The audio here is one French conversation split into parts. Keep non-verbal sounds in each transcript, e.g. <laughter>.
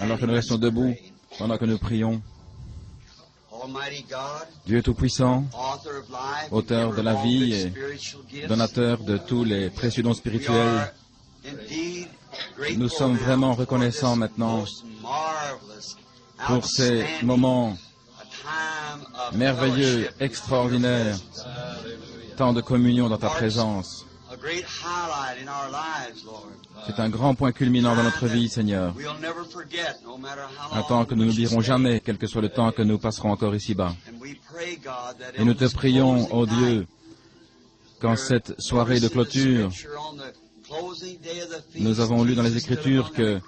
Alors que nous restons debout, pendant que nous prions, Dieu Tout-Puissant, auteur de la vie et donateur de tous les précieux dons spirituels, nous sommes vraiment reconnaissants maintenant pour ces moments merveilleux, extraordinaires, temps de communion dans ta présence. C'est un grand point culminant dans notre vie, Seigneur. Un temps que nous n'oublierons jamais, quel que soit le temps que nous passerons encore ici-bas. Et nous te prions, ô Dieu, qu'en cette soirée de clôture, nous avons lu dans les Écritures que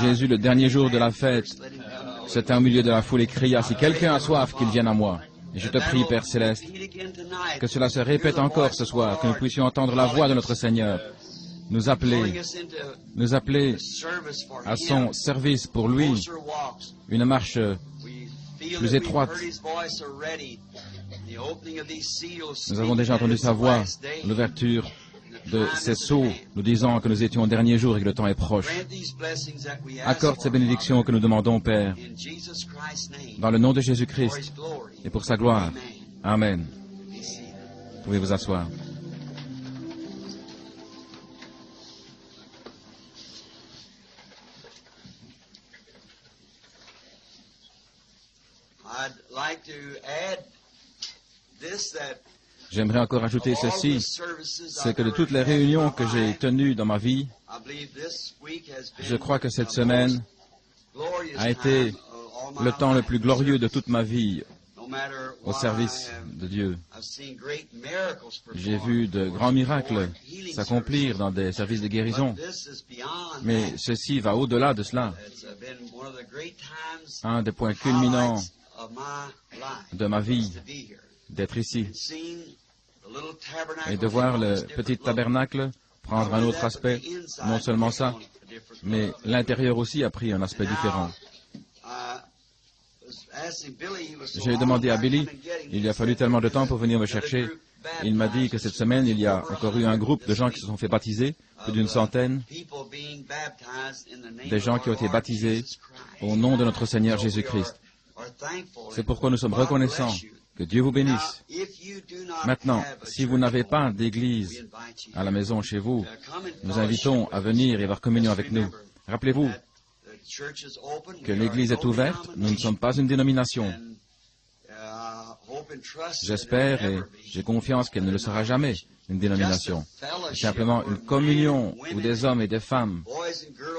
Jésus, le dernier jour de la fête, s'était au milieu de la foule et cria, si quelqu'un a soif, qu'il vienne à moi. Et je te prie, Père céleste, que cela se répète encore ce soir, que nous puissions entendre la voix de notre Seigneur, nous appeler, nous appeler à son service pour lui, une marche plus étroite. Nous avons déjà entendu sa voix, l'ouverture de ces sceaux, nous disant que nous étions au dernier jour et que le temps est proche. Accorde ces bénédictions que nous demandons, Père, dans le nom de Jésus-Christ et pour sa gloire. Amen. Vous pouvez vous asseoir. J'aimerais encore ajouter ceci, c'est que de toutes les réunions que j'ai tenues dans ma vie, je crois que cette semaine a été le temps le plus glorieux de toute ma vie au service de Dieu. J'ai vu de grands miracles s'accomplir dans des services de guérison, mais ceci va au-delà de cela. Un des points culminants de ma vie d'être ici et de voir le petit tabernacle prendre un autre aspect. Non seulement ça, mais l'intérieur aussi a pris un aspect différent. J'ai demandé à Billy, il a fallu tellement de temps pour venir me chercher. Il m'a dit que cette semaine, il y a encore eu un groupe de gens qui se sont fait baptiser, plus d'une centaine, des gens qui ont été baptisés au nom de notre Seigneur Jésus-Christ. C'est pourquoi nous sommes reconnaissants. Que Dieu vous bénisse. Maintenant, si vous n'avez pas d'église à la maison chez vous, nous invitons à venir et avoir communion avec nous. Rappelez-vous que l'église est ouverte, nous ne sommes pas une dénomination. J'espère et j'ai confiance qu'elle ne le sera jamais, une dénomination. Simplement une communion où des hommes et des femmes,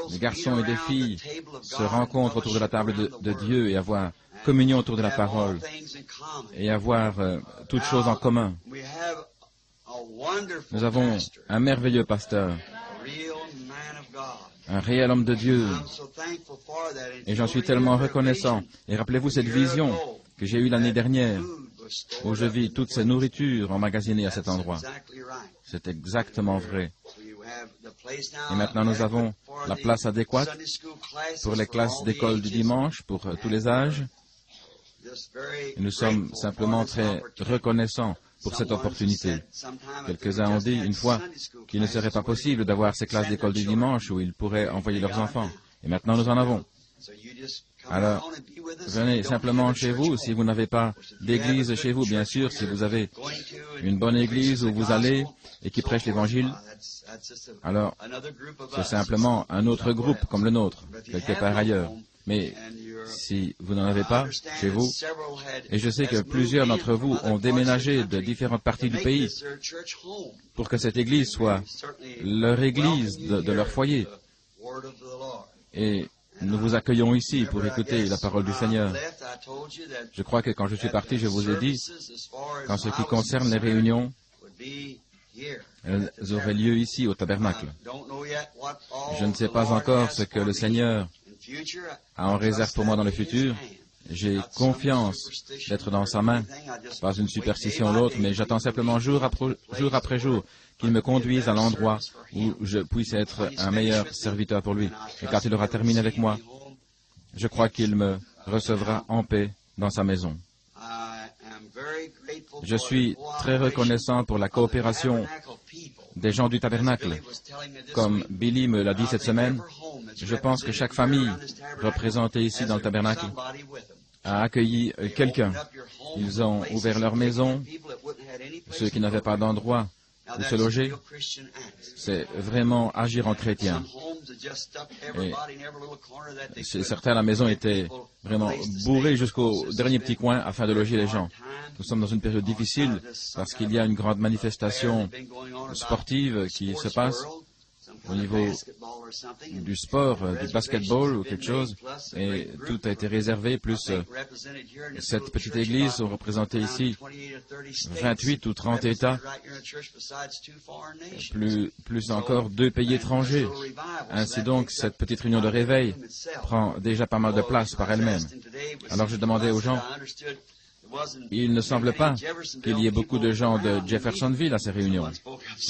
des garçons et des filles se rencontrent autour de la table de, de Dieu et avoir communion autour de la parole et avoir euh, toutes choses en commun. Nous avons un merveilleux pasteur, un réel homme de Dieu, et j'en suis tellement reconnaissant. Et rappelez-vous cette vision que j'ai eue l'année dernière, où je vis toutes ces nourritures emmagasinées à cet endroit. C'est exactement vrai. Et maintenant, nous avons la place adéquate pour les classes d'école du dimanche, pour euh, tous les âges. Nous sommes simplement très reconnaissants pour cette opportunité. Quelques-uns ont dit une fois qu'il ne serait pas possible d'avoir ces classes d'école du dimanche où ils pourraient envoyer leurs enfants. Et maintenant nous en avons. Alors, venez simplement chez vous si vous n'avez pas d'église chez vous, bien sûr, si vous avez une bonne église où vous allez et qui prêche l'évangile. Alors, c'est simplement un autre groupe comme le nôtre, quelque part ailleurs. Mais si vous n'en avez pas chez vous, et je sais que plusieurs d'entre vous ont déménagé de différentes parties du pays pour que cette église soit leur église de, leur foyer. Et nous vous accueillons ici pour écouter la parole du Seigneur. Je crois que quand je suis parti, je vous ai dit qu'en ce qui concerne les réunions, elles auraient lieu ici au tabernacle. Je ne sais pas encore ce que le Seigneur en réserve pour moi dans le futur. J'ai confiance d'être dans sa main, pas une superstition ou l'autre, mais j'attends simplement jour après jour, après jour qu'il me conduise à l'endroit où je puisse être un meilleur serviteur pour lui. Et quand il aura terminé avec moi, je crois qu'il me recevra en paix dans sa maison. Je suis très reconnaissant pour la coopération des gens du tabernacle. Comme Billy me l'a dit cette semaine, je pense que chaque famille représentée ici dans le tabernacle a accueilli quelqu'un. Ils ont ouvert leur maison, ceux qui n'avaient pas d'endroit où se loger, c'est vraiment agir en chrétien. Et certains, la maison était vraiment bourrée jusqu'au dernier petit coin afin de loger les gens. Nous sommes dans une période difficile parce qu'il y a une grande manifestation sportive qui se passe au niveau du sport, euh, du basketball ou quelque chose, et tout a été réservé, plus euh, cette petite église sont représentés ici 28 ou 30 États, plus, plus encore deux pays étrangers. Ainsi donc, cette petite réunion de réveil prend déjà pas mal de place par elle-même. Alors je demandais aux gens, il ne semble pas qu'il y ait beaucoup de gens de Jeffersonville à ces réunions.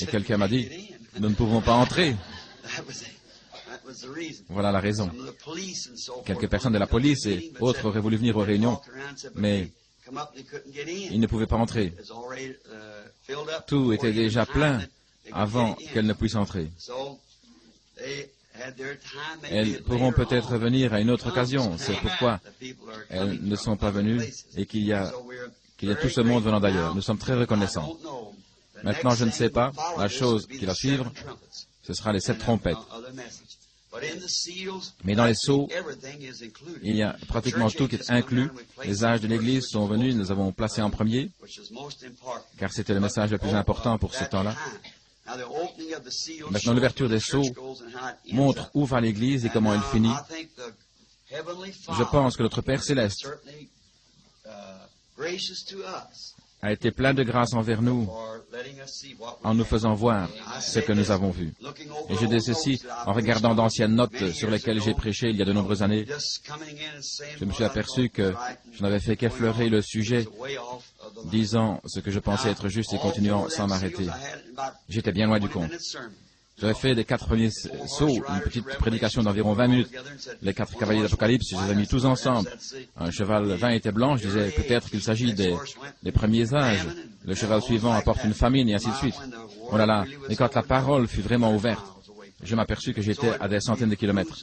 Et quelqu'un m'a dit, <laughs> nous ne pouvons pas entrer. Voilà la raison. Quelques personnes de la police et autres auraient voulu venir aux réunions, mais ils ne pouvaient pas entrer. Tout était déjà plein avant qu'elles ne puissent entrer. Elles pourront peut-être venir à une autre occasion. C'est pourquoi elles ne sont pas venues et qu'il y a, tout ce monde venant d'ailleurs. Nous sommes très reconnaissants. Maintenant, je ne sais pas la chose qui va suivre ce sera les sept trompettes. Mais dans les sceaux, il y a pratiquement tout qui est inclus. Les âges de l'Église sont venus, nous avons placé en premier, car c'était le message le plus important pour ce temps-là. Maintenant, l'ouverture des sceaux montre où va l'Église et comment elle finit. Je pense que notre Père céleste a été plein de grâce envers nous en nous faisant voir ce que nous avons vu. Et je dis ceci en regardant d'anciennes notes sur lesquelles j'ai prêché il y a de nombreuses années. Je me suis aperçu que je n'avais fait qu'effleurer le sujet, disant ce que je pensais être juste et continuant sans m'arrêter. J'étais bien loin du compte. J'avais fait des quatre premiers sauts, une petite prédication d'environ 20 minutes. Les quatre cavaliers d'Apocalypse, je les ai mis tous ensemble. Un cheval vin était blanc, je disais peut-être qu'il s'agit des, des, premiers âges. Le cheval suivant apporte une famine et ainsi de suite. Oh là là, mais quand la parole fut vraiment ouverte, je m'aperçus que j'étais à des centaines de kilomètres.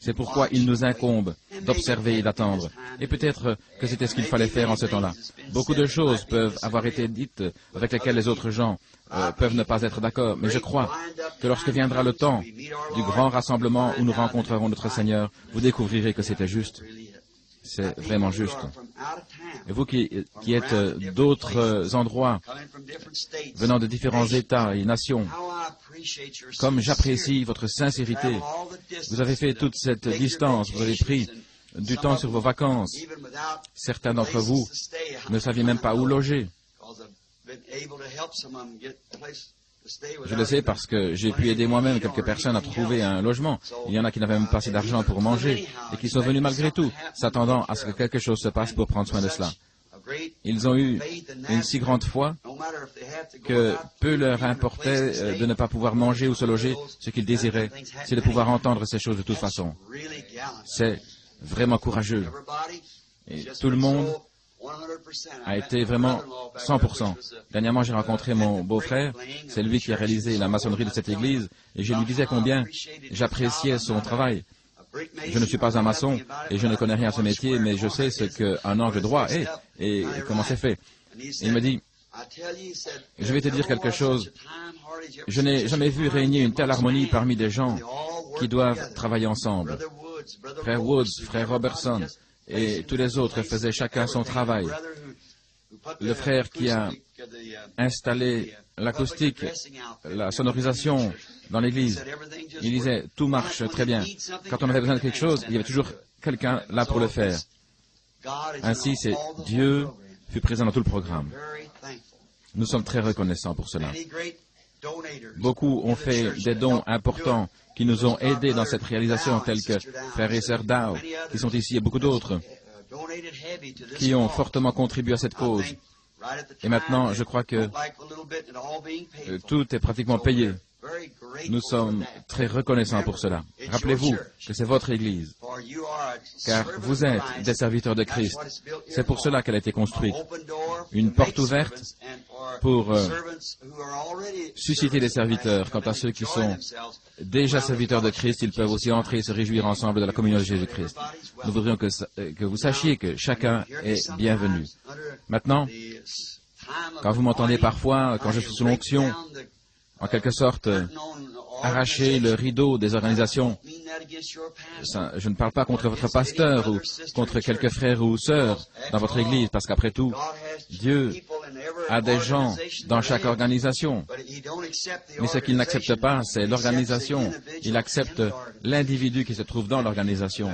C'est pourquoi il nous incombe d'observer et d'attendre. Et peut-être que c'était ce qu'il fallait faire en ce temps-là. Beaucoup de choses peuvent avoir été dites avec lesquelles les autres gens euh, peuvent ne pas être d'accord, mais je crois que lorsque viendra le temps du grand rassemblement où nous rencontrerons notre Seigneur, vous découvrirez que c'était juste. C'est vraiment juste. Et vous qui, qui êtes d'autres endroits, venant de différents États et nations, comme j'apprécie votre sincérité, vous avez fait toute cette distance, vous avez pris du temps sur vos vacances. Certains d'entre vous ne saviez même pas où loger. Je le sais parce que j'ai pu aider moi-même quelques personnes à trouver un logement. Il y en a qui n'avaient même pas assez d'argent pour manger et qui sont venus malgré tout, s'attendant à ce que quelque chose se passe pour prendre soin de cela. Ils ont eu une si grande foi que peu leur importait euh, de ne pas pouvoir manger ou se loger. Ce qu'ils désiraient, c'est de pouvoir entendre ces choses de toute façon. C'est vraiment courageux. Et tout le monde a été vraiment 100%. Dernièrement, j'ai rencontré mon beau-frère, c'est lui qui a réalisé la maçonnerie de cette église, et je lui disais combien j'appréciais son travail. Je ne suis pas un maçon et je ne connais rien à ce métier, mais je sais ce qu'un angle droit est et comment c'est fait. Il me dit, je vais te dire quelque chose. Je n'ai jamais vu régner une telle harmonie parmi des gens qui doivent travailler ensemble. Frère Woods, frère Robertson, et tous les autres faisaient chacun son travail. Le frère qui a installé l'acoustique, la sonorisation dans l'église, il disait, tout marche très bien. Quand on avait besoin de quelque chose, il y avait toujours quelqu'un là pour le faire. Ainsi, Dieu fut présent dans tout le programme. Nous sommes très reconnaissants pour cela. Beaucoup ont fait des dons importants qui nous ont aidés dans cette réalisation, tels que Frère et Sœur Dow, qui sont ici, et beaucoup d'autres, qui ont fortement contribué à cette cause. Et maintenant, je crois que euh, tout est pratiquement payé. Nous sommes très reconnaissants pour cela. Rappelez-vous que c'est votre Église, car vous êtes des serviteurs de Christ. C'est pour cela qu'elle a été construite. Une porte ouverte pour euh, susciter des serviteurs. Quant à ceux qui sont déjà serviteurs de Christ, ils peuvent aussi entrer et se réjouir ensemble de la communion de Jésus-Christ. Nous voudrions que, euh, que vous sachiez que chacun est bienvenu. Maintenant, quand vous m'entendez parfois, quand je suis sous l'onction, en quelque sorte, arracher le rideau des organisations. je ne parle pas contre votre pasteur ou contre quelques frères ou sœurs dans votre église, parce qu'après tout, Dieu a des gens dans chaque organisation. Mais ce qu'il n'accepte pas, c'est l'organisation. Il accepte l'individu qui se trouve dans l'organisation.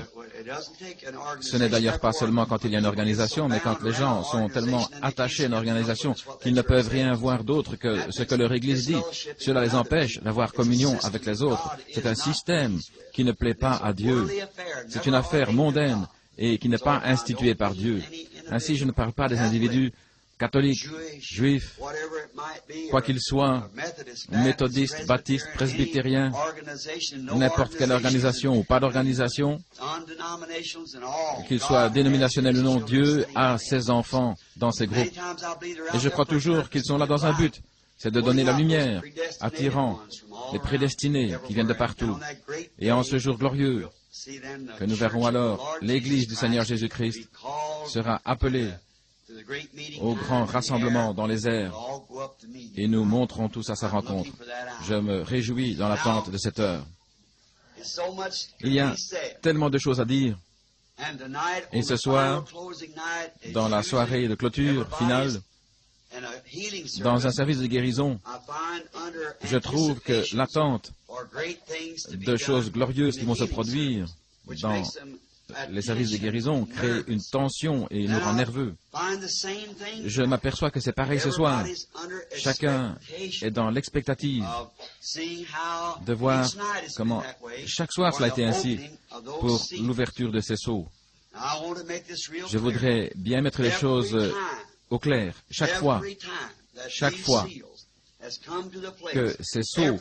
Ce n'est d'ailleurs pas seulement quand il y a une organisation, mais quand les gens sont tellement attachés à une organisation qu'ils ne peuvent rien voir d'autre que ce que leur Église dit. Cela les empêche d'avoir communion avec les autres. C'est un système qui ne plaît pas à Dieu. C'est une affaire mondaine et qui n'est pas instituée par Dieu. Ainsi, je ne parle pas des individus catholiques, juifs, quoi qu'ils soient, méthodistes, baptistes, presbytériens, n'importe quelle organisation ou pas d'organisation, qu'ils soient dénominationnels ou non, Dieu a ses enfants dans ces groupes. Et je crois toujours qu'ils sont là dans un but, c'est de donner la lumière, attirant les prédestinés qui viennent de partout. Et en ce jour glorieux, que nous verrons alors, l'Église du Seigneur Jésus-Christ sera appelée au grand rassemblement dans les airs et nous montrons tous à sa rencontre. Je me réjouis dans l'attente de cette heure. Il y a tellement de choses à dire. Et ce soir, dans la soirée de clôture finale, dans un service de guérison, je trouve que l'attente de choses glorieuses qui vont se produire dans les services de guérison créent une tension et nous rend nerveux. Je m'aperçois que c'est pareil ce soir. Chacun est dans l'expectative de voir comment chaque soir cela a été ainsi pour l'ouverture de ces seaux. Je voudrais bien mettre les choses au clair. Chaque fois, chaque fois que ces seaux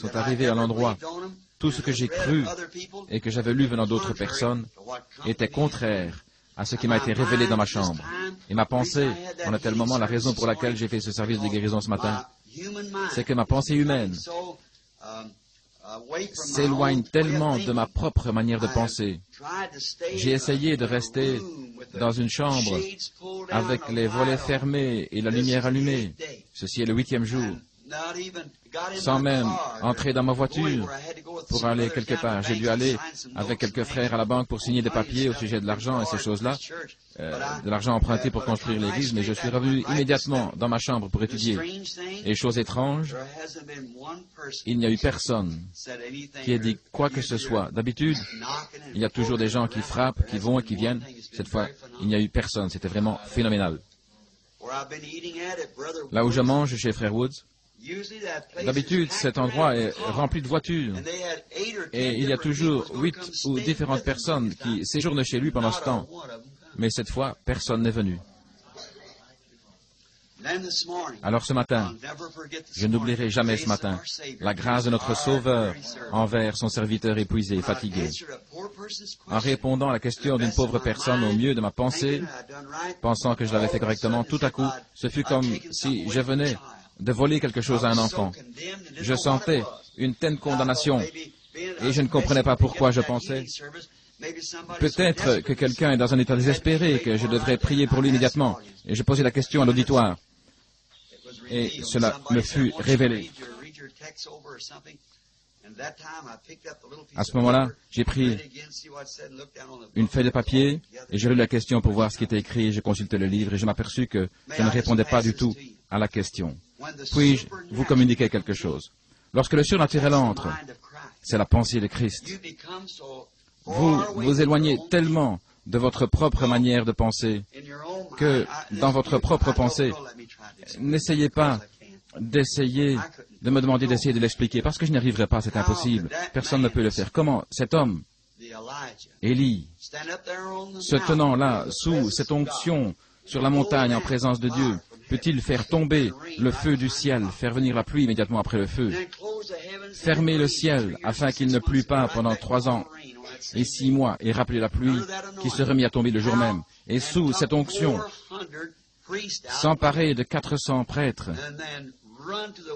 sont arrivés à l'endroit tout ce que j'ai cru et que j'avais lu venant d'autres personnes était contraire à ce qui m'a été révélé dans ma chambre. Et ma pensée, en un tel moment, la raison pour laquelle j'ai fait ce service de guérison ce matin, c'est que ma pensée humaine s'éloigne tellement de ma propre manière de penser. J'ai essayé de rester dans une chambre avec les volets fermés et la lumière allumée. Ceci est le huitième jour sans même entrer dans ma voiture pour aller quelque part. J'ai dû aller avec quelques frères à la banque pour signer des papiers au sujet de l'argent et ces choses-là, euh, de l'argent emprunté pour construire l'église, mais je suis revenu immédiatement dans ma chambre pour étudier. Et chose étrange, il n'y a eu personne qui ait dit quoi que ce soit. D'habitude, il y a toujours des gens qui frappent, qui vont et qui viennent. Cette fois, il n'y a eu personne. C'était vraiment phénoménal. Là où je mange chez Frère Woods, D'habitude, cet endroit est rempli de voitures et il y a toujours huit ou différentes personnes qui séjournent chez lui pendant ce temps. Mais cette fois, personne n'est venu. Alors ce matin, je n'oublierai jamais ce matin la grâce de notre Sauveur envers son serviteur épuisé et fatigué. En répondant à la question d'une pauvre personne au mieux de ma pensée, pensant que je l'avais fait correctement, tout à coup, ce fut comme si je venais de voler quelque chose à un enfant. Je sentais une telle condamnation et je ne comprenais pas pourquoi je pensais. Peut-être que quelqu'un est dans un état désespéré que je devrais prier pour lui immédiatement. Et je posais la question à l'auditoire. Et cela me fut révélé. À ce moment-là, j'ai pris une feuille de papier et j'ai lu la question pour voir ce qui était écrit. J'ai consulté le livre et je m'aperçus que je ne répondais pas du tout à la question. Puis-je vous communiquer quelque chose? Lorsque le surnaturel entre, c'est la pensée de Christ. Vous vous éloignez tellement de votre propre manière de penser que dans votre propre pensée, n'essayez pas d'essayer de me demander d'essayer de l'expliquer parce que je n'y arriverai pas, c'est impossible. Personne ne peut le faire. Comment cet homme, Élie, se tenant là sous cette onction sur la montagne en présence de Dieu, peut-il faire tomber le feu du ciel, faire venir la pluie immédiatement après le feu, fermer le ciel afin qu'il ne plût pas pendant trois ans et six mois, et rappeler la pluie qui se remis à tomber le jour même. Et sous cette onction, s'emparer de 400 prêtres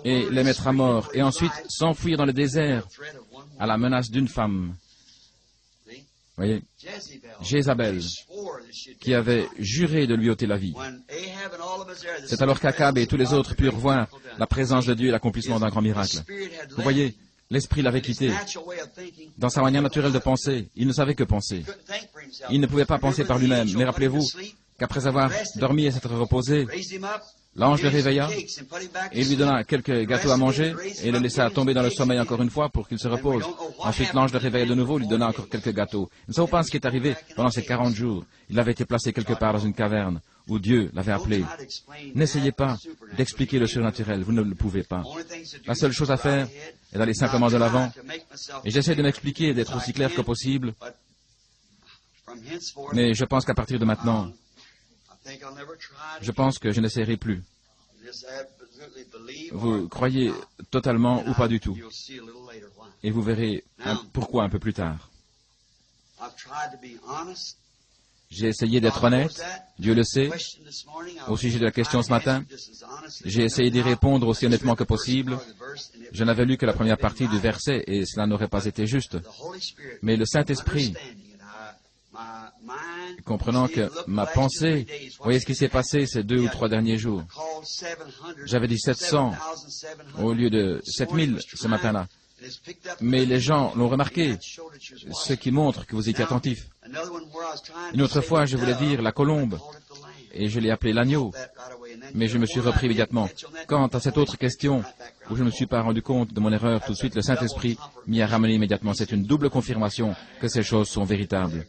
et les mettre à mort, et ensuite s'enfuir dans le désert à la menace d'une femme? Voyez, Jézabel, qui avait juré de lui ôter la vie. C'est alors qu'Akab et tous les autres purent voir la présence de Dieu et l'accomplissement d'un grand miracle. Vous voyez, l'esprit l'avait quitté. Dans sa manière naturelle de penser, il ne savait que penser. Il ne pouvait pas penser par lui-même. Mais rappelez-vous qu'après avoir dormi et s'être reposé, L'ange le réveilla et lui donna quelques gâteaux à manger et le laissa tomber dans le sommeil encore une fois pour qu'il se repose. Ensuite, l'ange le réveilla de nouveau, lui donna encore quelques gâteaux. Nous ne savons pas ce qui est arrivé pendant ces quarante jours. Il avait été placé quelque part dans une caverne où Dieu l'avait appelé. N'essayez pas d'expliquer le surnaturel, vous ne le pouvez pas. La seule chose à faire est d'aller simplement de l'avant. Et j'essaie de m'expliquer et d'être aussi clair que possible. Mais je pense qu'à partir de maintenant, je pense que je n'essaierai plus. Vous croyez totalement ou pas du tout. Et vous verrez pourquoi un peu plus tard. J'ai essayé d'être honnête, Dieu le sait, au sujet de la question ce matin. J'ai essayé d'y répondre aussi honnêtement que possible. Je n'avais lu que la première partie du verset et cela n'aurait pas été juste. Mais le Saint-Esprit comprenant que ma pensée, voyez ce qui s'est passé ces deux ou trois derniers jours. J'avais dit 700 au lieu de 7000 ce matin-là. Mais les gens l'ont remarqué, ce qui montre que vous étiez attentif. Une autre fois, je voulais dire la colombe, et je l'ai appelé l'agneau, mais je me suis repris immédiatement. Quant à cette autre question, où je ne me suis pas rendu compte de mon erreur, tout de suite le Saint-Esprit m'y a ramené immédiatement. C'est une double confirmation que ces choses sont véritables.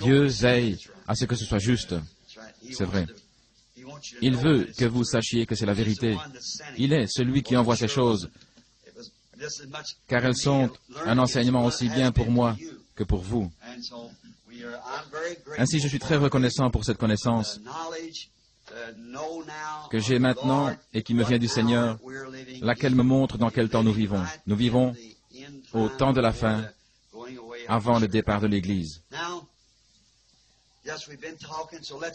Dieu veille à ce que ce soit juste. C'est vrai. Il veut que vous sachiez que c'est la vérité. Il est celui qui envoie ces choses, car elles sont un enseignement aussi bien pour moi que pour vous. Ainsi, je suis très reconnaissant pour cette connaissance que j'ai maintenant et qui me vient du Seigneur, laquelle me montre dans quel temps nous vivons. Nous vivons au temps de la fin, avant le départ de l'Église.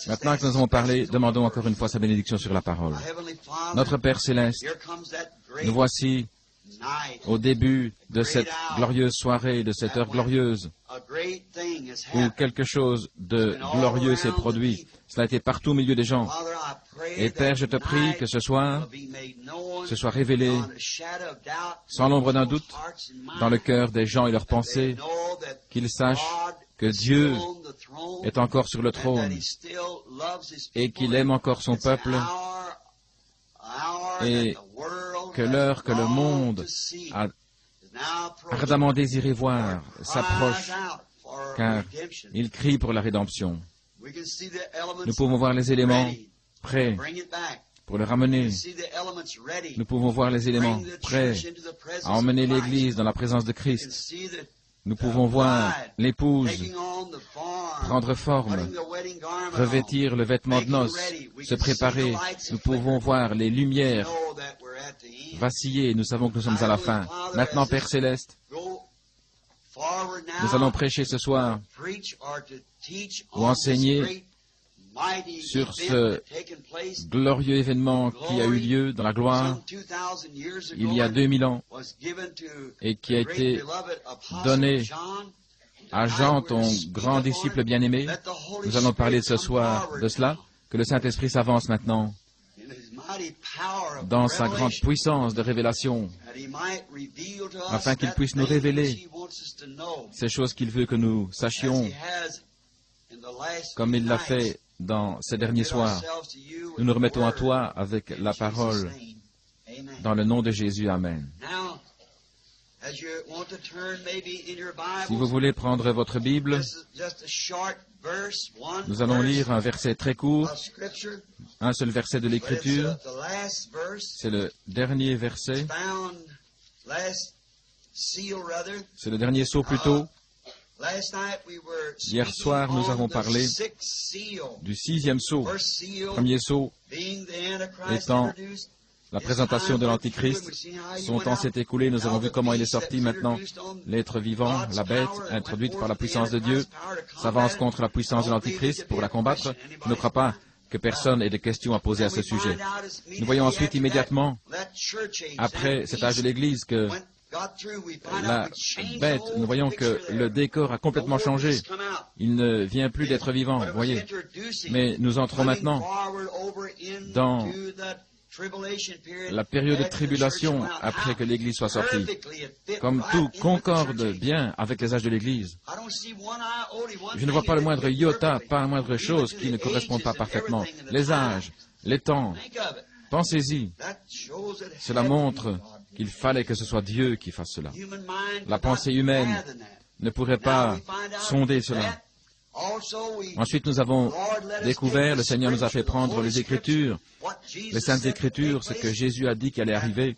Maintenant que nous avons parlé, demandons encore une fois sa bénédiction sur la parole. Notre Père céleste, nous voici au début de cette glorieuse soirée, de cette heure glorieuse, où quelque chose de glorieux s'est produit. Cela a été partout au milieu des gens. Et Père, je te prie que ce soir, ce soit révélé sans l'ombre d'un doute dans le cœur des gens et leurs pensées, qu'ils sachent que Dieu est encore sur le trône et qu'il aime encore son peuple et que l'heure que le monde a ardemment désiré voir s'approche, car il crie pour la rédemption. Nous pouvons voir les éléments prêts pour le ramener. Nous pouvons voir les éléments prêts à emmener l'Église dans la présence de Christ. Nous pouvons voir l'épouse prendre forme, revêtir le vêtement de noces, se préparer. Nous pouvons voir les lumières vaciller. Nous savons que nous sommes à la fin. Maintenant, Père céleste, nous allons prêcher ce soir ou enseigner sur ce glorieux événement qui a eu lieu dans la gloire il y a 2000 ans et qui a été donné à Jean, ton grand disciple bien-aimé. Nous allons parler ce soir de cela, que le Saint-Esprit s'avance maintenant dans sa grande puissance de révélation, afin qu'il puisse nous révéler ces choses qu'il veut que nous sachions, comme il l'a fait dans ces derniers soirs. Nous nous remettons à toi avec la parole dans le nom de Jésus. Amen. Si vous voulez prendre votre Bible, nous allons lire un verset très court, un seul verset de l'Écriture. C'est le dernier verset. C'est le dernier saut plutôt Hier soir, nous avons parlé du sixième saut. Premier saut étant la présentation de l'Antichrist. Son temps s'est écoulé, nous avons vu comment il est sorti maintenant. L'être vivant, la bête, introduite par la puissance de Dieu, s'avance contre la puissance de l'Antichrist pour la combattre. Je ne crois pas que personne ait de questions à poser à ce sujet. Nous voyons ensuite immédiatement, après cet âge de l'Église, que la bête, nous voyons que le décor a complètement changé. Il ne vient plus d'être vivant, vous voyez. Mais nous entrons maintenant dans la période de tribulation après que l'Église soit sortie. Comme tout concorde bien avec les âges de l'Église. Je ne vois pas le moindre iota, pas la moindre chose qui ne correspond pas parfaitement. Les âges, les temps. Pensez-y. Cela montre qu'il fallait que ce soit Dieu qui fasse cela. La pensée humaine ne pourrait pas sonder cela. Ensuite, nous avons découvert, le Seigneur nous a fait prendre les Écritures, les Saintes Écritures, ce que Jésus a dit qui allait arriver.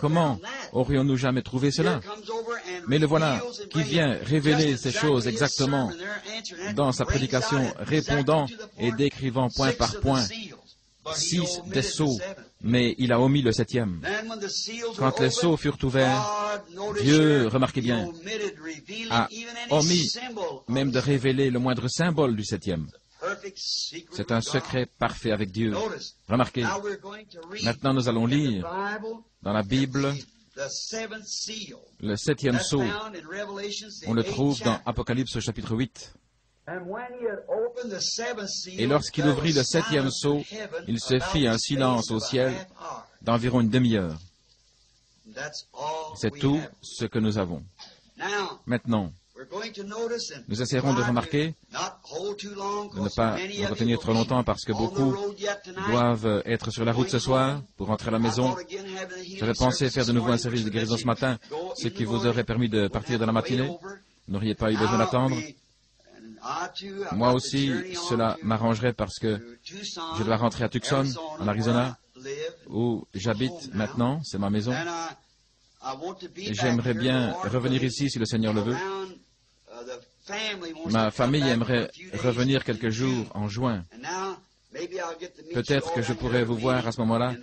Comment aurions-nous jamais trouvé cela? Mais le voilà qui vient révéler ces choses exactement dans sa prédication, répondant et décrivant point par point six des sceaux, mais il a omis le septième. Quand les sceaux furent ouverts, Dieu, remarquez bien, a omis même de révéler le moindre symbole du septième. C'est un secret parfait avec Dieu. Remarquez, maintenant nous allons lire dans la Bible le septième sceau. On le trouve dans Apocalypse chapitre 8. Et lorsqu'il ouvrit le septième sceau, il se fit un silence au ciel d'environ une demi-heure. C'est tout ce que nous avons. Maintenant, nous essaierons de remarquer, de ne pas nous retenir trop longtemps parce que beaucoup doivent être sur la route ce soir pour rentrer à la maison. J'avais pensé faire de nouveau un service de guérison ce matin, ce qui vous aurait permis de partir dans la matinée. Vous n'auriez pas eu besoin d'attendre. Moi aussi, cela m'arrangerait parce que je dois rentrer à Tucson, en Arizona, où j'habite maintenant, c'est ma maison. J'aimerais bien revenir ici si le Seigneur le veut. Ma famille aimerait revenir quelques jours en juin. Peut-être que je pourrais vous voir à ce moment-là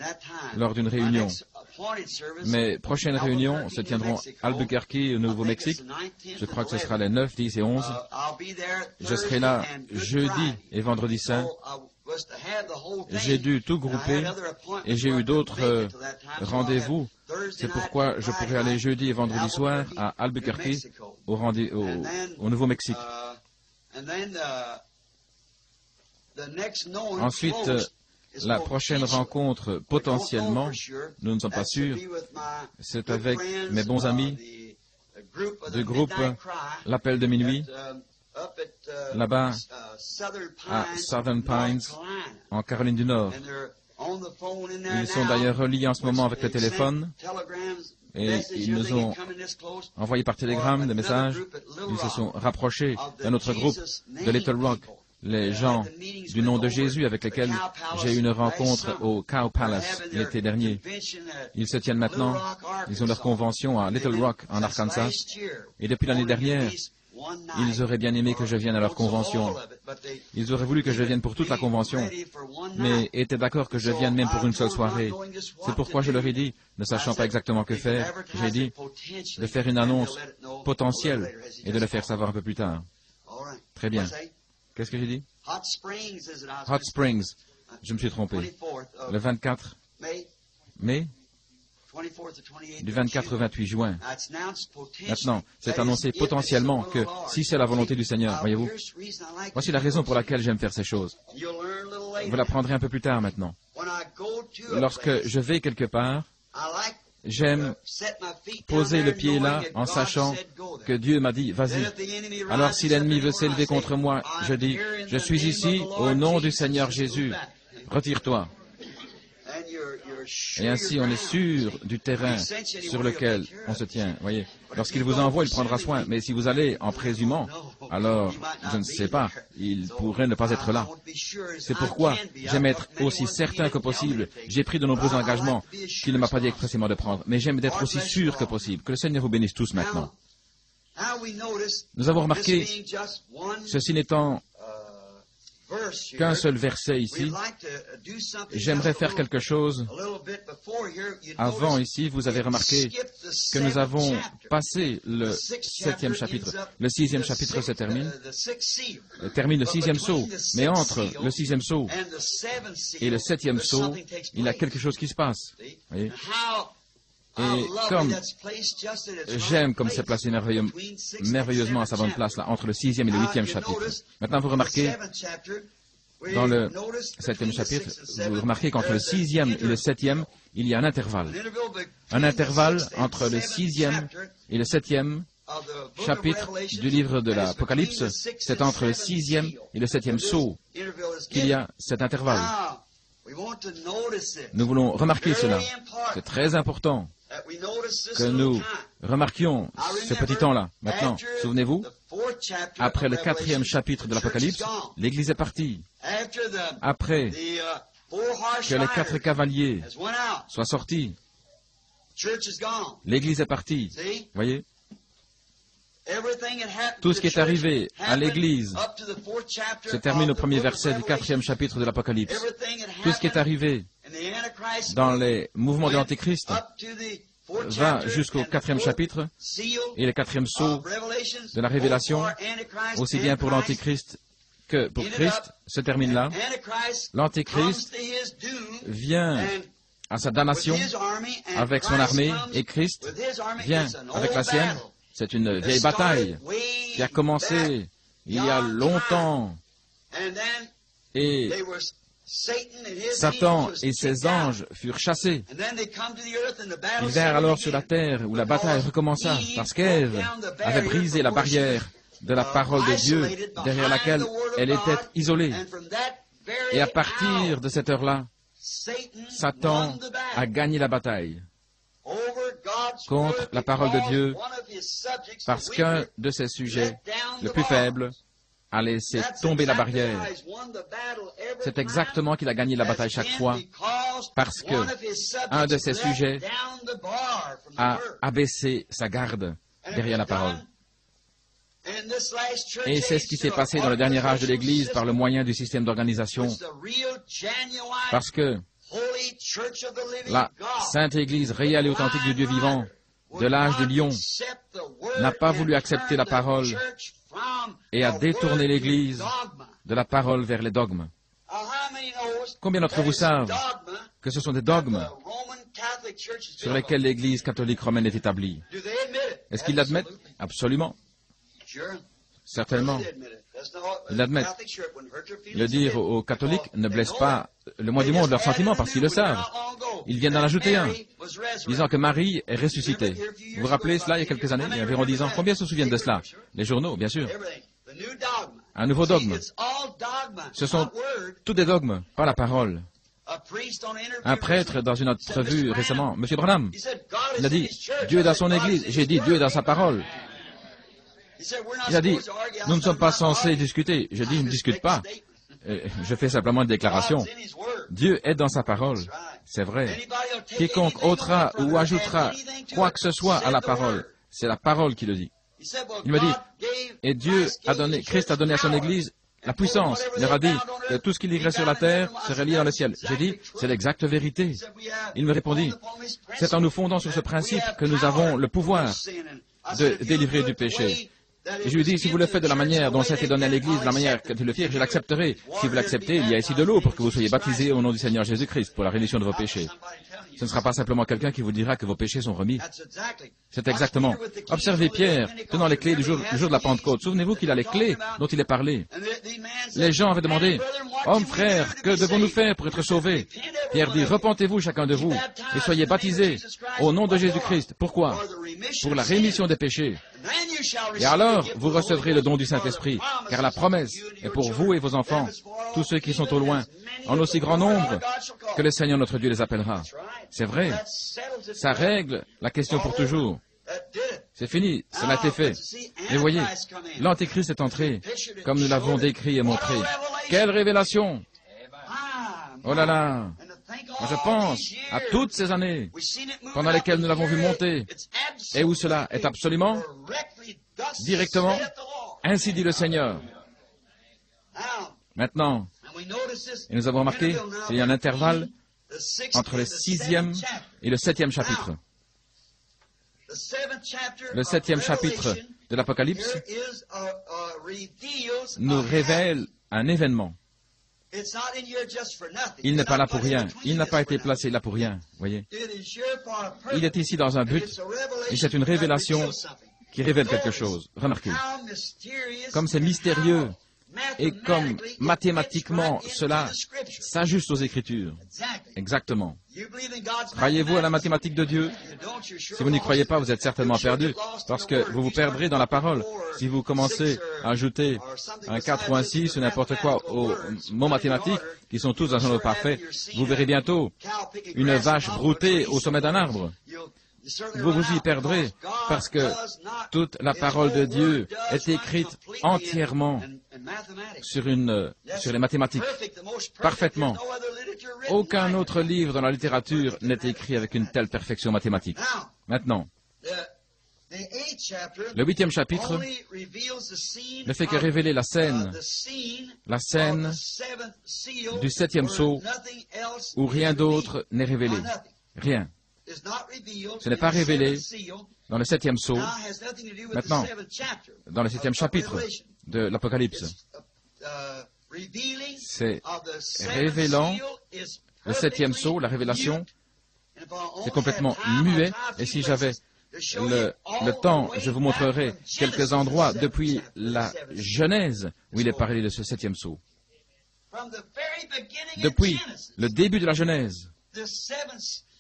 lors d'une réunion. Mes prochaines réunions se tiendront à Albuquerque, au Nouveau-Mexique. Je crois que ce sera les 9, 10 et 11. Je serai là jeudi et vendredi saint. J'ai dû tout grouper et j'ai eu d'autres rendez-vous. C'est pourquoi je pourrais aller jeudi et vendredi soir à Albuquerque, au, au Nouveau-Mexique. Ensuite, la prochaine rencontre, potentiellement, nous ne sommes pas sûrs, c'est avec mes bons amis du groupe L'Appel de minuit, là-bas à Southern Pines, en Caroline du Nord. Ils sont d'ailleurs reliés en ce moment avec le téléphone et ils nous ont envoyé par télégramme des messages. Ils se sont rapprochés d'un autre groupe de Little Rock les gens du nom de Jésus avec lesquels j'ai eu une rencontre au Cow Palace l'été dernier. Ils se tiennent maintenant, ils ont leur convention à Little Rock en Arkansas, et depuis l'année dernière, ils auraient bien aimé que je vienne à leur convention. Ils auraient voulu que je vienne pour toute la convention, mais étaient d'accord que je vienne même pour une seule soirée. C'est pourquoi je leur ai dit, ne sachant pas exactement que faire, j'ai dit de faire une annonce potentielle et de le faire savoir un peu plus tard. Très bien. Qu'est-ce que j'ai dit? Hot Springs. Je me suis trompé. Le 24 mai du 24 au 28 juin. Maintenant, c'est annoncé potentiellement que si c'est la volonté du Seigneur, voyez-vous, voici la raison pour laquelle j'aime faire ces choses. Vous l'apprendrez un peu plus tard maintenant. Lorsque je vais quelque part, J'aime poser le pied là en sachant que Dieu m'a dit, vas-y. Alors si l'ennemi veut s'élever contre moi, je dis, je suis ici au nom du Seigneur Jésus. Retire-toi. Et ainsi, on est sûr du terrain sur lequel on se tient. Voyez, lorsqu'il vous envoie, il prendra soin. Mais si vous allez en présumant, alors, je ne sais pas, il pourrait ne pas être là. C'est pourquoi j'aime être aussi certain que possible. J'ai pris de nombreux engagements qu'il ne m'a pas dit expressément de prendre. Mais j'aime d'être aussi sûr que possible. Que le Seigneur vous bénisse tous maintenant. Nous avons remarqué, ceci n'étant qu'un seul verset ici. J'aimerais faire quelque chose avant ici. Vous avez remarqué que nous avons passé le septième chapitre. Le sixième chapitre se termine, termine le sixième saut. Mais entre le sixième saut et le septième saut, il y a quelque chose qui se passe. Voyez et comme j'aime comme c'est placé merveilleusement à sa bonne place là, entre le sixième et le huitième chapitre. Maintenant, vous remarquez, dans le septième chapitre, vous remarquez qu'entre le sixième et le septième, il y a un intervalle. Un intervalle entre le sixième et le septième chapitre du livre de l'Apocalypse. C'est entre le sixième et le septième saut qu'il y a cet intervalle. Nous voulons remarquer cela. C'est très important que nous remarquions ce petit temps-là. Maintenant, souvenez-vous, après le quatrième chapitre de l'Apocalypse, l'Église est partie. Après que les quatre cavaliers soient sortis, l'Église est partie. Voyez? Tout ce qui est arrivé à l'Église se termine au premier verset du quatrième chapitre de l'Apocalypse. Tout ce qui est arrivé dans les mouvements de l'Antéchrist va jusqu'au quatrième chapitre. et le quatrième sceau de la révélation, aussi bien pour l'Antéchrist que pour Christ, se termine là. L'Antéchrist vient à sa damnation avec son armée et Christ vient avec la sienne. c'est une vieille bataille qui a commencé il y a longtemps. Et Satan et ses anges furent chassés. Ils vinrent alors sur la terre où la bataille recommença parce qu'Ève avait brisé la barrière de la parole de Dieu derrière laquelle elle était isolée. Et à partir de cette heure-là, Satan a gagné la bataille contre la parole de Dieu parce qu'un de ses sujets, le plus faible, a laissé tomber la barrière. C'est exactement qu'il a gagné la bataille chaque fois parce que un de ses sujets a abaissé sa garde derrière la parole. Et c'est ce qui s'est passé dans le dernier âge de l'Église par le moyen du système d'organisation. Parce que la Sainte Église réelle et authentique du Dieu vivant de l'âge de Lion n'a pas voulu accepter la parole et a détourné l'Église de la parole vers les dogmes. Combien d'entre vous savent que ce sont des dogmes sur lesquels l'Église catholique romaine est établie? Est-ce qu'ils l'admettent? Absolument. Certainement. Ils l'admettent. Le dire aux catholiques ne blesse pas le moins du monde leurs sentiments parce qu'ils le savent. Ils viennent d'en ajouter un, disant que Marie est ressuscitée. Vous vous rappelez cela il y a quelques années, il y a environ dix ans? Combien se souviennent de cela? Les journaux, bien sûr. Un nouveau dogme. Ce sont tous des dogmes, pas la parole. Un prêtre, dans une entrevue récemment, M. Branham, il a dit, Dieu est dans son Église. J'ai dit, Dieu est dans sa parole. Il a dit, nous ne sommes pas censés discuter. Je dis, ne discute pas. Je fais simplement une déclaration. Dieu est dans sa parole. C'est vrai. Quiconque ôtera ou ajoutera quoi que ce soit à la parole, c'est la parole qui le dit. Il me dit, et Dieu a donné, Christ a donné à son Église la puissance. Il leur a dit que tout ce qu'il lirait sur la terre serait lié dans le ciel. J'ai dit, c'est l'exacte vérité. Il me répondit, c'est en nous fondant sur ce principe que nous avons le pouvoir de délivrer du péché. Et je lui dis, si vous le faites de la manière dont ça a été donné à l'Église, de la manière que tu le fais, je l'accepterai. Si vous l'acceptez, il y a ici de l'eau pour que vous soyez baptisés au nom du Seigneur Jésus-Christ pour la rémission de vos péchés. Ce ne sera pas simplement quelqu'un qui vous dira que vos péchés sont remis. C'est exactement. Observez Pierre tenant les clés du jour, de la Pentecôte. Souvenez-vous qu'il a les clés dont il est parlé. Les gens avaient demandé, Homme frère, que devons-nous faire pour être sauvés? Pierre dit, Repentez-vous chacun de vous et soyez baptisés au nom de Jésus-Christ. Pourquoi? Pour la rémission des péchés. Et alors, vous recevrez le don du Saint-Esprit, car la promesse est pour vous et vos enfants, tous ceux qui sont au loin, en aussi grand nombre que le Seigneur notre Dieu les appellera. C'est vrai. Ça règle la question pour toujours. C'est fini, ça a été fait. Mais voyez, l'Antéchrist est entré, comme nous l'avons décrit et montré. Quelle révélation. Oh là là. je pense à toutes ces années pendant lesquelles nous l'avons vu monter. Et où cela est absolument directement ainsi dit le Seigneur. Maintenant, et nous avons remarqué qu'il y a un intervalle entre le sixième et le septième chapitre. Le septième chapitre de l'Apocalypse nous révèle un événement. Il n'est pas là pour rien. Il n'a pas été placé là pour rien. Voyez. Il est ici dans un but. Et c'est une révélation qui révèle quelque chose. Remarquez. Comme c'est mystérieux et comme mathématiquement cela s'ajuste aux Écritures. Exactement. Croyez-vous à la mathématique de Dieu? Si vous n'y croyez pas, vous êtes certainement perdu, parce que vous vous perdrez dans la parole. Si vous commencez à ajouter un 4 ou un 6 ou n'importe quoi aux mots mathématiques, qui sont tous dans un ordre parfait, vous verrez bientôt une vache broutée au sommet d'un arbre vous vous y perdrez parce que toute la parole de Dieu est écrite entièrement sur, les mathématiques, parfaitement. Aucun autre livre dans la littérature n'est écrit avec une telle perfection mathématique. Maintenant, le huitième chapitre ne fait que révéler la scène, la scène du septième sceau où rien d'autre n'est révélé. Rien. Ce n'est pas révélé dans le septième sceau. Maintenant, dans le septième chapitre de l'Apocalypse, c'est révélant le septième sceau, la révélation, c'est complètement muet. Et si j'avais le, le, temps, je vous montrerai quelques endroits depuis la Genèse où il est parlé de ce septième sceau. Depuis le début de la Genèse,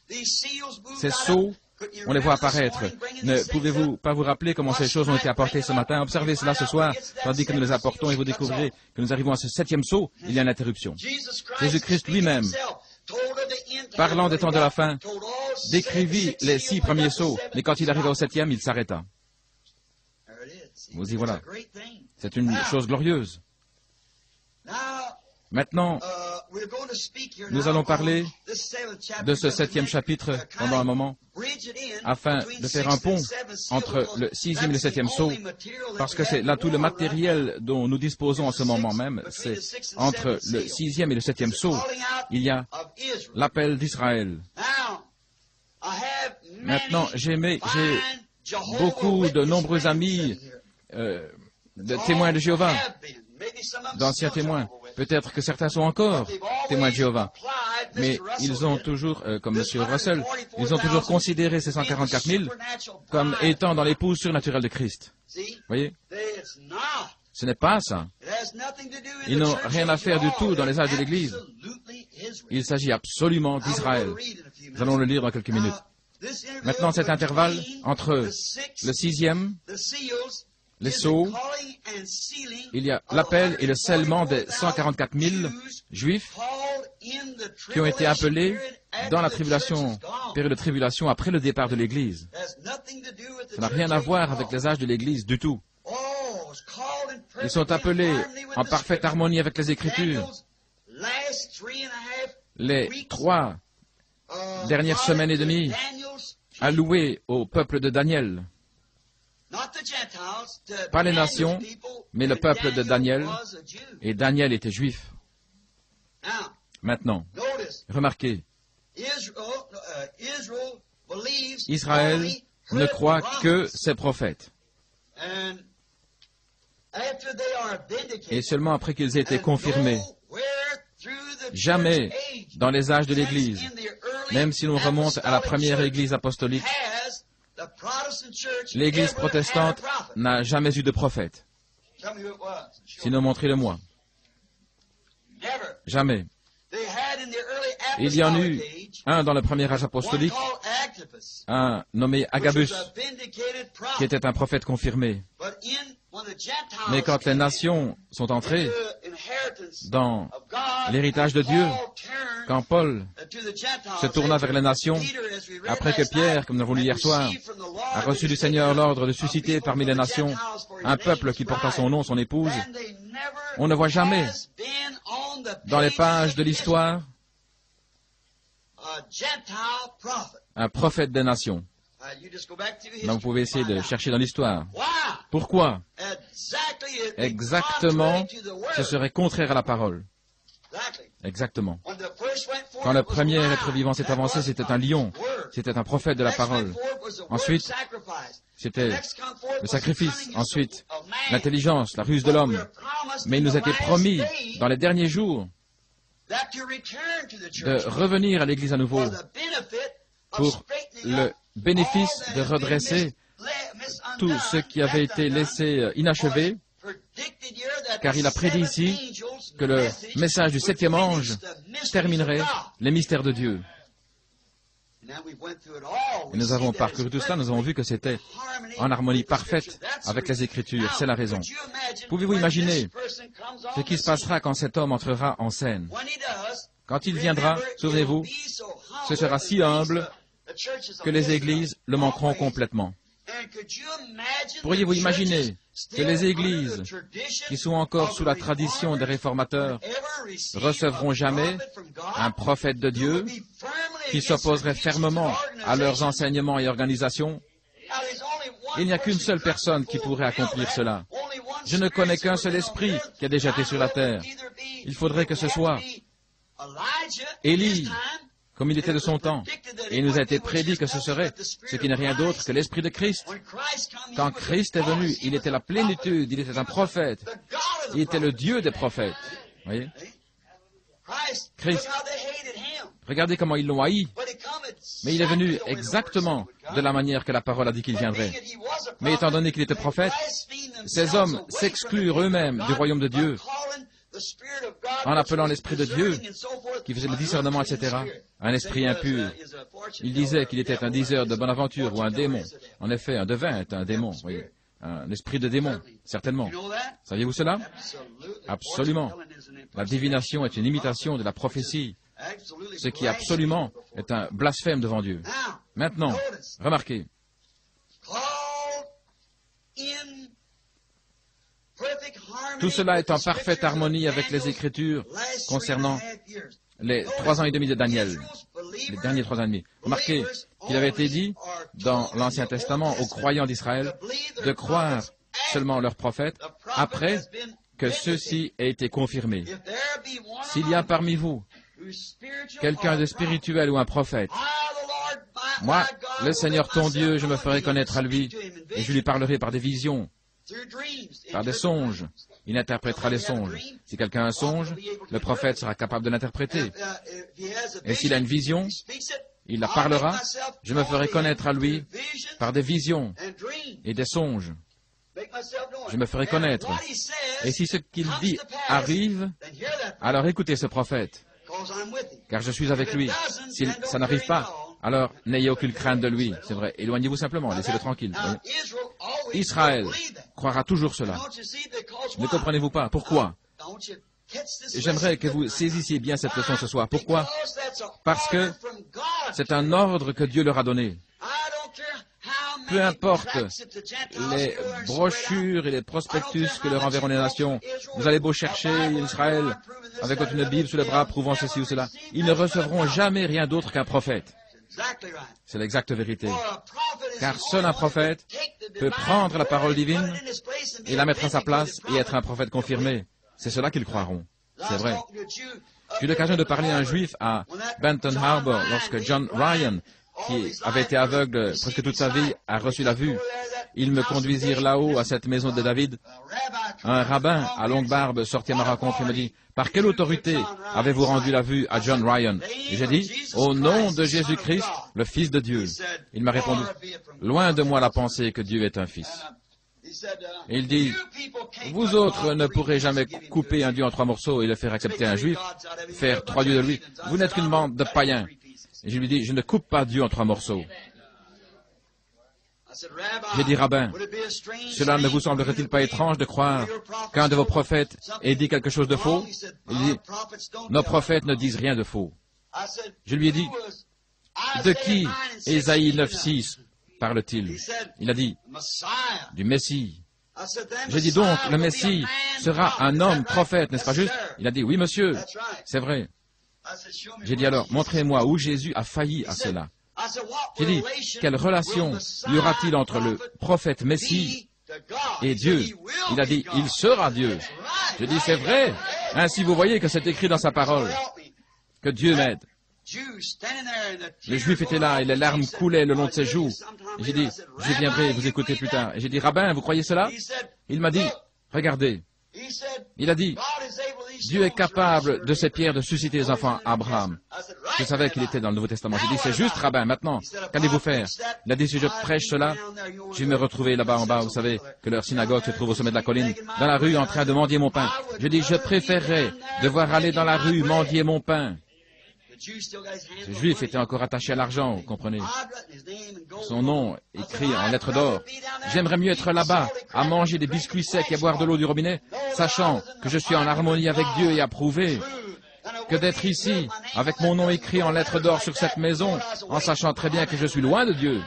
ces sceaux, on les voit apparaître. Ne pouvez-vous pas vous rappeler comment ces choses ont été apportées ce matin? Observez cela ce soir, tandis que nous les apportons et vous découvrirez que nous arrivons à ce septième saut, il y a une interruption. Jésus-Christ lui-même, parlant des temps de la fin, décrivit les six premiers sauts, mais quand il arriva au septième, il s'arrêta. Vous y voilà. C'est une chose glorieuse. Maintenant, nous allons parler de ce septième chapitre pendant un moment, afin de faire un pont entre le sixième et le septième saut, parce que c'est là tout le matériel dont nous disposons en ce moment même, c'est entre le sixième et le septième saut, il y a l'appel d'Israël. Maintenant, j'ai beaucoup de nombreux amis, euh, de témoins de Jéhovah, d'anciens témoins. Peut-être que certains sont encore témoins de Jéhovah, mais ils ont toujours, euh, comme M. Russell, ils ont toujours considéré ces 144 000 comme étant dans l'épouse surnaturelle de Christ. Voyez? Ce n'est pas ça. Ils n'ont rien à faire du tout dans les âges de l'Église. Il s'agit absolument d'Israël. Nous allons le lire dans quelques minutes. Maintenant, cet intervalle entre le sixième les sceaux, il y a l'appel et le scellement des 144 000 juifs qui ont été appelés dans la tribulation, période de tribulation après le départ de l'Église. Ça n'a rien à voir avec les âges de l'Église du tout. Ils sont appelés en parfaite harmonie avec les Écritures. Les trois dernières semaines et demie allouées au peuple de Daniel. Pas les nations, mais le peuple de Daniel. Et Daniel était juif. Maintenant, remarquez, Israël ne croit que ses prophètes. Et seulement après qu'ils aient été confirmés, jamais dans les âges de l'Église, même si l'on remonte à la première Église apostolique, L'Église protestante n'a jamais eu de prophète. Sinon, montrez-le-moi. Jamais. Il y en eut un dans le premier âge apostolique, un nommé Agabus, qui était un prophète confirmé. Mais quand les nations sont entrées dans l'héritage de Dieu, quand Paul se tourna vers les nations, après que Pierre, comme nous l'avons lu hier soir, a reçu du Seigneur l'ordre de susciter parmi les nations un peuple qui porte à son nom son épouse, on ne voit jamais dans les pages de l'histoire un prophète des nations. Vous pouvez essayer de chercher dans l'histoire. Pourquoi? Exactement, ce serait contraire à la parole. Exactement. Quand le premier être vivant s'est avancé, c'était un lion, c'était un prophète de la parole. Ensuite, c'était le sacrifice. Ensuite, l'intelligence, la ruse de l'homme. Mais il nous a été promis, dans les derniers jours, de revenir à l'Église à nouveau pour le bénéfice de redresser tout ce qui avait été laissé inachevé, car il a prédit ici que le message du septième ange terminerait les mystères de Dieu. Et nous avons parcouru tout cela, nous avons vu que c'était en harmonie parfaite avec les Écritures. C'est la raison. Pouvez-vous imaginer ce qui se passera quand cet homme entrera en scène? Quand il viendra, souvenez-vous, ce sera si humble que les églises le manqueront complètement. Pourriez-vous imaginer que les églises qui sont encore sous la tradition des réformateurs recevront jamais un prophète de Dieu qui s'opposerait fermement à leurs enseignements et organisations? Il n'y a qu'une seule personne qui pourrait accomplir cela. Je ne connais qu'un seul esprit qui a déjà été sur la terre. Il faudrait que ce soit Élie, comme il était de son temps. Et il nous a été prédit que ce serait ce qui n'est rien d'autre que l'Esprit de Christ. Quand Christ est venu, il était la plénitude, il était un prophète. Il était le Dieu des prophètes. Voyez? Christ. Regardez comment ils l'ont haï. Mais il est venu exactement de la manière que la parole a dit qu'il viendrait. Mais étant donné qu'il était prophète, ces hommes s'exclurent eux-mêmes du royaume de Dieu en appelant l'Esprit de Dieu, qui faisait le discernement, etc., un esprit impur. Il disait qu'il était un diseur de bonne aventure ou un démon. En effet, un devin est un démon, oui. Un esprit de démon, certainement. Saviez-vous cela? Absolument. La divination est une imitation de la prophétie, ce qui absolument est un blasphème devant Dieu. Maintenant, remarquez, tout cela est en parfaite harmonie avec les Écritures concernant les trois ans et demi de Daniel, les derniers trois ans et demi. Remarquez qu'il avait été dit dans l'Ancien Testament aux croyants d'Israël de croire seulement leurs prophètes après que ceci ait été confirmé. S'il y a parmi vous quelqu'un de spirituel ou un prophète, moi, le Seigneur ton Dieu, je me ferai connaître à lui et je lui parlerai par des visions, par des songes. Il interprétera les songes. Si quelqu'un a un songe, le prophète sera capable de l'interpréter. Et s'il a une vision, il la parlera. Je me ferai connaître à lui par des visions et des songes. Je me ferai connaître. Et si ce qu'il dit arrive, alors écoutez ce prophète, car je suis avec lui. Si ça n'arrive pas, alors n'ayez aucune crainte de lui. C'est vrai. Éloignez-vous simplement, laissez-le tranquille. Israël croira toujours cela. Ne comprenez-vous pas Pourquoi? J'aimerais que vous saisissiez bien cette leçon ce soir. Pourquoi? Parce que c'est un ordre que Dieu leur a donné. Peu importe les brochures et les prospectus que leur enverront les nations, vous allez beau chercher Israël avec une Bible sous le bras prouvant ceci ou cela, ils ne recevront jamais rien d'autre qu'un prophète. C'est l'exacte vérité. Car seul un prophète peut prendre la parole divine et la mettre à sa place et être un prophète confirmé. C'est cela qu'ils croiront. C'est vrai. J'ai eu l'occasion de parler à un juif à Benton Harbor lorsque John Ryan, qui avait été aveugle presque toute sa vie, a reçu la vue. Ils me conduisirent là-haut à cette maison de David. Un rabbin à longue barbe sortit à ma rencontre et me dit, par quelle autorité avez-vous rendu la vue à John Ryan? J'ai dit, au nom de Jésus-Christ, le Fils de Dieu. Il m'a répondu, loin de moi la pensée que Dieu est un Fils. Il dit, vous autres ne pourrez jamais couper un Dieu en trois morceaux et le faire accepter un juif, faire trois dieux de lui. Vous n'êtes qu'une bande de païens. Je lui dis, je ne coupe pas Dieu en trois morceaux. J'ai dit, rabbin, cela ne vous semblerait-il pas étrange de croire qu'un de vos prophètes ait dit quelque chose de faux? Il dit, nos prophètes ne disent rien de faux. Je lui ai dit, de qui Ésaïe 9.6 parle-t-il? Il a dit, du Messie. J'ai dit donc, le Messie sera un homme prophète, n'est-ce pas juste? Il a dit, oui monsieur, c'est vrai. J'ai dit alors, montrez-moi où Jésus a failli à cela. J'ai dit, quelle relation y aura-t-il entre le prophète Messie Et Dieu, il a dit, il sera Dieu. Je dis, c'est vrai. Ainsi vous voyez que c'est écrit dans sa parole. Que Dieu m'aide. Le juif était là et les larmes coulaient le long de ses joues. J'ai dit, je viendrai vous écouter plus tard. J'ai dit, rabbin, vous croyez cela? Il m'a dit, regardez. Il a dit, Dieu est capable de ces pierres de susciter les enfants à Abraham. Je savais qu'il était dans le Nouveau Testament. J'ai dit, c'est juste, rabbin, maintenant, qu'allez-vous faire? Il a dit, si je prêche cela, je vais me retrouver là-bas en bas. Vous savez que leur synagogue se trouve au sommet de la colline, dans la rue, en train de mendier mon pain. Je dis, je préférerais devoir aller dans la rue mendier mon pain ce juif était encore attaché à l'argent, vous comprenez Son nom écrit en lettres d'or. J'aimerais mieux être là-bas, à manger des biscuits secs et à boire de l'eau du robinet, sachant que je suis en harmonie avec Dieu et approuvé, que d'être ici, avec mon nom écrit en lettres d'or sur cette maison, en sachant très bien que je suis loin de Dieu.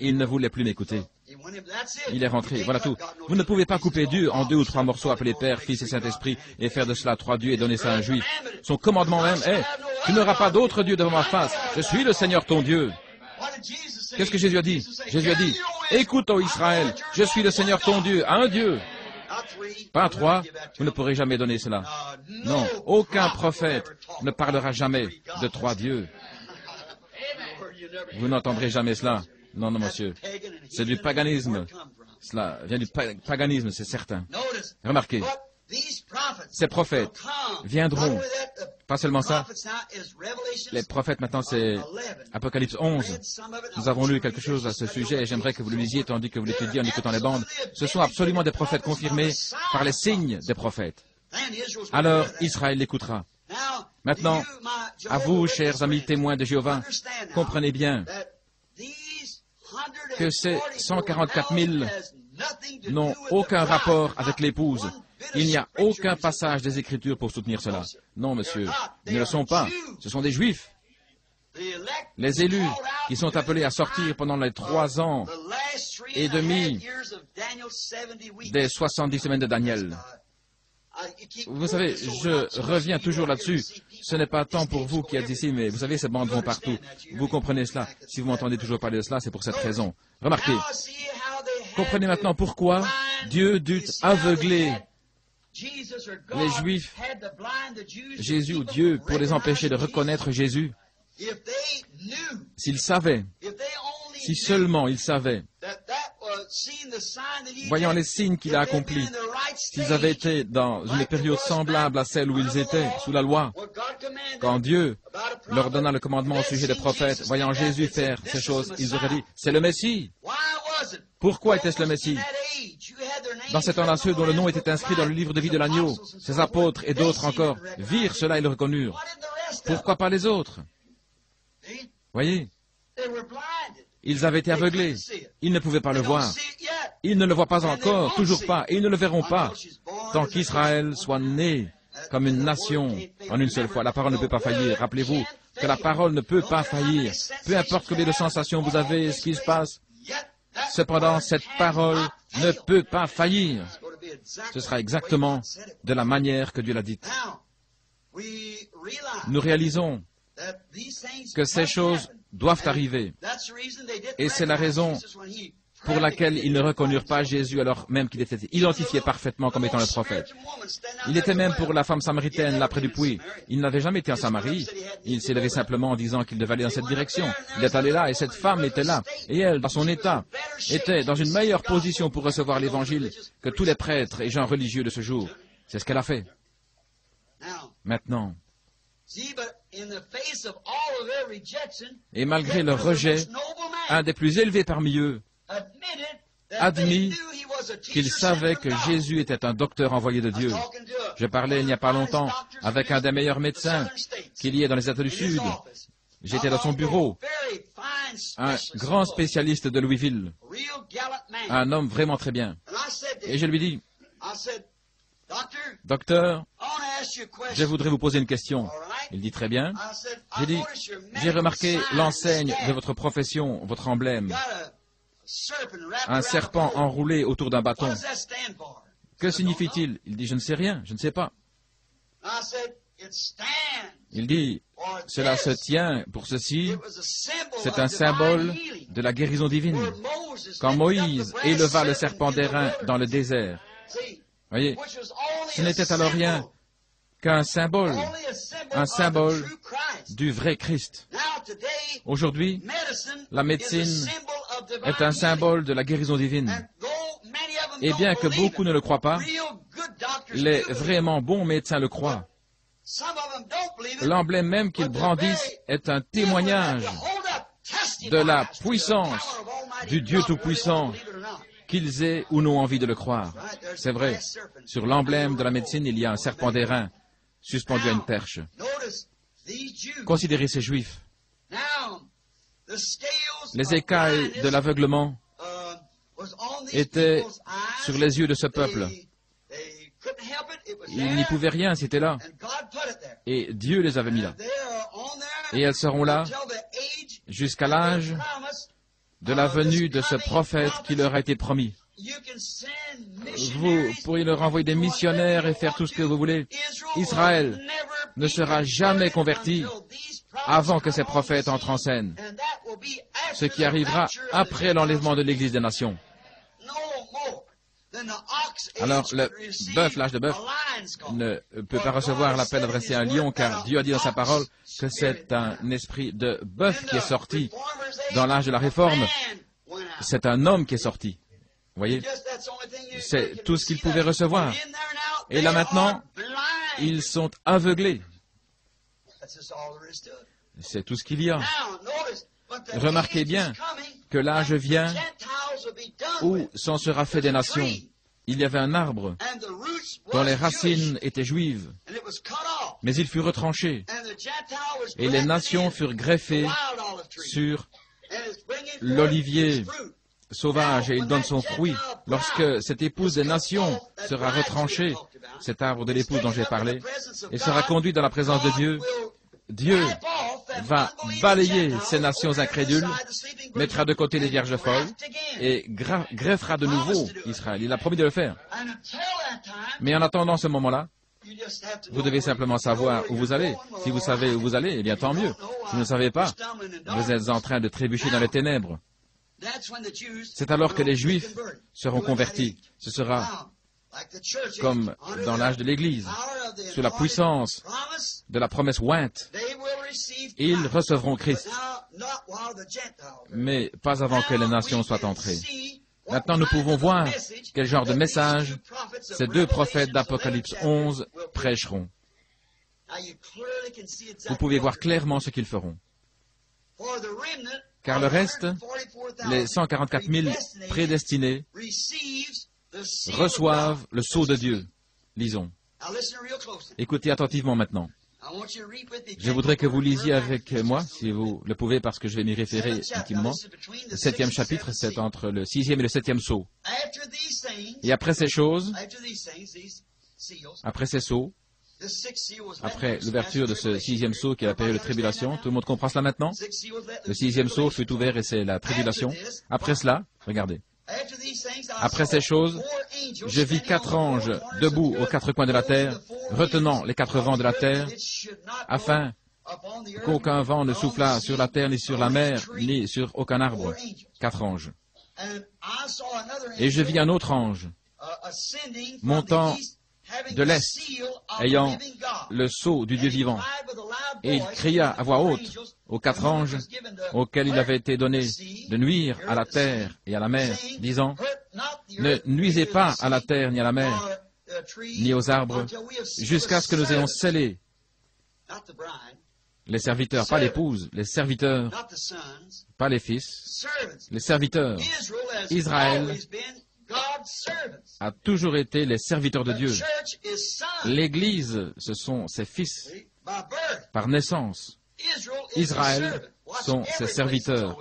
Il ne voulait plus m'écouter. Il est rentré, voilà tout. Vous ne pouvez pas couper Dieu en deux ou trois morceaux appelés Père, Fils et Saint-Esprit et faire de cela trois dieux et donner ça à un juif. Son commandement même est, tu n'auras pas d'autre Dieu devant ma face. Je suis le Seigneur ton Dieu. Qu'est-ce que Jésus a dit? Jésus a dit, écoute, ô Israël, je suis le Seigneur ton Dieu, un Dieu. Pas trois, vous ne pourrez jamais donner cela. Non, aucun prophète ne parlera jamais de trois dieux. Vous n'entendrez jamais cela. Non, non, monsieur. C'est du paganisme. Cela vient du paganisme, c'est certain. Remarquez, ces prophètes viendront. Pas seulement ça. Les prophètes, maintenant, c'est Apocalypse 11. Nous avons lu quelque chose à ce sujet et j'aimerais que vous le lisiez tandis que vous l'étudiez en écoutant les bandes. Ce sont absolument des prophètes confirmés par les signes des prophètes. Alors Israël l'écoutera. Maintenant, à vous, chers amis témoins de Jéhovah, comprenez bien que ces 144 000 n'ont aucun rapport avec l'épouse. Il n'y a aucun passage des Écritures pour soutenir cela. Non, monsieur, ils ne le sont pas. Ce sont des Juifs. Les élus qui sont appelés à sortir pendant les trois ans et demi des 70 semaines de Daniel. Vous savez, je reviens toujours là-dessus. Ce n'est pas tant pour vous qui êtes ici, mais vous savez, ces bandes vont partout. Vous comprenez cela. Si vous m'entendez toujours parler de cela, c'est pour cette raison. Remarquez. Comprenez maintenant pourquoi Dieu dut aveugler les Juifs, Jésus ou Dieu, pour les empêcher de reconnaître Jésus. S'ils savaient, si seulement ils savaient voyant les signes qu'il a accomplis, s'ils avaient été dans une période semblable à celle où ils étaient, sous la loi, quand Dieu leur donna le commandement au sujet des prophètes, voyant Jésus faire ces choses, ils auraient dit, c'est le Messie. Pourquoi était-ce le Messie? Dans cet temps-là, ceux dont le nom était inscrit dans le livre de vie de l'agneau, ses apôtres et d'autres encore, virent cela et le reconnurent. Pourquoi pas les autres? Voyez? Ils avaient été aveuglés. Ils ne pouvaient pas le voir. Ils ne le voient pas encore, toujours pas, et ils ne le verront pas, tant qu'Israël soit né comme une nation en une seule fois. La parole ne peut pas faillir. Rappelez-vous que la parole ne peut pas faillir. Peu importe combien de sensations vous avez, ce qui se passe. Cependant, cette parole ne peut pas faillir. Ce sera exactement de la manière que Dieu l'a dit. Nous réalisons que ces choses doivent arriver. Et c'est la raison pour laquelle ils ne reconnurent pas Jésus alors même qu'il était identifié parfaitement comme étant le prophète. Il était même pour la femme samaritaine là près du puits. Il n'avait jamais été en Samarie. Il s'est levé simplement en disant qu'il devait aller dans cette direction. Il est allé là et cette femme était là. Et elle, dans son état, était dans une meilleure position pour recevoir l'évangile que tous les prêtres et gens religieux de ce jour. C'est ce qu'elle a fait. Maintenant, et malgré leur rejet, un des plus élevés parmi eux admit qu'il savait que Jésus était un docteur envoyé de Dieu. Je parlais il n'y a pas longtemps avec un des meilleurs médecins qu'il y ait dans les États du Sud. J'étais dans son bureau, un grand spécialiste de Louisville, un homme vraiment très bien. Et je lui dis, Docteur, je voudrais vous poser une question. Il dit très bien. J'ai dit, j'ai remarqué l'enseigne de votre profession, votre emblème. Un serpent enroulé autour d'un bâton. Que signifie-t-il? Il dit, je ne sais rien, je ne sais pas. Il dit, cela se tient pour ceci, c'est un symbole de la guérison divine. Quand Moïse éleva le serpent d'airain dans le désert, voyez, ce n'était alors rien qu'un symbole, un symbole du vrai Christ. Aujourd'hui, la médecine est un symbole de la guérison divine. Et bien que beaucoup ne le croient pas, les vraiment bons médecins le croient. L'emblème même qu'ils brandissent est un témoignage de la puissance du Dieu Tout-Puissant, qu'ils aient ou non envie de le croire. C'est vrai, sur l'emblème de la médecine, il y a un serpent d'airain suspendu à une perche. Considérez ces juifs. Les écailles de l'aveuglement étaient sur les yeux de ce peuple. Ils n'y pouvaient rien, c'était là. Et Dieu les avait mis là. Et elles seront là jusqu'à l'âge de la venue de ce prophète qui leur a été promis. Vous pourriez leur envoyer des missionnaires et faire tout ce que vous voulez. Israël ne sera jamais converti avant que ces prophètes entrent en scène, ce qui arrivera après l'enlèvement de l'Église des nations. Alors, le bœuf, l'âge de bœuf, ne peut pas recevoir l'appel adressé à un lion, car Dieu a dit dans sa parole que c'est un esprit de bœuf qui est sorti dans l'âge de la réforme. C'est un homme qui est sorti. Vous voyez? C'est tout ce qu'ils pouvaient recevoir. Et là maintenant, ils sont aveuglés. C'est tout ce qu'il y a. Remarquez bien que l'âge vient où s'en sera fait des nations. Il y avait un arbre dont les racines étaient juives, mais il fut retranché, et les nations furent greffées sur l'olivier sauvage, et il donne son fruit. Lorsque cette épouse des nations sera retranchée, cet arbre de l'épouse dont j'ai parlé, et sera conduite dans la présence de Dieu, Dieu va balayer ces nations incrédules, mettra de côté les vierges folles et greffera de nouveau Israël. Il a promis de le faire. Mais en attendant ce moment-là, vous devez simplement savoir où vous allez. Si vous savez où vous allez, eh bien tant mieux. Si vous ne savez pas, vous êtes en train de trébucher dans les ténèbres. C'est alors que les Juifs seront convertis. Ce sera comme dans l'âge de l'Église, sous la puissance de la promesse ointe, ils recevront Christ, mais pas avant que les nations soient entrées. Maintenant, nous pouvons voir quel genre de message ces deux prophètes d'Apocalypse 11 prêcheront. Vous pouvez voir clairement ce qu'ils feront. Car le reste, les 144 000 prédestinés, reçoivent le sceau de Dieu. Lisons. Écoutez attentivement maintenant. Je voudrais que vous lisiez avec moi, si vous le pouvez, parce que je vais m'y référer intimement. Le septième chapitre, c'est entre le sixième et le septième sceau. Et après ces choses, après ces sceaux, après l'ouverture de ce sixième sceau qui est la période de tribulation, tout le monde comprend cela maintenant? Le sixième sceau fut ouvert et c'est la tribulation. Après cela, regardez, après ces choses, je vis quatre anges debout aux quatre coins de la terre, retenant les quatre vents de la terre, afin qu'aucun vent ne soufflât sur la terre, ni sur la mer, ni sur aucun arbre. Quatre anges. Et je vis un autre ange montant de l'Est, ayant le sceau du Dieu vivant. Et il cria à voix haute aux quatre anges auxquels il avait été donné de nuire à la terre et à la mer, disant, ne nuisez pas à la terre ni à la mer, ni aux arbres, jusqu'à ce que nous ayons scellé les serviteurs, pas l'épouse, les serviteurs, pas les fils, les serviteurs. Israël a toujours été les serviteurs de Dieu. L'Église, ce sont ses fils par naissance. Israël sont ses serviteurs.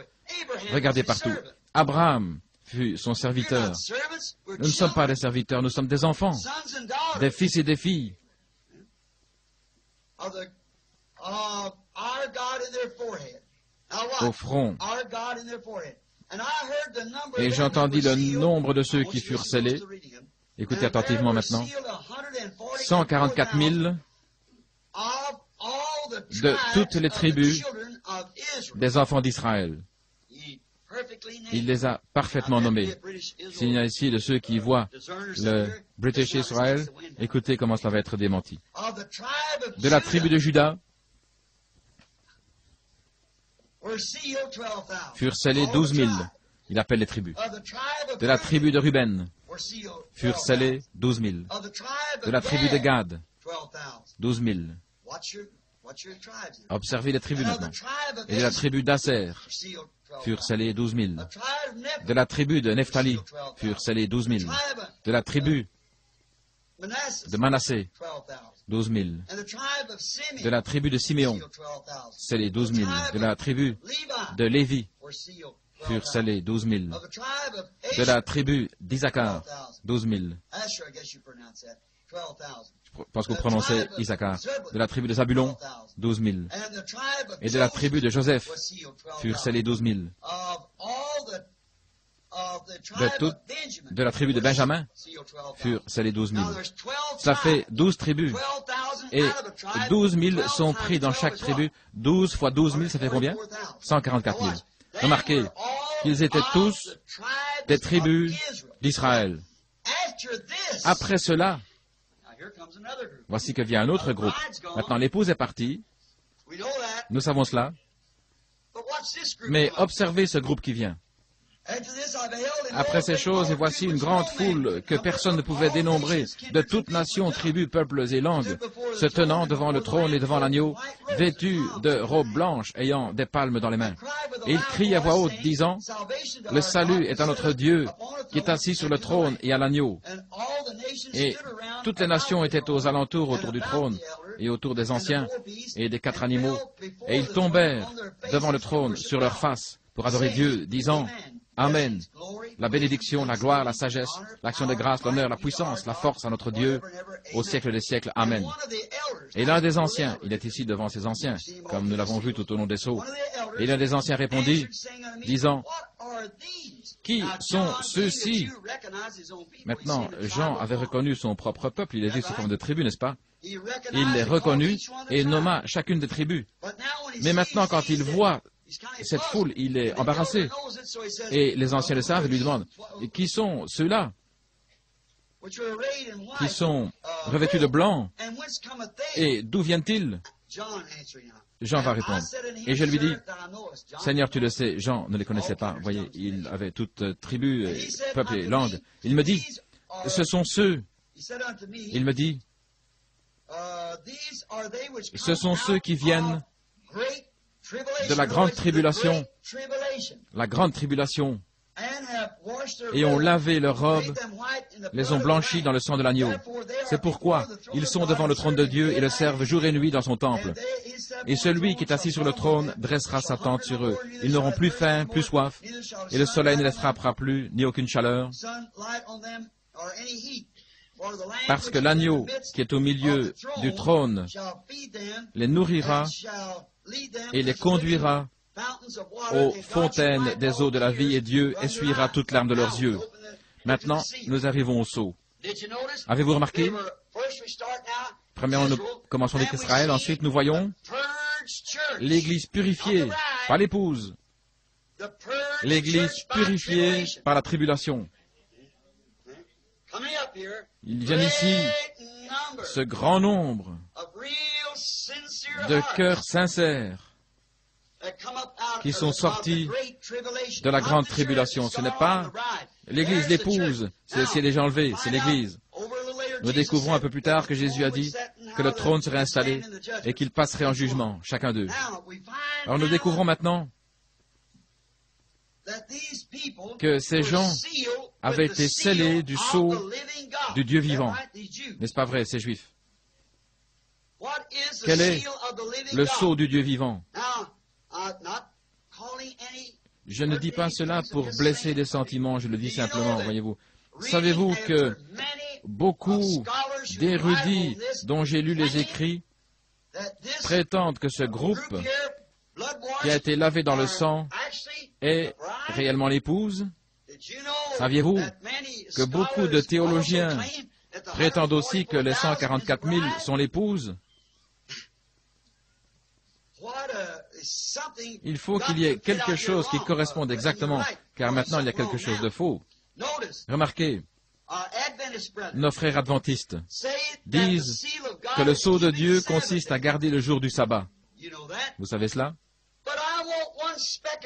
Regardez partout. Abraham fut son serviteur. Nous ne sommes pas des serviteurs, nous sommes des enfants, des fils et des filles. Au front. Et j'entendis le nombre de ceux qui furent scellés. Écoutez attentivement maintenant. 144 000 de toutes les tribus des enfants d'Israël. Il les a parfaitement nommés. S'il y a ici de ceux qui voient le British Israel, écoutez comment cela va être démenti. De la tribu de Judas furent scellés douze mille. Il appelle les tribus. De la tribu de Ruben furent scellés douze mille. De la tribu de Gad, douze mille. Observez les tribus maintenant. Et de la tribu d'Asser furent scellés douze mille. De la tribu de Nephtali furent scellés douze mille. De la tribu de Manassé, douze mille. De la tribu de Siméon, scellés douze mille. De la tribu de Lévi furent scellés douze mille. De la tribu d'Isaacar, douze mille. Je pense que vous prononcez Issachar. De la tribu de Zabulon, douze mille. Et de la tribu de Joseph furent scellés douze mille. De, la tribu de Benjamin furent scellés douze mille. Ça fait douze tribus. Et douze mille sont pris dans chaque tribu. Douze fois douze mille, ça fait combien? Cent quarante-quatre mille. Remarquez qu'ils étaient tous des tribus d'Israël. Après cela, voici que vient un autre groupe. Maintenant, l'épouse est partie. Nous savons cela. Mais observez ce groupe qui vient. Après ces choses, et voici une grande foule que personne ne pouvait dénombrer, de toutes nations, tribus, peuples et langues, se tenant devant le trône et devant l'agneau, vêtus de robes blanches, ayant des palmes dans les mains. Et ils crient à voix haute, disant, Le salut est à notre Dieu, qui est assis sur le trône et à l'agneau. Et toutes les nations étaient aux alentours autour du trône et autour des anciens et des quatre animaux, et ils tombèrent devant le trône sur leur face pour adorer Dieu, disant, Amen. La bénédiction, la gloire, la sagesse, l'action de grâce, l'honneur, la puissance, la force à notre Dieu, au siècle des siècles. Amen. Et l'un des anciens, il est ici devant ces anciens, comme nous l'avons vu tout au long des sauts, et l'un des anciens répondit, disant, qui sont ceux-ci? Maintenant, Jean avait reconnu son propre peuple, il est dit sous forme de tribu, n'est-ce pas? Il les reconnut et nomma chacune des tribus. Mais maintenant, quand il voit cette foule, il est embarrassé. Et les anciens le savent lui demandent, qui sont ceux-là? Qui sont revêtus de blanc Et d'où viennent-ils? Jean va répondre. Et je lui dis, Seigneur, tu le sais, Jean ne les connaissait pas. Voyez, il avait toute tribu, et peuple et langue. Il me dit, ce sont ceux. Il me dit, ce sont ceux qui viennent de la grande tribulation, la grande tribulation, et ont lavé leurs robes, les ont blanchis dans le sang de l'agneau. C'est pourquoi ils sont devant le trône de Dieu et le servent jour et nuit dans son temple. Et celui qui est assis sur le trône dressera sa tente sur eux. Ils n'auront plus faim, plus soif, et le soleil ne les frappera plus, ni aucune chaleur, parce que l'agneau qui est au milieu du trône les nourrira et les conduira aux fontaines des eaux de la vie et Dieu essuiera toutes larmes de leurs yeux. Maintenant, nous arrivons au saut. Avez-vous remarqué? Premièrement, nous commençons avec Israël, ensuite nous voyons l'Église purifiée par l'épouse, l'Église purifiée par la tribulation. Il vient ici ce grand nombre de cœurs sincères qui sont sortis de la grande tribulation. Ce n'est pas l'Église, l'épouse, c'est les gens enlevés, c'est l'Église. Nous découvrons un peu plus tard que Jésus a dit que le trône serait installé et qu'il passerait en jugement, chacun d'eux. Alors nous découvrons maintenant que ces gens avaient été scellés du sceau du Dieu vivant. N'est-ce pas vrai, ces Juifs? Quel est le sceau du Dieu vivant? Je ne dis pas cela pour blesser des sentiments, je le dis simplement, voyez-vous. Savez-vous que beaucoup d'érudits dont j'ai lu les écrits prétendent que ce groupe qui a été lavé dans le sang est réellement l'épouse? Saviez-vous que beaucoup de théologiens prétendent aussi que les 144 000 sont l'épouse Il faut qu'il y ait quelque chose qui corresponde exactement, car maintenant il y a quelque chose de faux. Remarquez, nos frères adventistes disent que le sceau de Dieu consiste à garder le jour du sabbat. Vous savez cela?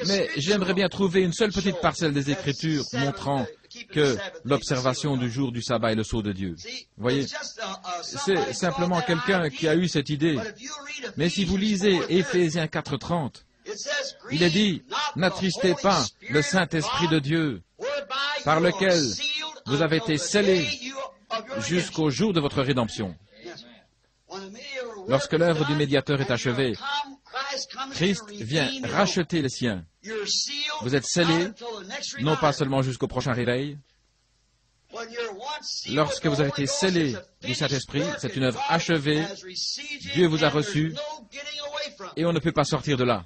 Mais j'aimerais bien trouver une seule petite parcelle des Écritures montrant que l'observation du jour du sabbat est le sceau de Dieu. Voyez, c'est simplement quelqu'un qui a eu cette idée. Mais si vous lisez Éphésiens 4.30, il est dit, n'attristez pas le Saint-Esprit de Dieu, par lequel vous avez été scellés jusqu'au jour de votre rédemption. Lorsque l'œuvre du médiateur est achevée, Christ vient racheter les siens. Vous êtes scellés, non pas seulement jusqu'au prochain réveil. Lorsque vous avez été scellés du Saint-Esprit, c'est une œuvre achevée. Dieu vous a reçu et on ne peut pas sortir de là.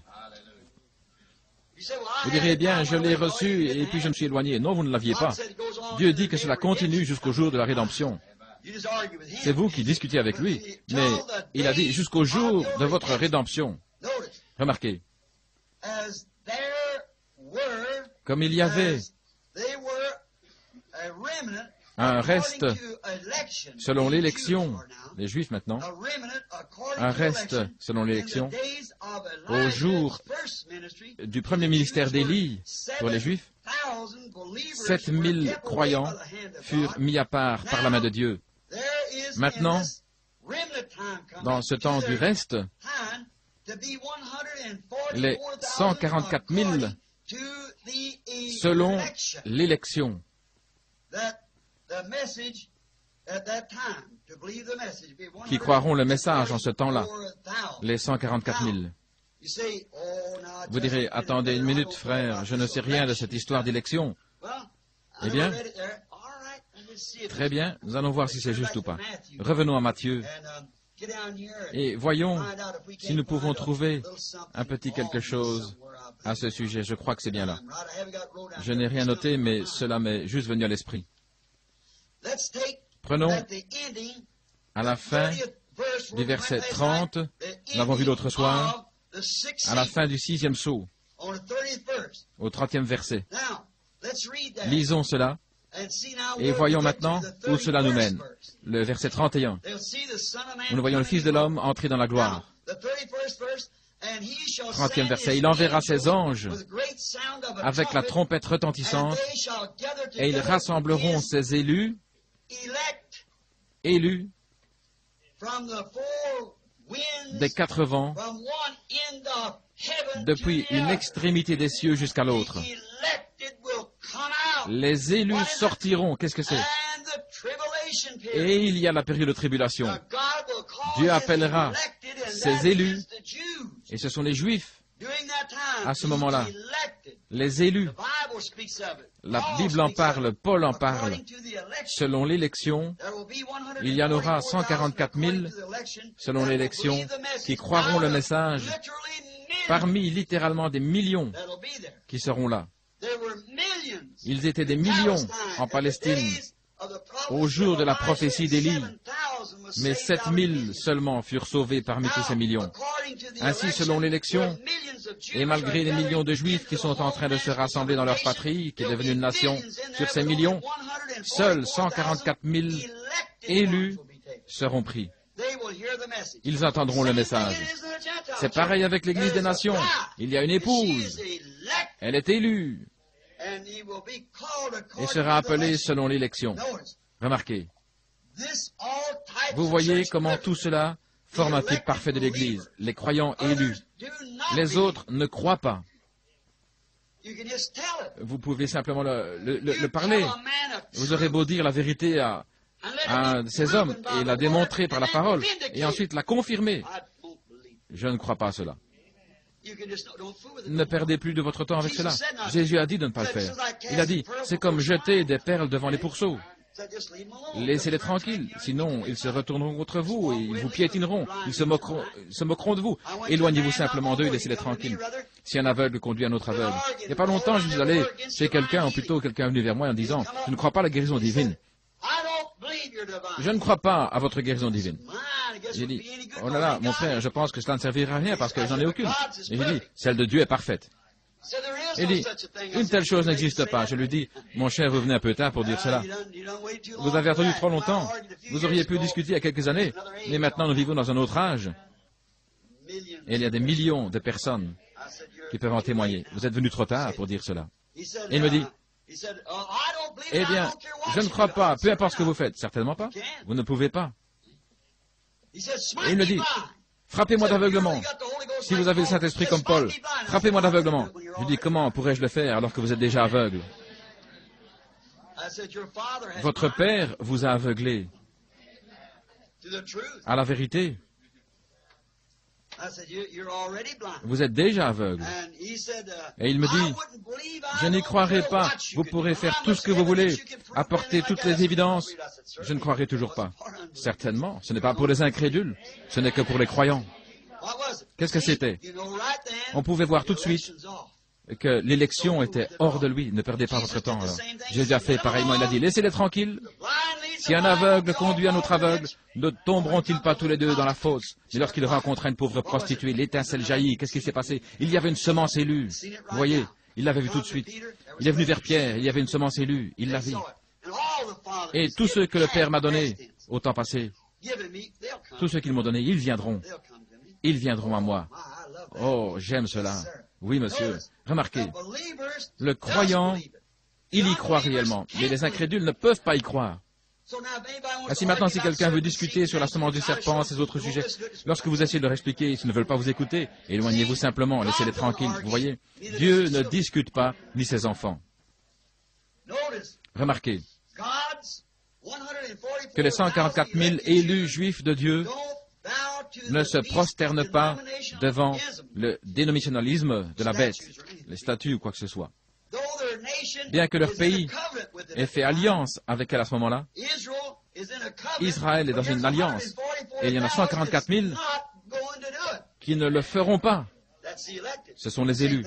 Vous direz bien, je l'ai reçu et puis je me suis éloigné. Non, vous ne l'aviez pas. Dieu dit que cela continue jusqu'au jour de la rédemption. C'est vous qui discutez avec lui, mais il a dit jusqu'au jour de votre rédemption. Remarquez, comme il y avait. un reste selon l'élection, les Juifs maintenant, un reste selon l'élection, au jour du premier ministère d'Élie pour les Juifs, 7000 croyants furent mis à part par la main de Dieu. Maintenant, dans ce temps du reste, les 144 000 selon l'élection. Qui croiront le message en ce temps-là, les 144 000. Vous direz, attendez une minute, frère, je ne sais rien de cette histoire d'élection. Eh bien, très bien, nous allons voir si c'est juste ou pas. Revenons à Matthieu et voyons si nous pouvons trouver un petit quelque chose à ce sujet. Je crois que c'est bien là. Je n'ai rien noté, mais cela m'est juste venu à l'esprit. Prenons à la fin du verset 30, nous l'avons vu l'autre soir, à la fin du sixième saut, au trentième verset. Lisons cela et voyons maintenant où cela nous mène. Le verset 31. Nous voyons le Fils de l'homme entrer dans la gloire. 30e verset. Il enverra ses anges avec la trompette retentissante et ils rassembleront ses élus, élus des quatre vents, depuis une extrémité des cieux jusqu'à l'autre. Les élus sortiront. Qu'est-ce que c'est Et il y a la période de tribulation. Dieu appellera ses élus, et ce sont les Juifs à ce moment-là. Les élus. La Bible en parle, Paul en parle. Selon l'élection, il y en aura 144 000, selon l'élection, qui croiront le message, parmi littéralement des millions qui seront là. Ils étaient des millions en Palestine au jour de la prophétie d'Élie, mais 7000 seulement furent sauvés parmi tous ces millions. Ainsi, selon l'élection, et malgré les millions de Juifs qui sont en train de se rassembler dans leur patrie, qui est devenue une nation, sur ces millions, seuls 144 000 élus seront pris. Ils entendront le message. C'est pareil avec l'Église des Nations. Il y a une épouse. Elle est élue et sera appelée selon l'élection. Remarquez, vous voyez comment tout cela forme un type parfait de l'Église, les croyants élus. Les autres ne croient pas. Vous pouvez simplement le, parler. Vous aurez beau dire la vérité à, à ces hommes et la démontrer par la parole, et ensuite la confirmer. Je ne crois pas à cela. Ne perdez plus de votre temps avec cela. Jésus a dit de ne pas le faire. Il a dit, c'est comme jeter des perles devant les pourceaux. Laissez-les tranquilles, sinon ils se retourneront contre vous et ils vous piétineront, ils se moqueront, se moqueront de vous. Éloignez-vous simplement d'eux et laissez-les tranquilles. Si un aveugle conduit un autre aveugle. Il n'y a pas longtemps, je suis allé chez quelqu'un, ou plutôt quelqu'un est venu vers moi en disant, je ne crois pas à la guérison divine. Je ne crois pas à votre guérison divine. J'ai dit, oh là là, mon frère, je pense que cela ne servira à rien parce que j'en ai aucune. Et j'ai dit, celle de Dieu est parfaite. Il dit, une telle chose n'existe pas. Je lui dis, mon cher, vous venez un peu tard pour dire cela. Vous avez attendu trop longtemps. Vous auriez pu discuter il y a quelques années. Mais maintenant, nous vivons dans un autre âge. Et il y a des millions de personnes qui peuvent en témoigner. Vous êtes venu trop tard pour dire cela. il me dit, eh bien, je ne crois pas, peu importe ce que vous faites. Certainement pas. Vous ne pouvez pas. Et il me dit, frappez-moi d'aveuglement. Si vous avez le Saint-Esprit comme Paul, frappez-moi d'aveuglement. Je dis, comment pourrais-je le faire alors que vous êtes déjà aveugle? Votre Père vous a aveuglé à la vérité. Vous êtes déjà aveugle. Et il me dit, je n'y croirai pas. Vous pourrez faire tout ce que vous voulez, apporter toutes les évidences. Je ne croirai toujours pas. <laughs> Certainement, ce n'est pas pour les incrédules, ce n'est que pour les croyants. Qu'est-ce que c'était? On pouvait voir tout de suite que l'élection était hors de lui. Ne perdez pas votre temps. Jésus a fait pareillement. Il a dit, laissez-les tranquilles. Si un aveugle conduit un autre aveugle, ne tomberont-ils pas tous les deux dans la fosse? Mais lorsqu'il rencontra une pauvre prostituée, l'étincelle jaillit. Qu'est-ce qui s'est passé? Il y avait une semence élue. Vous voyez, il l'avait vu tout de suite. Il est venu vers Pierre, il y avait une semence élue. Il l'a vu. Et tous ceux que le Père m'a donnés au temps passé, tous ceux qu'ils m'ont donnés, ils viendront. Ils viendront à moi. Oh, j'aime cela. Oui, monsieur. Remarquez, le croyant, il y croit réellement, mais les incrédules ne peuvent pas y croire. Ainsi maintenant, si quelqu'un veut discuter sur la semence du serpent, ces autres sujets, lorsque vous essayez de leur expliquer, s'ils ne veulent pas vous écouter, éloignez-vous simplement, laissez-les tranquilles. Vous voyez, Dieu ne discute pas, ni ses enfants. Remarquez que les 144 000 élus juifs de Dieu ne se prosternent pas devant le dénominationnalisme de la bête, les statues ou quoi que ce soit. Bien que leur pays ait fait alliance avec elle à ce moment-là, Israël est dans une alliance et il y en a 144 000 qui ne le feront pas. Ce sont les élus.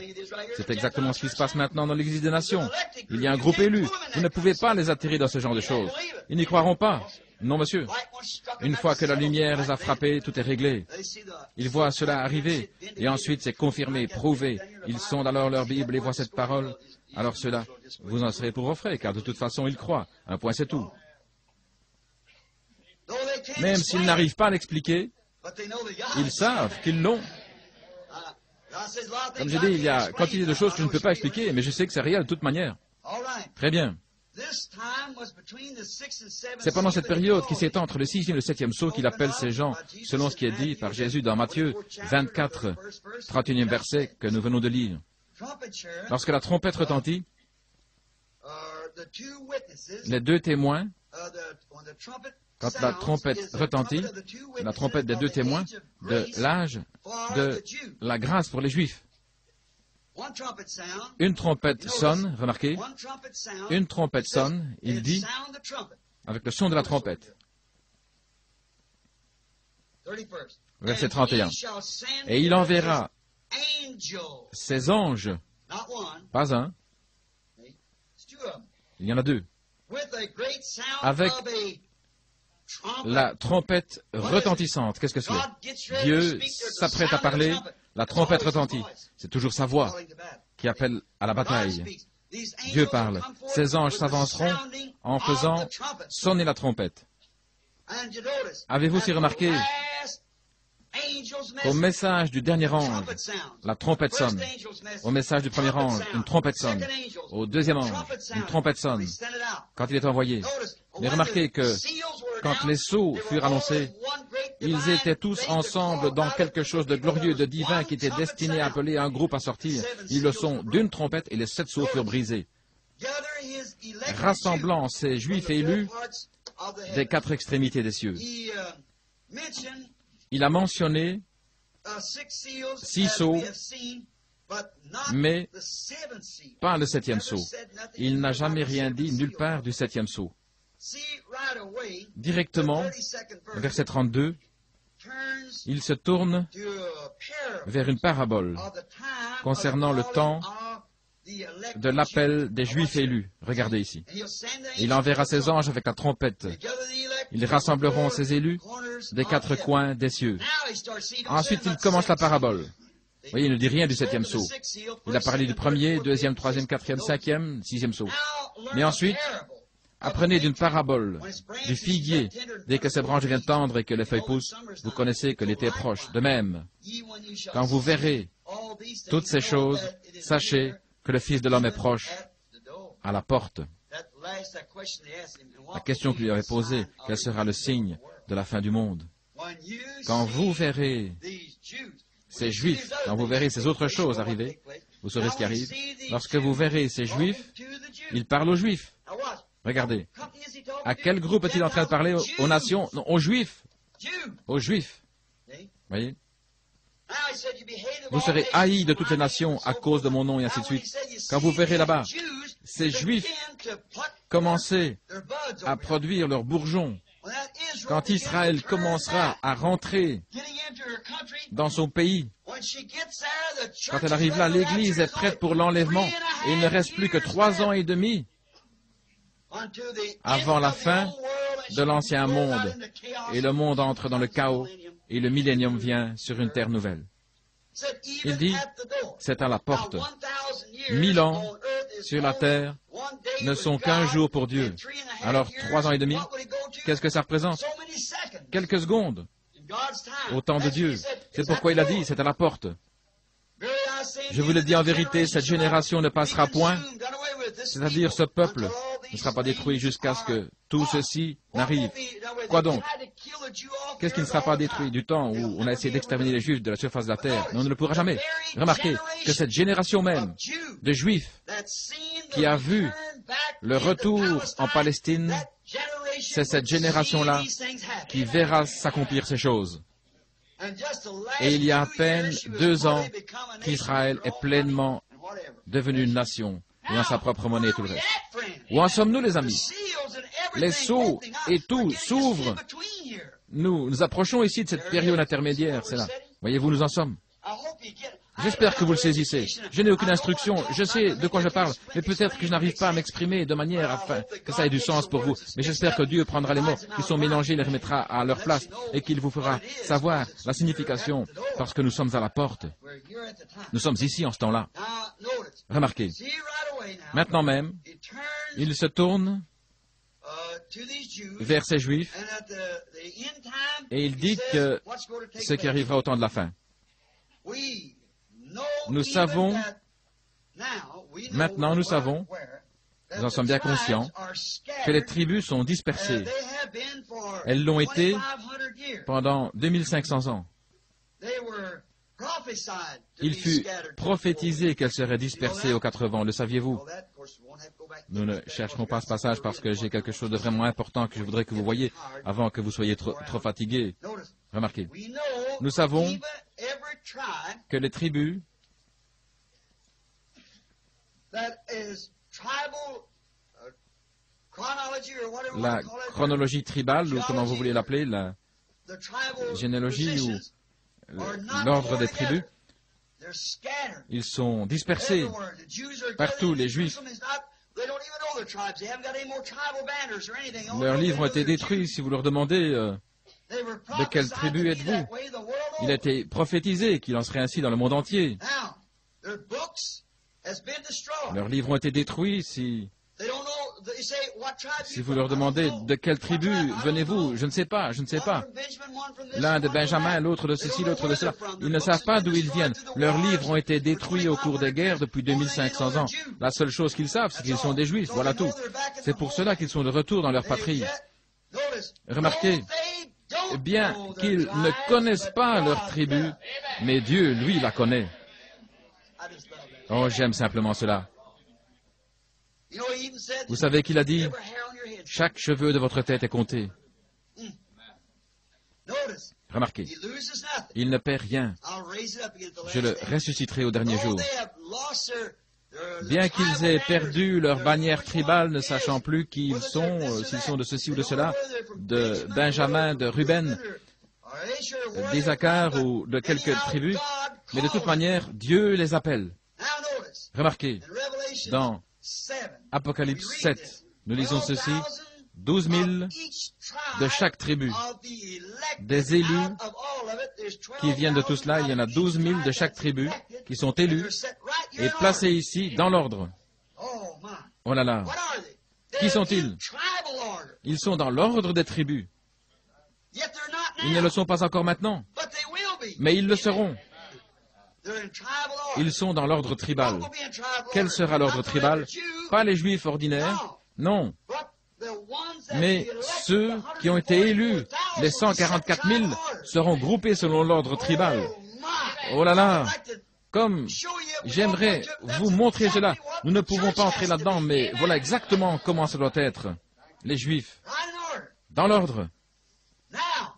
C'est exactement ce qui se passe maintenant dans l'Église des Nations. Il y a un groupe élu. Vous ne pouvez pas les attirer dans ce genre de choses. Ils n'y croiront pas. Non, monsieur. Une fois que la lumière les a frappés, tout est réglé. Ils voient cela arriver, et ensuite c'est confirmé, prouvé. Ils sondent alors leur Bible et voient cette parole. Alors cela, vous en serez pour vos frais, car de toute façon, ils croient. Un point, c'est tout. Même s'ils n'arrivent pas à l'expliquer, ils savent qu'ils l'ont. Comme j'ai dit, il y a quantité de choses que je ne peux pas expliquer, mais je sais que c'est réel de toute manière. Très bien. C'est pendant cette période qui s'étend entre le sixième et le septième saut qu'il appelle ces gens, selon ce qui est dit par Jésus dans Matthieu 24, 31e verset que nous venons de lire. Lorsque la trompette retentit, les deux témoins, quand la trompette retentit, la trompette des deux témoins de l'âge de la grâce pour les Juifs, une trompette sonne, remarquez, une trompette sonne, il dit, avec le son de la trompette. Verset 31. Et il enverra ses anges, pas un, il y en a deux, avec la trompette retentissante. Qu'est-ce que c'est? Dieu s'apprête à parler, la trompette retentit. C'est toujours sa voix qui appelle à la bataille. Dieu parle. Ces anges s'avanceront en faisant sonner la trompette. Avez-vous aussi remarqué au message du dernier ange, la trompette sonne. Au message du premier ange, une trompette sonne. Au deuxième ange, une trompette sonne. Quand il est envoyé. Mais remarquez que quand les sceaux furent annoncés, ils étaient tous ensemble dans quelque chose de glorieux, de divin qui était destiné à appeler un groupe à sortir. Ils le sont d'une trompette et les sept sceaux furent brisés. Rassemblant ces juifs élus des quatre extrémités des cieux. Il a mentionné six sceaux, mais pas le septième sceau. Il n'a jamais rien dit nulle part du septième sceau. Directement, verset 32, il se tourne vers une parabole concernant le temps de l'appel des Juifs élus. Regardez ici. Il enverra ses anges avec la trompette Ils rassembleront ses élus des quatre coins des cieux. Ensuite, il commence la parabole. Voyez, il ne dit rien du septième saut. Il a parlé du premier, deuxième, troisième, quatrième, cinquième, sixième saut. Mais ensuite, apprenez d'une parabole du figuier. Dès que ses branches viennent tendre et que les feuilles poussent, vous connaissez que l'été est proche. De même, quand vous verrez toutes ces choses, sachez que le Fils de l'homme est proche, à la porte. La question que lui avait posée, quel sera le signe de la fin du monde? Quand vous verrez ces Juifs, quand vous verrez ces autres choses arriver, vous saurez ce qui arrive. Lorsque vous verrez ces Juifs, il parle aux Juifs. Regardez. À quel groupe est-il en train de parler aux, nations? Aux Juifs. Aux Juifs. Voyez? Vous serez haïs de toutes les nations à cause de mon nom et ainsi de suite. Quand vous verrez là-bas ces Juifs commencer à produire leurs bourgeons, quand Israël commencera à rentrer dans son pays, quand elle arrive là, l'Église est prête pour l'enlèvement et il ne reste plus que trois ans et demi avant la fin de l'ancien monde et le monde entre dans le chaos et le millénium vient sur une terre nouvelle. Il dit, c'est à la porte. Mille ans sur la terre ne sont qu'un jour pour Dieu. Alors, trois ans et demi, qu'est-ce que ça représente? Quelques secondes. Au temps de Dieu. C'est pourquoi il a dit, c'est à la porte. Je vous le dis en vérité, cette génération ne passera point, c'est-à-dire ce peuple ne sera pas détruit jusqu'à ce que tout ceci n'arrive. Quoi donc? Qu'est-ce qui ne sera pas détruit du temps où on a essayé d'exterminer les Juifs de la surface de la terre? Mais on ne le pourra jamais. Remarquez que cette génération même de Juifs qui a vu le retour en Palestine, c'est cette génération-là qui verra s'accomplir ces choses. Et il y a à peine deux ans qu'Israël est pleinement devenu une nation ayant sa propre monnaie et tout le reste. Où en sommes-nous, les amis? Les sceaux et tout s'ouvrent. Nous nous approchons ici de cette période intermédiaire, c'est là. Voyez-vous, nous en sommes. J'espère que vous le saisissez. Je n'ai aucune instruction, je sais de quoi je parle, mais peut-être que je n'arrive pas à m'exprimer de manière afin que ça ait du sens pour vous. Mais j'espère que Dieu prendra les mots qui sont mélangés, les remettra à leur place et qu'il vous fera savoir la signification parce que nous sommes à la porte. Nous sommes ici en ce temps-là. Remarquez, maintenant même, il se tourne vers ces Juifs et il dit que ce qui arrivera au temps de la fin. Nous savons, maintenant nous savons, nous en sommes bien conscients, que les tribus sont dispersées. Elles l'ont été pendant 2500 ans. Il fut prophétisé qu'elles seraient dispersées aux quatre vents, le saviez-vous? Nous ne chercherons pas ce passage parce que j'ai quelque chose de vraiment important que je voudrais que vous voyiez avant que vous soyez trop, trop fatigués. Remarquez, nous savons que les tribus la chronologie tribale, ou comment vous voulez l'appeler, la généalogie ou l'ordre des tribus, ils sont dispersés. Partout, les Juifs. Leurs livres ont été détruits, si vous leur demandez euh, de quelle tribu êtes-vous? Il a été prophétisé qu'il en serait ainsi dans le monde entier. Leurs livres ont été détruits si... Si vous leur demandez de quelle tribu venez-vous, je ne sais pas, je ne sais pas. L'un de Benjamin, l'autre de ceci, l'autre de cela. Ils ne savent pas d'où ils viennent. Leurs livres ont été détruits au cours des guerres depuis 2500 ans. La seule chose qu'ils savent, c'est qu'ils sont des juifs, voilà tout. C'est pour cela qu'ils sont de retour dans leur patrie. Remarquez, bien qu'ils ne connaissent pas leur tribu, mais Dieu, lui, la connaît. Oh, j'aime simplement cela. Vous savez qu'il a dit, chaque cheveu de votre tête est compté. Remarquez, il ne perd rien. Je le ressusciterai au dernier jour. Bien qu'ils aient perdu leur bannière tribale, ne sachant plus qui ils sont, euh, s'ils sont de ceci ou de cela, de Benjamin, de Ruben, d'Isaacar ou de quelques tribus, mais de toute manière, Dieu les appelle. Remarquez, dans Apocalypse 7, nous lisons ceci, Douze mille de chaque tribu. Des élus qui viennent de tout cela, il y en a douze mille de chaque tribu qui sont élus et placés ici dans l'ordre. Oh là là. Qui sont-ils? Ils sont dans l'ordre des tribus. Ils ne le sont pas encore maintenant, mais ils le seront. Ils sont dans l'ordre tribal. Quel sera l'ordre tribal? Pas les juifs ordinaires, non, mais ceux qui ont été élus, les 144 000, seront groupés selon l'ordre tribal. Oh là là Comme j'aimerais vous montrer cela, nous ne pouvons pas entrer là-dedans, mais voilà exactement comment ça doit être. Les Juifs, dans l'ordre.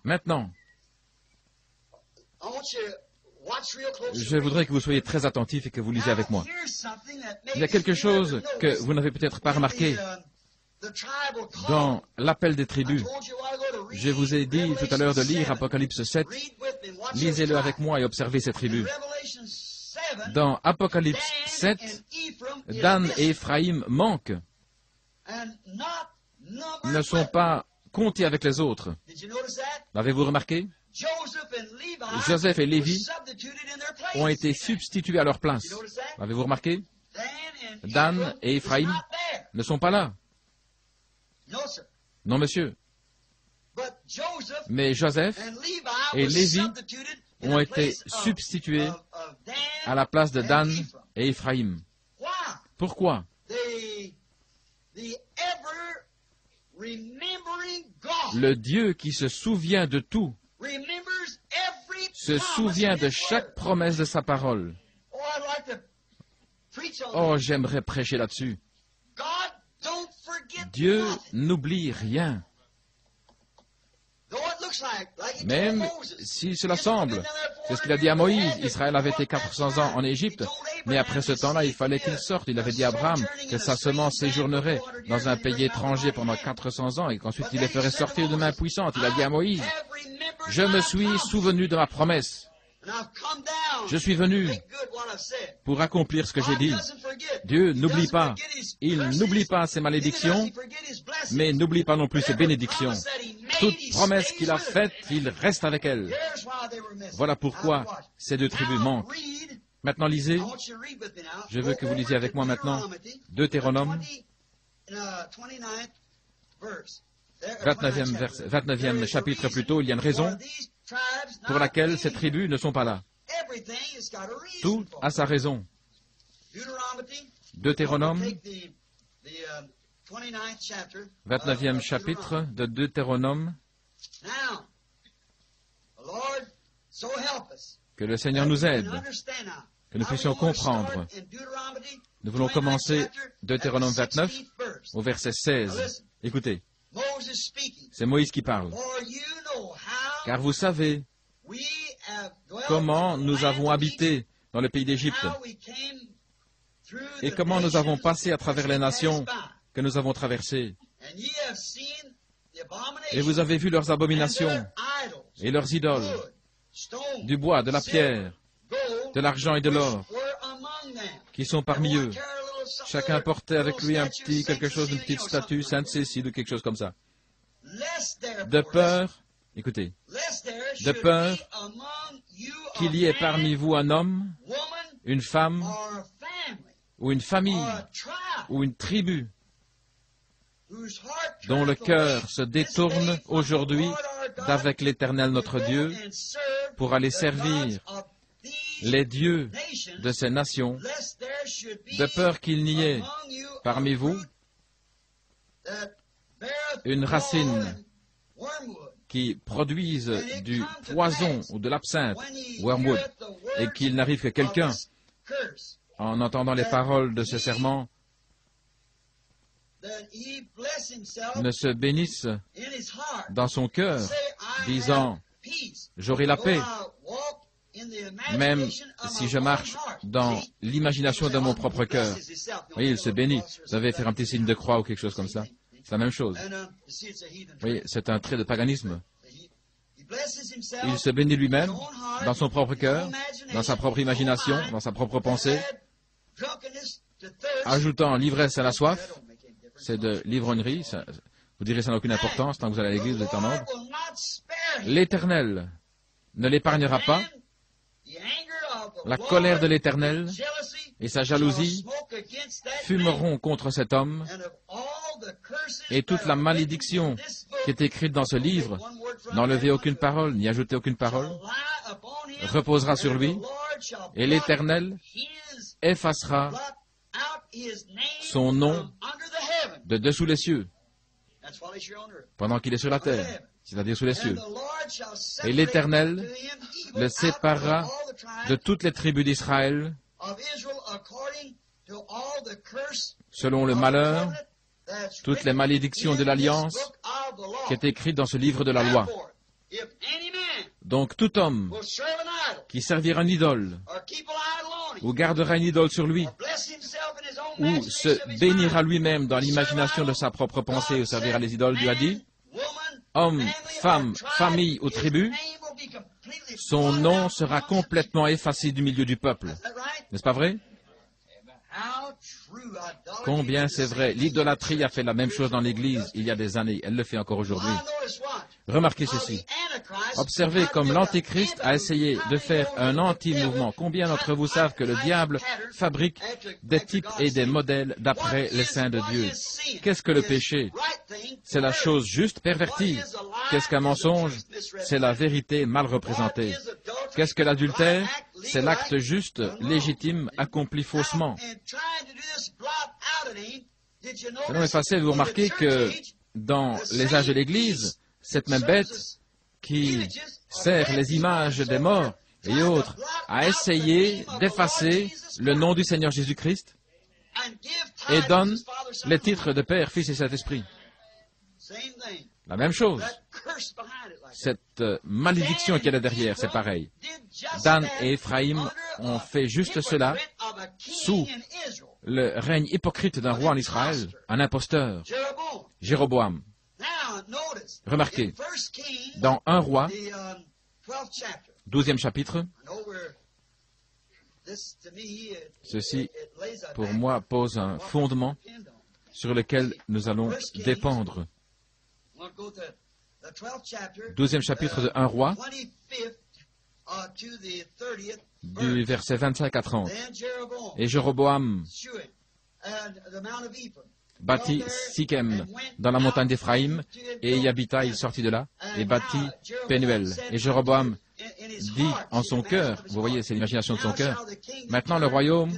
Maintenant, je voudrais que vous soyez très attentifs et que vous lisiez avec moi. Il y a quelque chose que vous n'avez peut-être pas remarqué. dans l'appel des tribus. Je vous ai dit tout à l'heure de lire Apocalypse 7. Lisez-le avec moi et observez ces tribus. Dans Apocalypse 7, Dan et Ephraïm manquent, ne sont pas comptés avec les autres. L'avez-vous remarqué? Joseph et Lévi ont été substitués à leur place. L'avez-vous remarqué? Dan et Ephraïm ne sont pas là. Non, monsieur. Mais Joseph et Lévi ont été substitués à la place de Dan et Ephraïm. Pourquoi? Le Dieu qui se souvient de tout se souvient de chaque promesse de sa parole. Oh, j'aimerais prêcher là-dessus. Dieu n'oublie rien. Même si cela semble, c'est ce qu'il a dit à Moïse. Israël avait été 400 ans en Égypte, mais après ce temps-là, il fallait qu'il sorte. Il avait dit à Abraham que sa semence séjournerait dans un pays étranger pendant 400 ans et qu'ensuite il les ferait sortir de main puissante. Il a dit à Moïse, je me suis souvenu de ma promesse. Je suis venu pour accomplir ce que j'ai dit. Dieu n'oublie pas. Il n'oublie pas ses malédictions, mais n'oublie pas non plus ses bénédictions. Toute promesse qu'il a faite, il reste avec elle. Voilà pourquoi ces deux tribus manquent. Maintenant, lisez. Je veux que vous lisiez avec moi maintenant Deutéronome, 29e, 29e chapitre plus tôt. Il y a une raison pour laquelle ces tribus ne sont pas là. Tout a sa raison. Deutéronome, 29e chapitre de Deutéronome. Que le Seigneur nous aide, que nous puissions comprendre. Nous voulons commencer Deutéronome 29 au verset 16. Écoutez, c'est Moïse qui parle. Car vous savez comment nous avons habité dans le pays d'Égypte et comment nous avons passé à travers les nations que nous avons traversées. Et vous avez vu leurs abominations et leurs idoles, du bois, de la pierre, de l'argent et de l'or, qui sont parmi eux. Chacun portait avec lui un petit quelque chose, une petite statue, Sainte Cécile ou quelque chose comme ça. De peur, écoutez, de peur qu'il y ait parmi vous un homme, une femme, ou une famille, ou une tribu, dont le cœur se détourne aujourd'hui d'avec l'Éternel notre Dieu pour aller servir les dieux de ces nations, de peur qu'il n'y ait parmi vous une racine qui produise du poison ou de l'absinthe, wormwood, et qu'il n'arrive que quelqu'un, en entendant les paroles de ce serment, ne se bénisse dans son cœur, disant, j'aurai la paix, même si je marche dans l'imagination de mon propre cœur. Oui, il se bénit. Vous savez, faire un petit signe de croix ou quelque chose comme ça. C'est la même chose. Oui, c'est un trait de paganisme. Il se bénit lui-même dans son propre cœur, dans sa propre imagination, dans sa propre pensée, ajoutant l'ivresse à la soif. C'est de l'ivrognerie. Vous direz ça n'a aucune importance, tant que vous allez à l'église, vous êtes en ordre. L'Éternel ne l'épargnera pas. La colère de l'Éternel et sa jalousie fumeront contre cet homme et toute la malédiction qui est écrite dans ce livre, n'enlevez aucune parole, n'y ajoutez aucune parole, reposera sur lui, et l'Éternel effacera son nom de dessous les cieux, pendant qu'il est sur la terre, c'est-à-dire sous les cieux. Et l'Éternel le séparera de toutes les tribus d'Israël selon le malheur, toutes les malédictions de l'alliance qui est écrite dans ce livre de la loi. Donc tout homme qui servira un idole, ou gardera une idole sur lui, ou se bénira lui-même dans l'imagination de sa propre pensée ou servira les idoles, Dieu a dit, homme, femme, famille ou tribu, son nom sera complètement effacé du milieu du peuple. N'est-ce pas vrai? Combien c'est vrai? L'idolâtrie a fait la même chose dans l'Église il y a des années. Elle le fait encore aujourd'hui. Remarquez ceci. Observez comme l'Antéchrist a essayé de faire un anti-mouvement. Combien d'entre vous savent que le diable fabrique des types et des modèles d'après les saints de Dieu? Qu'est-ce que le péché? C'est la chose juste pervertie. Qu'est-ce qu'un mensonge? C'est la vérité mal représentée. Qu'est-ce que l'adultère? C'est l'acte juste, légitime, accompli faussement. Vous remarquez que dans les âges de l'Église, cette même bête qui sert les images des morts et autres a essayé d'effacer le nom du Seigneur Jésus-Christ et donne les titres de Père, Fils et Saint-Esprit. La même chose. Cette euh, malédiction qui est derrière, c'est pareil. Dan et Ephraïm ont fait juste cela sous le règne hypocrite d'un roi en Israël, un imposteur, Jéroboam. Remarquez, dans un roi, douzième chapitre, ceci, pour moi, pose un fondement sur lequel nous allons dépendre. Douzième chapitre de un roi, du verset 25 à 30. Et Jéroboam bâtit Sichem dans la montagne d'Éphraïm, et y habita, il sortit de là, et bâtit Penuel. Et Jéroboam dit en son cœur, vous voyez, c'est l'imagination de son cœur, maintenant le royaume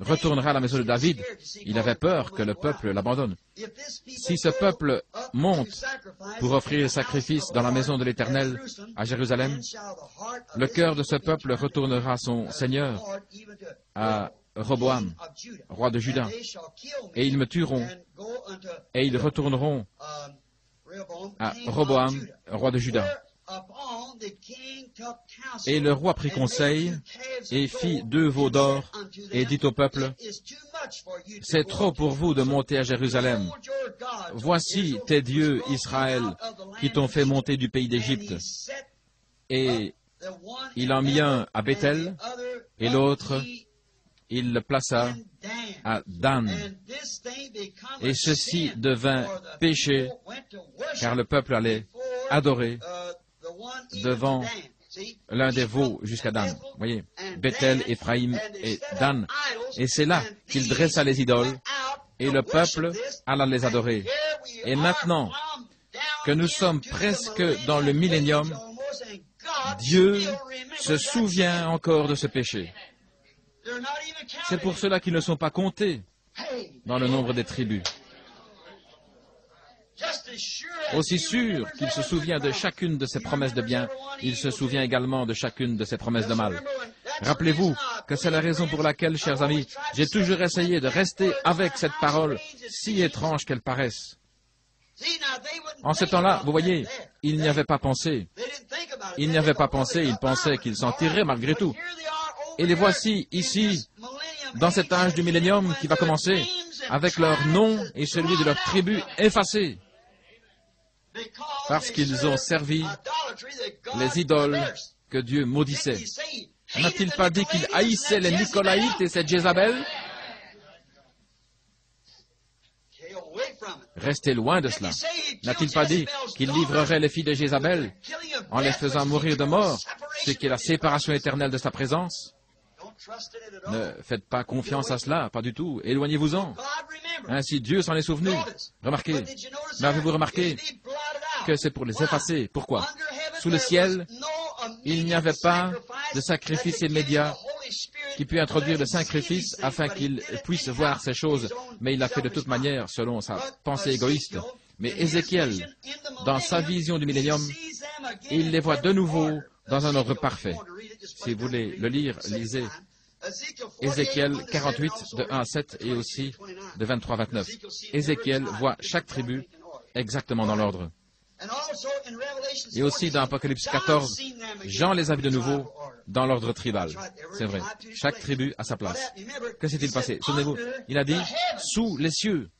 retournera à la maison de David. Il avait peur que le peuple l'abandonne. Si ce peuple monte pour offrir le sacrifice dans la maison de l'Éternel à Jérusalem, le cœur de ce peuple retournera son Seigneur, à Roboam, roi de Juda, et ils me tueront, et ils retourneront à Roboam, roi de Juda. Et le roi prit conseil et fit deux veaux d'or et dit au peuple, C'est trop pour vous de monter à Jérusalem. Voici tes dieux, Israël, qui t'ont fait monter du pays d'Égypte. Et il en mit un à Bethel et l'autre il le plaça à Dan. Et ceci devint péché, car le peuple allait adorer devant l'un des veaux jusqu'à Dan. Vous voyez, Bethel, Ephraim et Dan. Et c'est là qu'il dressa les idoles, et le peuple alla les adorer. Et maintenant que nous sommes presque dans le millénium, Dieu se souvient encore de ce péché. C'est pour cela qu'ils ne sont pas comptés dans le nombre des tribus. Aussi sûr qu'il se souvient de chacune de ses promesses de bien, il se souvient également de chacune de ses promesses de mal. Rappelez-vous que c'est la raison pour laquelle, chers amis, j'ai toujours essayé de rester avec cette parole, si étrange qu'elle paraisse. En ce temps-là, vous voyez, ils n'y avaient pas pensé. Ils n'y avaient pas pensé, ils pensaient qu'ils s'en tireraient malgré tout. Et les voici ici, dans cet âge du millénium qui va commencer, avec leur nom et celui de leur tribu effacés, parce qu'ils ont servi les idoles que Dieu maudissait. N'a-t-il pas dit qu'il haïssait les Nicolaïtes et cette Jézabel? Restez loin de cela. N'a-t-il pas dit qu'il livrerait les filles de Jézabel en les faisant mourir de mort, ce qui est la séparation éternelle de sa présence? Ne faites pas confiance à cela, pas du tout. Éloignez-vous-en. Ainsi Dieu s'en est souvenu. Remarquez. Mais avez-vous remarqué que c'est pour les effacer? Pourquoi? Sous le ciel, il n'y avait pas de sacrifice immédiat qui put introduire le sacrifice afin qu'il puisse voir ces choses, mais il l'a fait de toute manière selon sa pensée égoïste. Mais Ézéchiel, dans sa vision du millénium, il les voit de nouveau dans un ordre parfait. Si vous voulez le lire, lisez Ézéchiel 48 de 1 à 7 et aussi de 23 à 29. Ézéchiel voit chaque tribu exactement dans l'ordre. Et aussi dans Apocalypse 14, Jean les a vus de nouveau dans l'ordre tribal. C'est vrai. Chaque tribu a sa place. Que s'est-il passé? Souvenez-vous, il a dit sous les cieux.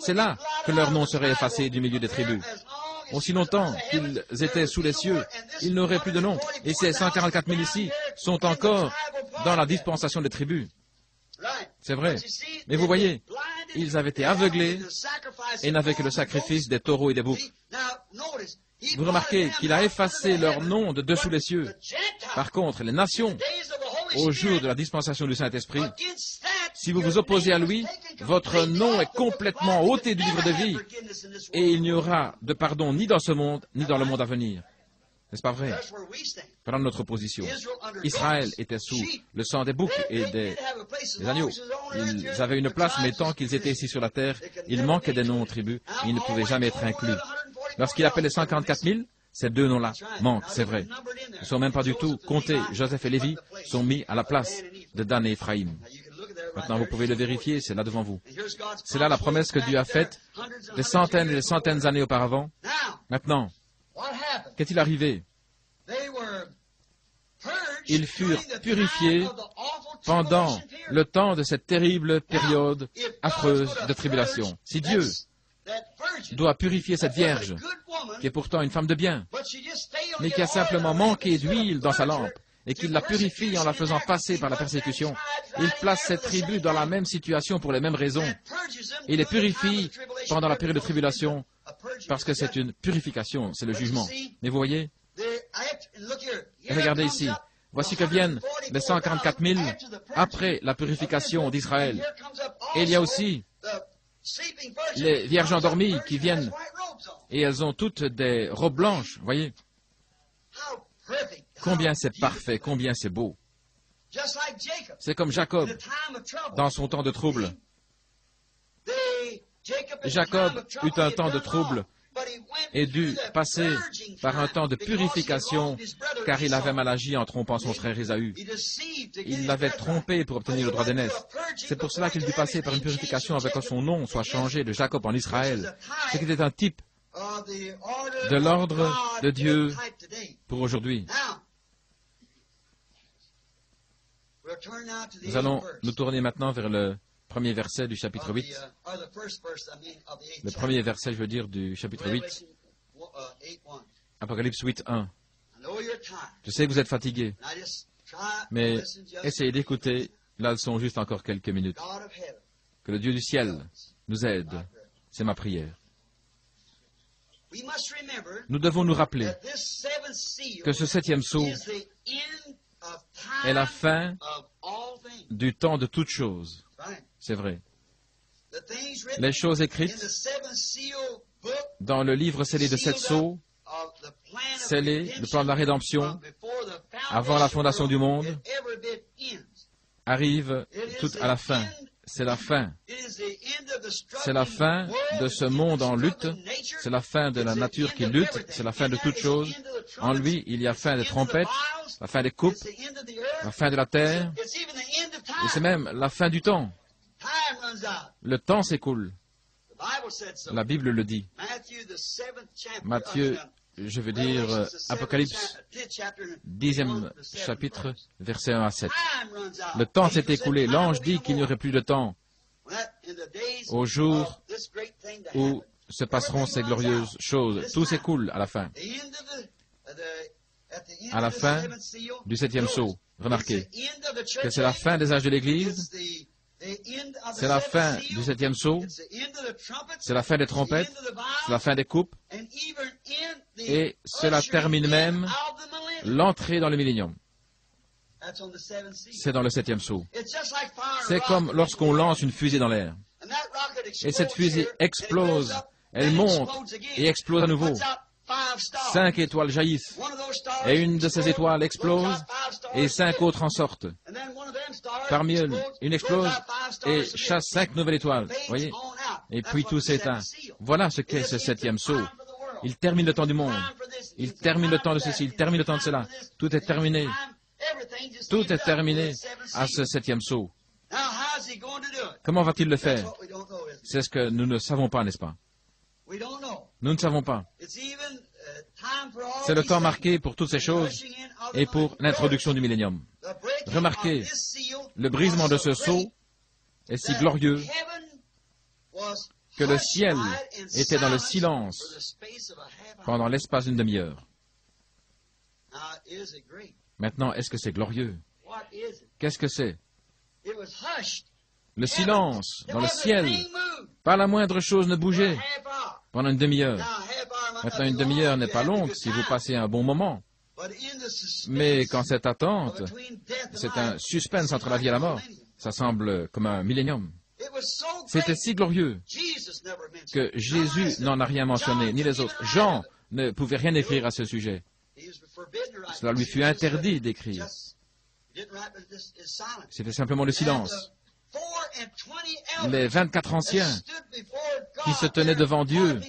C'est là que leur nom serait effacé du milieu des tribus. Aussi longtemps qu'ils étaient sous les cieux, ils n'auraient plus de nom. Et ces 144 000 ici sont encore dans la dispensation des tribus. C'est vrai. Mais vous voyez, ils avaient été aveuglés et n'avaient que le sacrifice des taureaux et des boucs. Vous remarquez qu'il a effacé leur nom de dessous les cieux. Par contre, les nations, au jour de la dispensation du Saint-Esprit, si vous vous opposez à lui, votre nom est complètement ôté du livre de vie et il n'y aura de pardon ni dans ce monde, ni dans le monde à venir. N'est-ce pas vrai? Pendant notre position, Israël était sous le sang des boucs et des, agneaux. Ils avaient une place, mais tant qu'ils étaient ici sur la terre, il manquait des noms aux tribus et ils ne pouvaient jamais être inclus. Lorsqu'il appelle les 144 000, ces deux noms-là manquent, c'est vrai. Ils ne sont même pas du tout comptés. Joseph et Lévi sont mis à la place de Dan et Ephraim. Maintenant, vous pouvez le vérifier, c'est là devant vous. C'est là la promesse que Dieu a faite des centaines et des centaines d'années auparavant. Maintenant, qu'est-il arrivé? Ils furent purifiés pendant le temps de cette terrible période affreuse de tribulation. Si Dieu doit purifier cette vierge, qui est pourtant une femme de bien, mais qui a simplement manqué d'huile dans sa lampe, et qu'il la purifie en la faisant passer par la persécution. Il place cette tribu dans la même situation pour les mêmes raisons. Il les purifie pendant la période de tribulation parce que c'est une purification, c'est le jugement. Mais vous voyez, regardez ici, voici que viennent les 144 000 après la purification d'Israël. Et il y a aussi les vierges endormies qui viennent et elles ont toutes des robes blanches, voyez? Combien c'est parfait, combien c'est beau. C'est comme Jacob dans son temps de trouble. Jacob eut un temps de trouble et dut passer par un temps de purification car il avait mal agi en trompant son frère Ésaü. Il l'avait trompé pour obtenir le droit d'aînesse. C'est pour cela qu'il dut passer par une purification avec que son nom soit changé de Jacob en Israël, ce qui était un type de l'ordre de Dieu pour aujourd'hui. Nous allons nous tourner maintenant vers le premier verset du chapitre 8. Le premier verset, je veux dire, du chapitre 8. Apocalypse 8, 1. Je sais que vous êtes fatigué, mais essayez d'écouter la leçon juste encore quelques minutes. Que le Dieu du ciel nous aide. C'est ma prière. Nous devons nous rappeler que ce septième sceau est la fin du temps de toutes choses. C'est vrai. Les choses écrites dans le livre scellé de sept sceaux, scellé, le plan de la rédemption, avant la fondation du monde, arrive tout à la fin. C'est la fin. C'est la fin de ce monde en lutte. C'est la fin de la nature qui lutte. C'est la fin de toute chose. En lui, il y a fin des trompettes, la fin des coupes, la fin de la terre. Et c'est même la fin du temps. Le temps s'écoule. La Bible le dit. Matthieu, je veux dire euh, Apocalypse, dixième chapitre, verset 1 à 7. Le temps s'est écoulé. L'ange dit qu'il n'y aurait plus de temps au jour où se passeront ces glorieuses choses. Tout s'écoule à la fin. À la fin du septième saut. Remarquez que c'est la fin des âges de l'Église C'est la fin du septième saut, c'est la fin des trompettes, c'est la fin des coupes, et cela termine même l'entrée dans le millénium. C'est dans le septième saut. C'est comme lorsqu'on lance une fusée dans l'air. Et cette fusée explose, elle monte et explose à nouveau. Cinq étoiles jaillissent, et une de ces étoiles explose, et cinq autres en sortent. Parmi eux, une explose et chasse cinq nouvelles étoiles. Voyez Et puis tout s'éteint. Voilà ce qu'est ce septième saut. Il termine le temps du monde. Il termine le temps de ceci. Il termine le temps de cela. Tout est terminé. Tout est terminé à ce septième saut. Comment va-t-il le faire? C'est ce que nous ne savons pas, n'est-ce pas? Nous ne savons pas. C'est le temps marqué pour toutes ces choses et pour l'introduction du millénium. Remarquez, le brisement de ce sceau est si glorieux que le ciel était dans le silence pendant l'espace d'une demi-heure. Maintenant, est-ce que c'est glorieux? Qu'est-ce que c'est? Le silence dans le ciel. Pas la moindre chose ne bougeait pendant une demi-heure. Maintenant, une demi-heure n'est pas longue si vous passez un bon moment. Mais quand cette attente, c'est un suspense entre la vie et la mort, ça semble comme un millénium. C'était si glorieux que Jésus n'en a rien mentionné, ni les autres. Jean ne pouvait rien écrire à ce sujet. Cela lui fut interdit d'écrire. C'était simplement le silence. Les 24 anciens qui se tenaient devant Dieu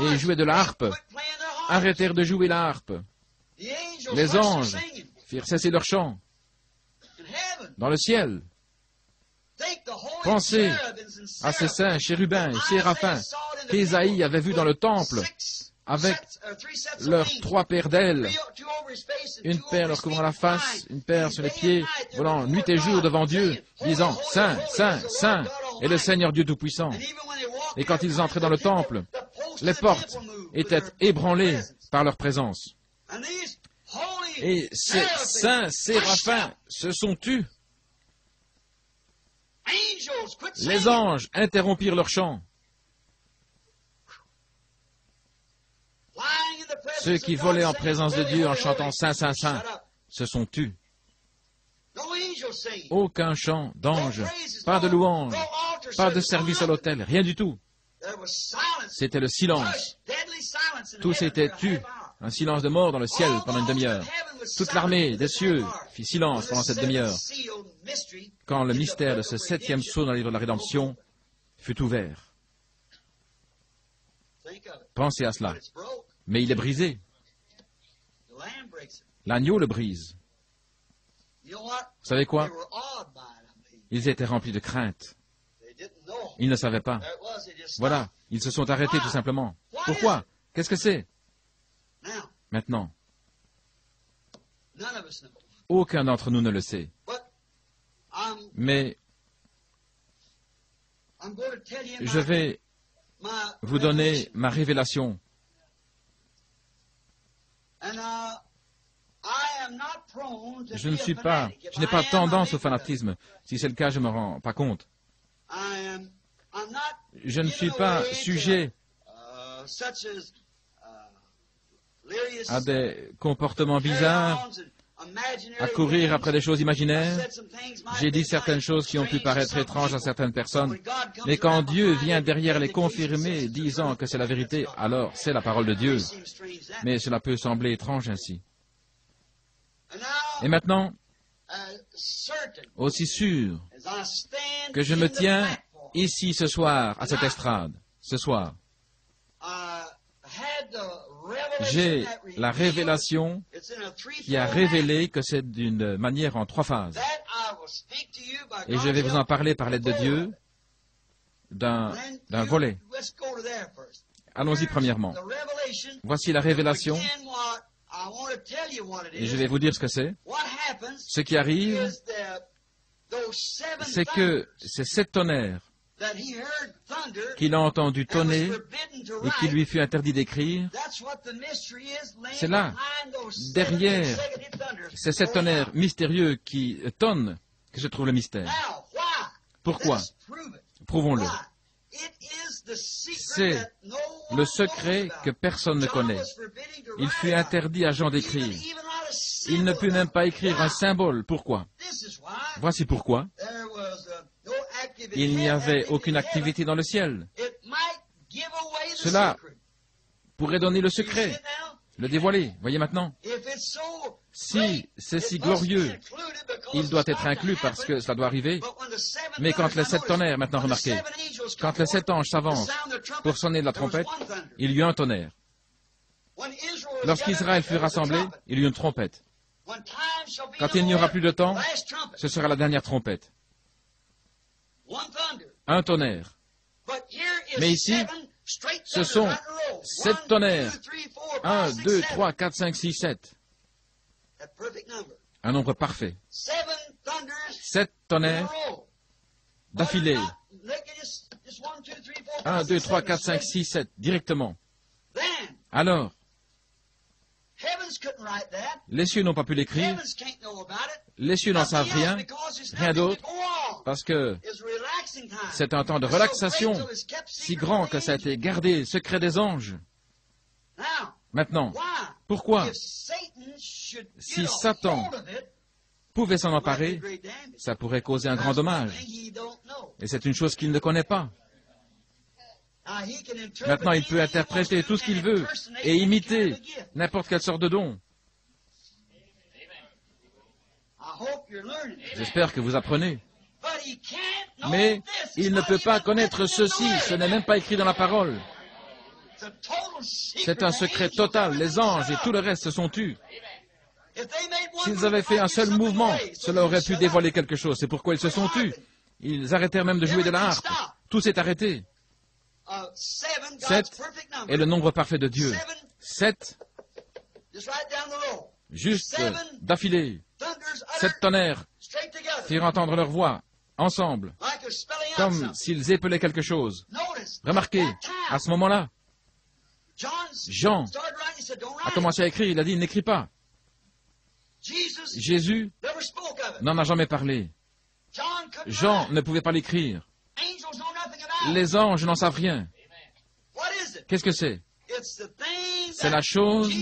et jouaient de la harpe arrêtèrent de jouer la harpe. Les anges firent cesser leur chant dans le ciel. Pensez à ces saints chérubins séraphins qu'Ésaïe avait vus dans le temple avec leurs trois paires d'ailes, une paire leur couvrant la face, une paire sur les pieds, volant nuit et jour devant Dieu, disant Saint, Saint, Saint est le Seigneur Dieu Tout-Puissant. Et quand ils entraient dans le temple, les portes étaient ébranlées par leur présence. Et ces saints séraphins se sont tus. Les anges interrompirent leur chant. Ceux qui volaient en présence de Dieu en chantant Saint, Saint, Saint se sont tus. Aucun chant d'ange, pas de louange, pas de service à l'autel, rien du tout. C'était le silence. Tout s'était tu, un silence de mort dans le ciel pendant une demi-heure. Toute l'armée des cieux fit silence pendant cette demi-heure, quand le mystère de ce septième saut dans le livre de la rédemption fut ouvert. Pensez à cela. Mais il est brisé. L'agneau le brise. Vous savez quoi? Ils étaient remplis de crainte. Ils ne savaient pas. Voilà, ils se sont arrêtés tout simplement. Pourquoi? Qu'est-ce que c'est? Maintenant, aucun d'entre nous ne le sait. Mais je vais vous donner ma révélation je ne suis pas, je n'ai pas tendance au fanatisme. Si c'est le cas, je ne me rends pas compte. Je ne suis pas sujet à des comportements bizarres, à courir après des choses imaginaires. J'ai dit certaines choses qui ont pu paraître étranges à certaines personnes, mais quand Dieu vient derrière les confirmer, disant que c'est la vérité, alors c'est la parole de Dieu. Mais cela peut sembler étrange ainsi. Et maintenant, aussi sûr que je me tiens ici ce soir, à cette estrade, ce soir, j'ai la révélation qui a révélé que c'est d'une manière en trois phases. Et je vais vous en parler par l'aide de Dieu d'un volet. Allons-y premièrement. Voici la révélation. Et je vais vous dire ce que c'est. Ce qui arrive, c'est que ces sept tonnerres qu'il a entendu tonner et qui lui fut interdit d'écrire, c'est là, derrière ces sept tonnerres mystérieux qui tonnent, que se trouve le mystère. Pourquoi? Prouvons-le. C'est le secret que personne ne connaît. Il fut interdit à Jean d'écrire. Il ne put même pas écrire un symbole. Pourquoi? Voici pourquoi. Il n'y avait aucune activité dans le ciel. Cela pourrait donner le secret, le dévoiler. Voyez maintenant. Si c'est si glorieux, il doit être inclus parce que cela doit arriver. Mais quand les sept tonnerres, maintenant remarquez, quand les sept anges s'avancent pour sonner de la trompette, il y eut un tonnerre. Lorsqu'Israël fut rassemblé, il y eut une trompette. Quand il n'y aura plus de temps, ce sera la dernière trompette. Un tonnerre. Mais ici, ce sont sept tonnerres. Un, deux, trois, quatre, cinq, six, sept. Un nombre parfait. Sept tonnerres d'affilée. Un, deux, trois, quatre, cinq, six, sept, directement. Alors, les cieux n'ont pas pu l'écrire. Les cieux n'en savent rien, rien d'autre, parce que c'est un temps de relaxation. si grand que ça a été gardé secret des anges. Maintenant, pourquoi Si Satan pouvait s'en emparer, ça pourrait causer un grand dommage. Et c'est une chose qu'il ne connaît pas. Maintenant, il peut interpréter tout ce qu'il veut et imiter n'importe quelle sorte de don. J'espère que vous apprenez. Mais il ne peut pas connaître ceci, ce n'est même pas écrit dans la parole. C'est un secret total, les anges et tout le reste se sont tus. S'ils avaient fait un seul mouvement, cela aurait pu dévoiler quelque chose. C'est pourquoi ils se sont tus. Ils arrêtèrent même de jouer de la harpe. Tout s'est arrêté. Sept est le nombre parfait de Dieu. Sept, juste d'affilée. Sept tonnerres firent entendre leur voix ensemble, comme s'ils épelaient quelque chose. Remarquez, à ce moment-là, Jean a commencé à écrire, il a dit, n'écris pas. Jésus n'en a jamais parlé. Jean ne pouvait pas l'écrire. Les anges n'en savent rien. Qu'est-ce que c'est? C'est la chose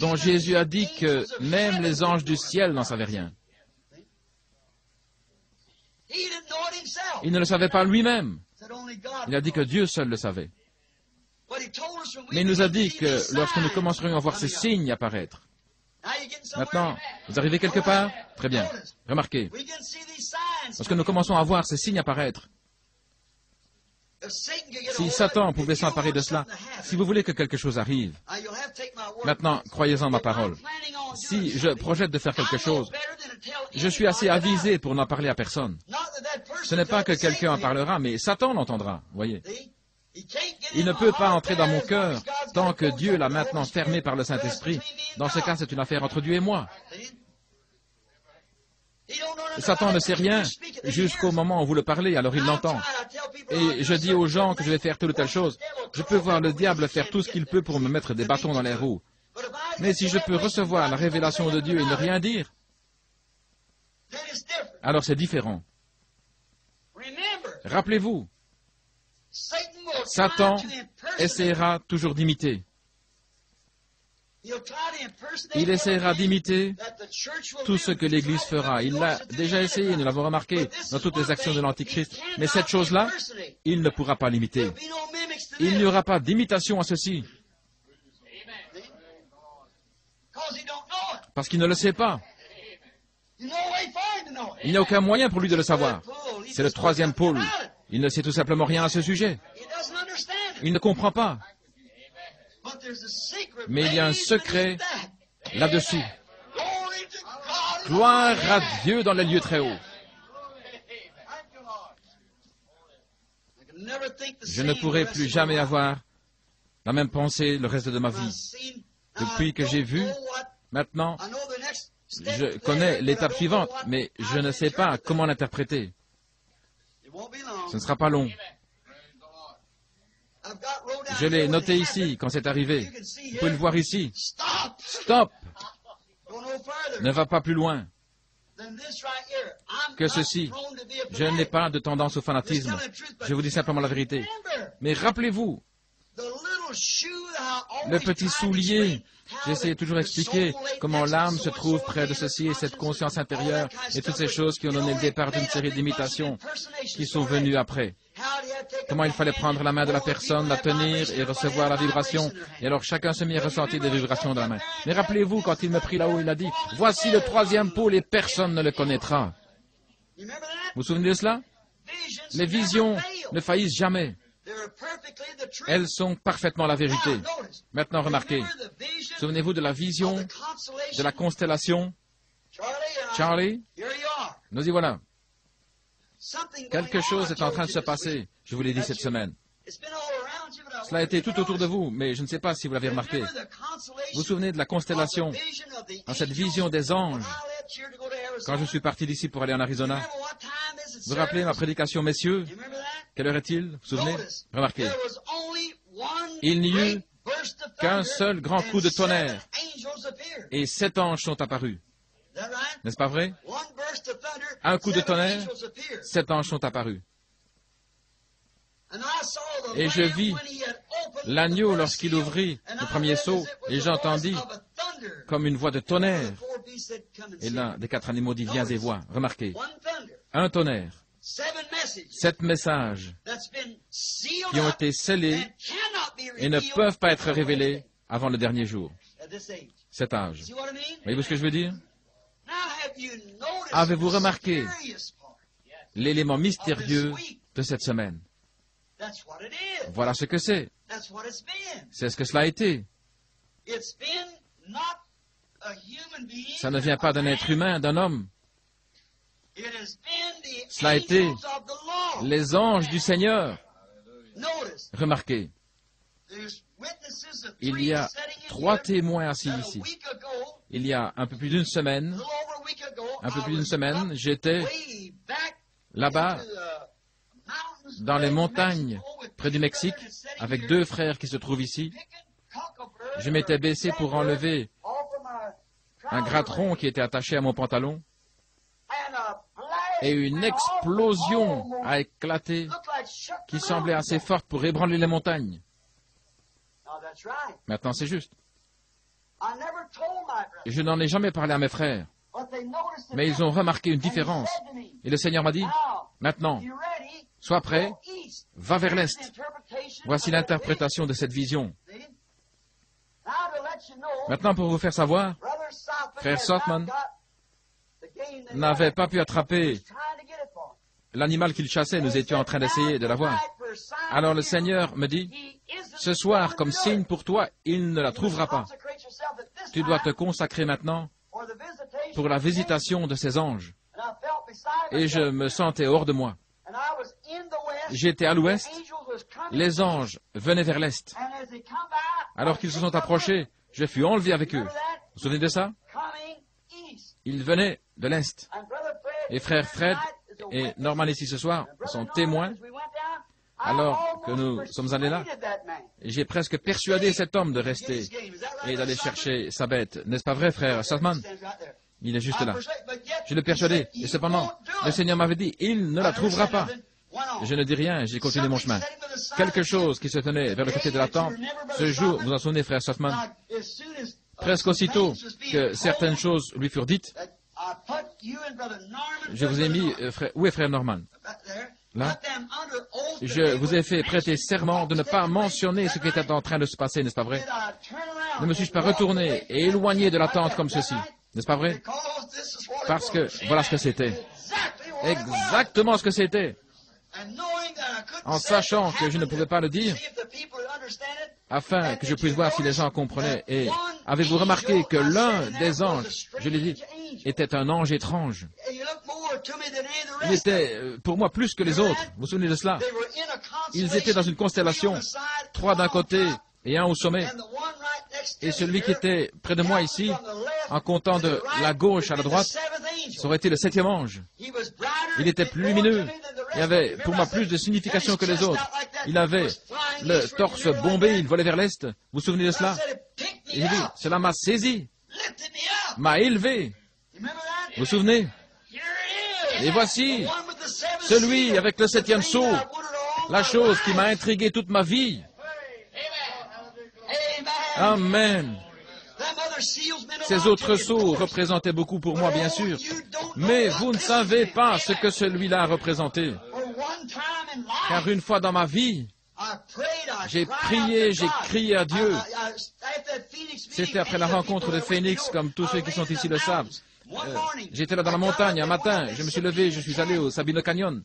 dont Jésus a dit que même les anges du ciel n'en savaient rien. Il ne le savait pas lui-même. Il a dit que Dieu seul le savait. Mais il nous a dit que lorsque nous commencerions à voir ces signes apparaître, maintenant, vous arrivez quelque part? Très bien. Remarquez, lorsque nous commençons à voir ces signes apparaître, si Satan pouvait s'emparer de cela, si vous voulez que quelque chose arrive, maintenant, croyez-en ma parole. Si je projette de faire quelque chose, je suis assez avisé pour n'en parler à personne. Ce n'est pas que quelqu'un en parlera, mais Satan l'entendra, voyez. Il ne peut pas entrer dans mon cœur tant que Dieu l'a maintenant fermé par le Saint-Esprit. Dans ce cas, c'est une affaire entre Dieu et moi. Satan ne sait rien jusqu'au moment où vous le parlez, alors il l'entend. Et je dis aux gens que je vais faire telle ou telle chose. Je peux voir le diable faire tout ce qu'il peut pour me mettre des bâtons dans les roues. Mais si je peux recevoir la révélation de Dieu et ne rien dire, alors c'est différent. Rappelez-vous, Satan essaiera toujours d'imiter. Il essaiera d'imiter tout ce que l'Église fera. Il l'a déjà essayé, nous l'avons remarqué dans toutes les actions de l'Antichrist. Mais cette chose-là, il ne pourra pas l'imiter. Il n'y aura pas d'imitation à ceci. Parce qu'il ne le sait pas. Il n'y a aucun moyen pour lui de le savoir. C'est le troisième pôle. Il ne sait tout simplement rien à ce sujet. Il ne comprend pas. Mais il y a un secret là-dessous. Gloire à Dieu dans les lieux très hauts. Je ne pourrai plus jamais avoir la même pensée le reste de ma vie. Depuis que j'ai vu, maintenant, je connais l'étape suivante, mais je ne sais pas comment l'interpréter. Ce ne sera pas long. Je l'ai noté ici quand c'est arrivé. Vous pouvez le voir ici. Stop Ne va pas plus loin. que ceci. Je n'ai pas de tendance au fanatisme. Je vous dis simplement la vérité. Mais rappelez-vous, le petit soulier, j'essaie toujours d'expliquer comment l'âme se trouve près de ceci et cette conscience intérieure et toutes ces choses qui ont donné le départ d'une série d'imitations qui sont venues après. Comment il fallait prendre la main de la personne, la tenir et recevoir la vibration. Et alors chacun se mit à ressentir des vibrations de la main. Mais rappelez-vous, quand il me prit là-haut, il a dit, voici le troisième pôle et personne ne le connaîtra. Vous vous souvenez de cela? Les visions ne faillissent jamais. Elles sont parfaitement la vérité. Maintenant, remarquez. Souvenez-vous de la vision de la constellation? Charlie Nous y voilà. Quelque chose est en train de se passer, je vous l'ai dit cette semaine. Cela a été tout autour de vous, mais je ne sais pas si vous l'avez remarqué. Vous vous souvenez de la constellation, dans cette vision des anges, quand je suis parti d'ici pour aller en Arizona? Vous vous rappelez ma prédication, messieurs? Quelle heure est-il? Vous vous souvenez? Remarquez. Il n'y eut qu'un seul grand coup de tonnerre. et sept anges sont apparus. N'est-ce pas vrai? Un coup de tonnerre, sept anges sont apparus. Et je vis l'agneau lorsqu'il ouvrit le premier seau, et j'entendis comme une voix de tonnerre. Et l'un des quatre animaux dit, viens et vois. Remarquez, un tonnerre, sept messages qui ont été scellés et ne peuvent pas être révélés avant le dernier jour, cet âge. Voyez-vous ce que je veux dire? Avez-vous remarqué l'élément mystérieux de cette semaine? Voilà ce que c'est. C'est ce que cela a été. Ça ne vient pas d'un être humain, d'un homme. Cela a été les anges du Seigneur. Remarquez, il y a trois témoins assis ici. Il y a un peu plus d'une semaine, un peu plus d'une semaine, j'étais là-bas, dans les montagnes, près du Mexique, avec deux frères qui se trouvent ici. Je m'étais baissé pour enlever un gratron qui était attaché à mon pantalon. Et une explosion a éclaté qui semblait assez forte pour ébranler les montagnes. Maintenant, c'est juste. Je n'en ai jamais parlé à mes frères, mais ils ont remarqué une différence. Et le Seigneur m'a dit, maintenant, sois prêt, va vers l'Est. Voici l'interprétation de cette vision. Maintenant, pour vous faire savoir, frère Sotman n'avait pas pu attraper l'animal qu'il chassait. Nous étions en train d'essayer de l'avoir. Alors le Seigneur me dit, ce soir, comme signe pour toi, il ne la trouvera pas. Tu dois te consacrer maintenant pour la visitation de ces anges. Et je me sentais hors de moi. J'étais à l'ouest, les anges venaient vers l'est. Alors qu'ils se sont approchés, je fus enlevé avec eux. Vous vous souvenez de ça? Ils venaient de l'est. Et frère Fred et Norman ici ce soir sont témoins alors que nous sommes allés là, j'ai presque persuadé cet homme de rester et d'aller chercher sa bête. N'est-ce pas vrai, frère Saltman Il est juste là. Je l'ai persuadé. Et cependant, le Seigneur m'avait dit, il ne la trouvera pas. Je ne dis rien, j'ai continué mon chemin. Quelque chose qui se tenait vers le côté de la tente. Ce jour, vous en souvenez, frère Saltman Presque aussitôt que certaines choses lui furent dites, je vous ai mis, euh, frère, où est frère Norman? Là, je vous ai fait prêter serment de ne pas mentionner ce qui était en train de se passer, n'est-ce pas vrai? Ne me suis-je pas retourné et éloigné de la tente comme ceci, n'est-ce pas vrai? Parce que voilà ce que c'était. Exactement ce que c'était. En sachant que je ne pouvais pas le dire, afin que je puisse voir si les gens comprenaient. Et avez-vous remarqué que l'un des anges, je l'ai dit, était un ange étrange Il était euh, pour moi plus que les autres. Vous vous souvenez de cela? Ils étaient dans une constellation, trois d'un côté et un au sommet. Et celui qui était près de moi ici, en comptant de la gauche à la droite, ça aurait été le septième ange. Il était plus lumineux. Il avait pour moi plus de signification que les autres. Il avait le torse bombé, il volait vers l'est. Vous vous souvenez de cela? Et dit, cela m'a saisi, m'a élevé. Vous vous souvenez? Et voici celui avec le septième sceau, la chose qui m'a intrigué toute ma vie. Amen. Ces autres sceaux représentaient beaucoup pour moi, bien sûr. Mais vous ne savez pas ce que celui-là a représenté. Car une fois dans ma vie, j'ai prié, j'ai crié à Dieu. C'était après la rencontre de Phoenix, comme tous ceux qui sont ici le savent. Euh, j'étais là dans la montagne un matin, je me suis levé, je suis allé au Sabino Canyon,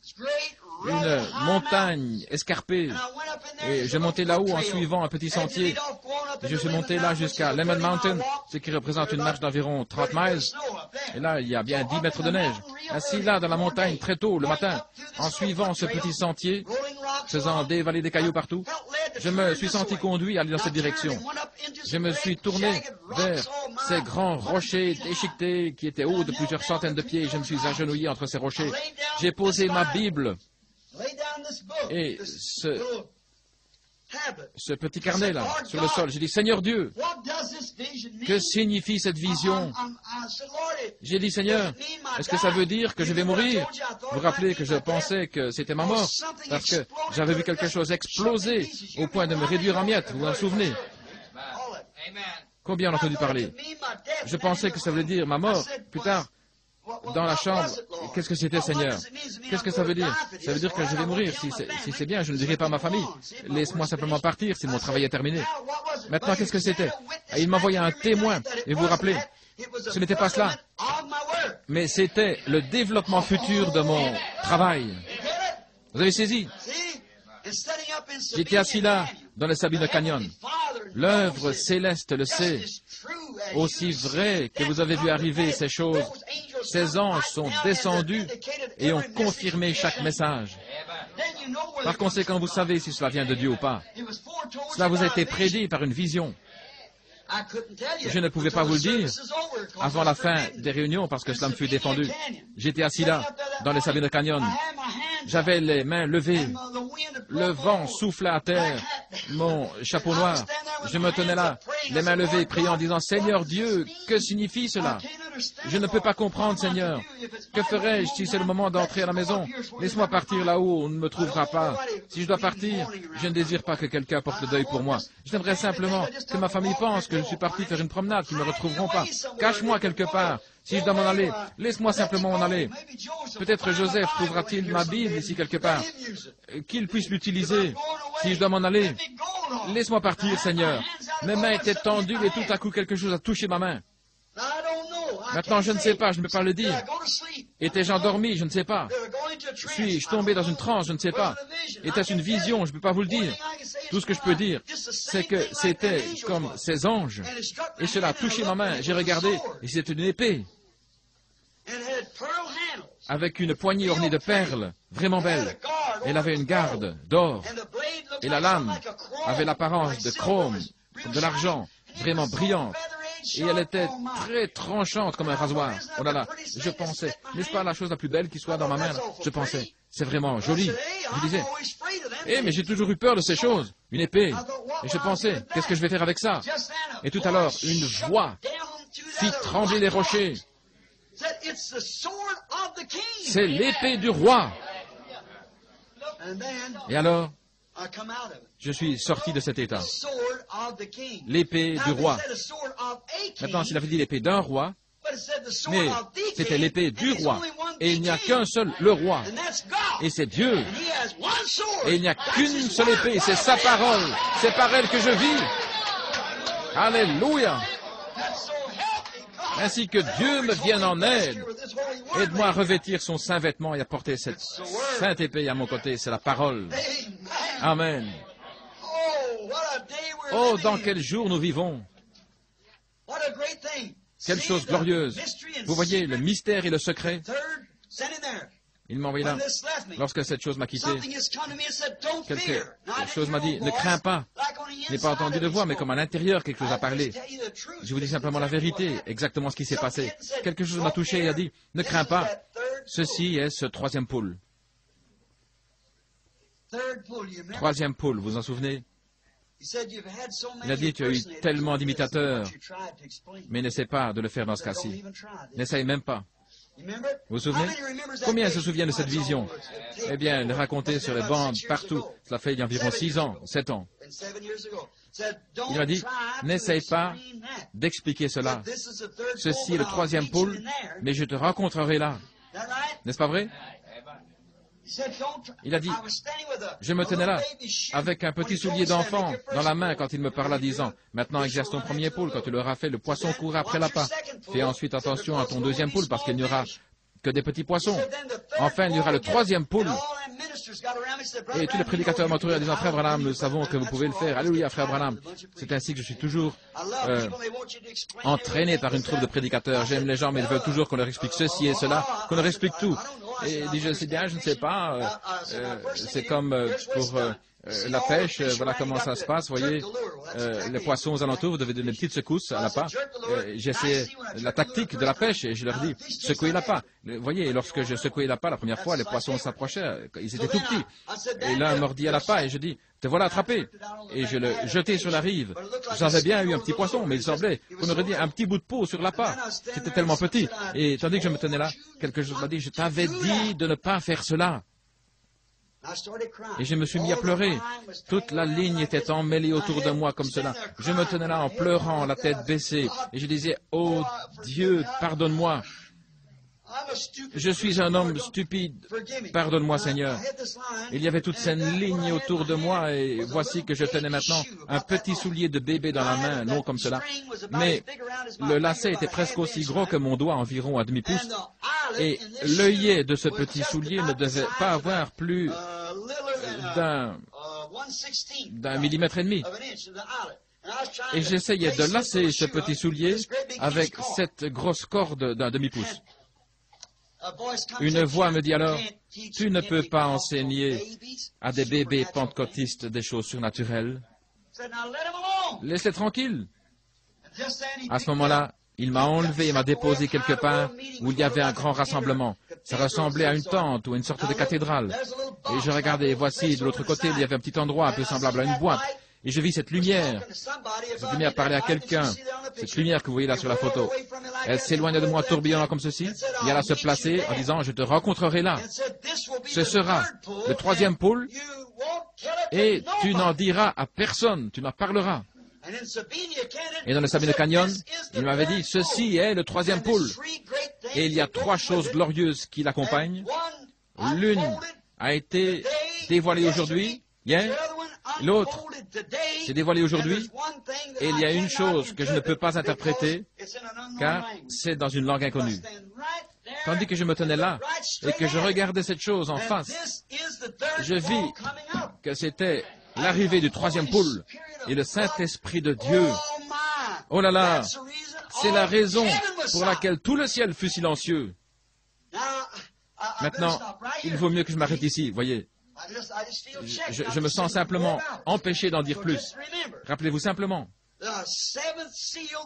une montagne escarpée, et je montais là-haut en suivant un petit sentier. Je suis monté là jusqu'à Lemon Mountain, ce qui représente une marche d'environ 30 miles. Et là, il y a bien 10 mètres de neige. Assis là dans la montagne très tôt le matin, en suivant ce petit sentier, faisant dévaler des cailloux partout, je me suis senti conduit à aller dans cette direction. Je me suis tourné vers ces grands rochers déchiquetés qui étaient hauts de plusieurs centaines de pieds. Je me suis agenouillé entre ces rochers. J'ai posé ma Bible et ce, ce petit carnet-là sur le sol. J'ai dit, Seigneur Dieu, que signifie cette vision? J'ai dit, Seigneur, est-ce que ça veut dire que je vais mourir? Vous vous rappelez que je pensais que c'était ma mort, parce que j'avais vu quelque chose exploser au point de me réduire en miettes, vous vous en souvenez? Combien on a entendu parler? Je pensais que ça voulait dire ma mort. Plus tard, dans la chambre. Qu'est-ce que c'était, Seigneur? Qu'est-ce que ça veut dire? Ça veut dire que je vais mourir. Si c'est bien, je ne dirai pas à ma famille. Laisse-moi simplement partir si mon travail est terminé. Maintenant, qu'est-ce que c'était? Il m'envoyait un témoin. Et vous vous rappelez Ce n'était pas cela. Mais c'était le développement futur de mon travail. Vous avez saisi? J'étais assis là, dans le Sabine Canyon. L'œuvre céleste le sait. Aussi vrai que vous avez vu arriver ces choses, ces anges sont descendus et ont confirmé chaque message. Par conséquent, vous savez si cela vient de Dieu ou pas. Cela vous a été prédit par une vision. Je ne pouvais pas vous le dire avant la fin des réunions parce que cela me fut défendu. J'étais assis là, dans les Sabines Canyon. J'avais les mains levées. Le vent soufflait à terre. Mon chapeau noir. Je me tenais là, les mains levées, priant, en disant, Seigneur Dieu, que signifie cela? Je ne peux pas comprendre, Seigneur. Que ferais-je si c'est le moment d'entrer à la maison? Laisse-moi partir là-haut, on ne me trouvera pas. Si je dois partir, je ne désire pas que quelqu'un porte le deuil pour moi. J'aimerais simplement que ma famille pense que je suis parti faire une promenade, qu'ils ne me retrouveront pas. Cache-moi quelque part. Si je dois m'en aller, laisse-moi simplement m'en aller. Peut-être Joseph trouvera-t-il ma Bible ici quelque part, qu'il puisse l'utiliser. Si je dois m'en aller, laisse-moi partir, Seigneur. Mes mains étaient tendues et tout à coup quelque chose a touché ma main. Maintenant, je ne sais pas, je ne peux pas le dire. Étais-je endormi? Je ne sais pas. Suis-je tombé dans une transe? Je ne sais pas. Était-ce une vision? Je ne peux pas vous le dire. Tout ce que je peux dire, c'est que c'était comme ces anges. Et cela a touché ma main. J'ai regardé et c'était une épée. Avec une poignée ornée de perles, vraiment belle. Elle avait une garde d'or. Et la lame avait l'apparence de chrome, de l'argent, vraiment brillante. et elle était très tranchante comme un rasoir. Oh là là, je pensais, n'est-ce pas la chose la plus belle qui soit dans ma main Je pensais, c'est vraiment joli. Je disais, eh, mais j'ai toujours eu peur de ces choses, une épée. Et je pensais, qu'est-ce que je vais faire avec ça? Et tout à l'heure, une voix fit trembler les rochers. C'est l'épée du roi. Et alors, je suis sorti de cet état. L'épée du roi. Maintenant, s'il avait dit l'épée d'un roi, mais c'était l'épée du roi. Et il n'y a qu'un seul, le roi. Et c'est Dieu. Et il n'y a qu'une seule épée, c'est sa parole. C'est par elle que je vis. Alléluia. Ainsi que Dieu me vienne en aide. Aide-moi à revêtir son saint vêtement et à porter cette sainte épée à mon côté. C'est la parole. Amen. Oh, dans quel jour nous vivons? Quelle chose glorieuse. Vous voyez le mystère et le secret. Il m'a envoyé là. Lorsque cette chose m'a quitté, quelque chose m'a dit, ne crains pas. Je n'ai pas entendu de voix, mais comme à l'intérieur, quelque chose a parlé. Je vous dis simplement la vérité, exactement ce qui s'est passé. Quelque chose m'a touché et a dit, ne crains pas. Ceci est ce troisième pôle. Troisième pôle, vous en souvenez? Il a dit, tu as eu tellement d'imitateurs, mais n'essaie pas de le faire dans ce cas-ci. N'essaye même pas. Vous vous souvenez? Combien se souviennent de cette vision? Eh bien, elle racontée sur les bandes partout. Cela fait il y a environ six ans, sept ans. Il m'a dit, n'essaye pas d'expliquer cela. Ceci est le troisième pôle, mais je te rencontrerai là. N'est-ce pas vrai? Il a dit, je me tenais là, avec un petit soulier d'enfant dans la main quand il me parla, disant, maintenant exerce ton premier pôle, quand tu l'auras fait, le poisson court après l'appât. Fais ensuite attention à ton deuxième pôle, parce qu'il n'y aura que des petits poissons. Enfin, il y aura le troisième pôle. Et tous les prédicateurs m'entourent en disant, Frère Branham, nous savons que vous pouvez le faire. Alléluia, Frère Branham. C'est ainsi que je suis toujours euh, entraîné par une troupe de prédicateurs. J'aime les gens, mais ils veulent toujours qu'on leur explique ceci et cela, qu'on leur explique tout. Et je sais bien, je ne sais pas. Euh, euh, c'est comme pour euh, la pêche, euh, voilà comment ça se passe. Voyez, euh, les poissons aux alentours, vous devez donner une petite secousse à l'appât. J'ai essayé la tactique de la pêche et je leur dis, secouez l'appât. Vous voyez, lorsque je secouais l'appât la première fois, les poissons s'approchaient, ils étaient tout petits. Et l'un mordit à l'appât et je dis, te voilà attrapé. Et je le jetai sur la rive. J'avais bien eu un petit poisson, mais il semblait qu'on aurait dit un petit bout de peau sur l'appât. C'était tellement petit. Et tandis que je me tenais là, quelque chose m'a dit, je t'avais dit de ne pas faire cela. Et je me suis mis à pleurer. Toute la ligne était emmêlée autour de moi comme cela. Je me tenais là en pleurant, la tête baissée, et je disais, Oh Dieu, pardonne-moi. Je suis un homme stupide. Pardonne-moi, Seigneur. Il y avait toute cette ligne autour de moi et voici que je tenais maintenant un petit soulier de bébé dans la main, non comme cela. Mais le lacet était presque aussi gros que mon doigt, environ à demi-pouce. Et l'œillet de ce petit soulier ne devait pas avoir plus d'un, d'un millimètre et demi. Et j'essayais de lasser ce petit soulier avec cette grosse corde d'un demi-pouce. Une voix me dit alors, tu ne peux pas enseigner à des bébés pentecôtistes des choses surnaturelles. Laisse-les tranquilles. À ce moment-là, il m'a enlevé et m'a déposé quelque part où il y avait un grand rassemblement. Ça ressemblait à une tente ou à une sorte de cathédrale. Et je regardais, voici, de l'autre côté, il y avait un petit endroit un peu semblable à une boîte. Et je vis cette lumière. Cette lumière parlait à quelqu'un. Cette lumière que vous voyez là sur la photo. Elle s'éloigna de moi tourbillonnant comme ceci. Et alla se placer en disant, je te rencontrerai là. Ce sera le troisième pôle. Et tu n'en diras à personne. Tu n'en parleras. Et dans le Sabine Canyon, il m'avait dit, ceci est le troisième pôle. Et il y a trois choses glorieuses qui l'accompagnent. L'une a été dévoilée aujourd'hui, L'autre s'est dévoilée aujourd'hui. Et il y a une chose que je ne peux pas interpréter, car c'est dans une langue inconnue. Tandis que je me tenais là et que je regardais cette chose en face, je vis que c'était l'arrivée du troisième pôle et le Saint-Esprit de Dieu. Oh là là, c'est la raison pour laquelle tout le ciel fut silencieux. Maintenant, il vaut mieux que je m'arrête ici, voyez. Je, je, me sens simplement empêché d'en dire plus. Rappelez-vous simplement,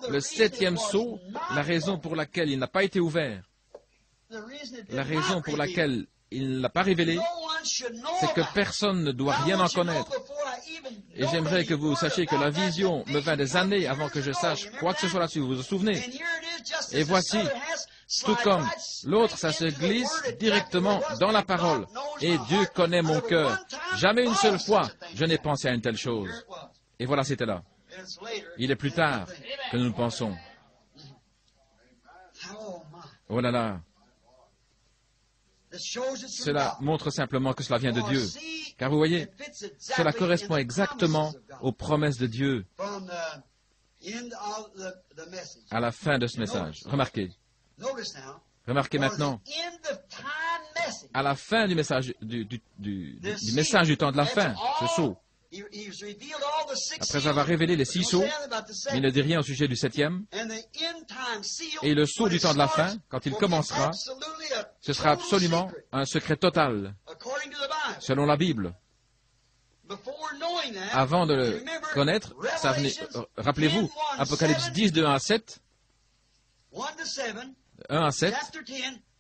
le septième sceau, la raison pour laquelle il n'a pas été ouvert, la raison pour laquelle il ne l'a pas révélé, c'est que personne ne doit rien en connaître. Et j'aimerais que vous sachiez que la vision me vint des années avant que je sache quoi que ce soit là-dessus. Vous vous souvenez? Et voici, tout comme l'autre, ça se glisse directement dans la parole. Et Dieu connaît mon cœur. Jamais une seule fois, je n'ai pensé à une telle chose. Et voilà, c'était là. Il est plus tard que nous le pensons. Oh là là. Cela montre simplement que cela vient de Dieu. Car vous voyez, cela correspond exactement aux promesses de Dieu à la fin de ce message. Remarquez. Remarquez maintenant, à la fin du message du, message du temps de la fin, ce saut, après avoir révélé les six sauts, il ne dit rien au sujet du septième. Et le saut du temps de la fin, quand il commencera, ce sera absolument un secret total, selon la Bible. Avant de le connaître, rappelez-vous, Apocalypse 10 de 1 à 7, 1 à 7,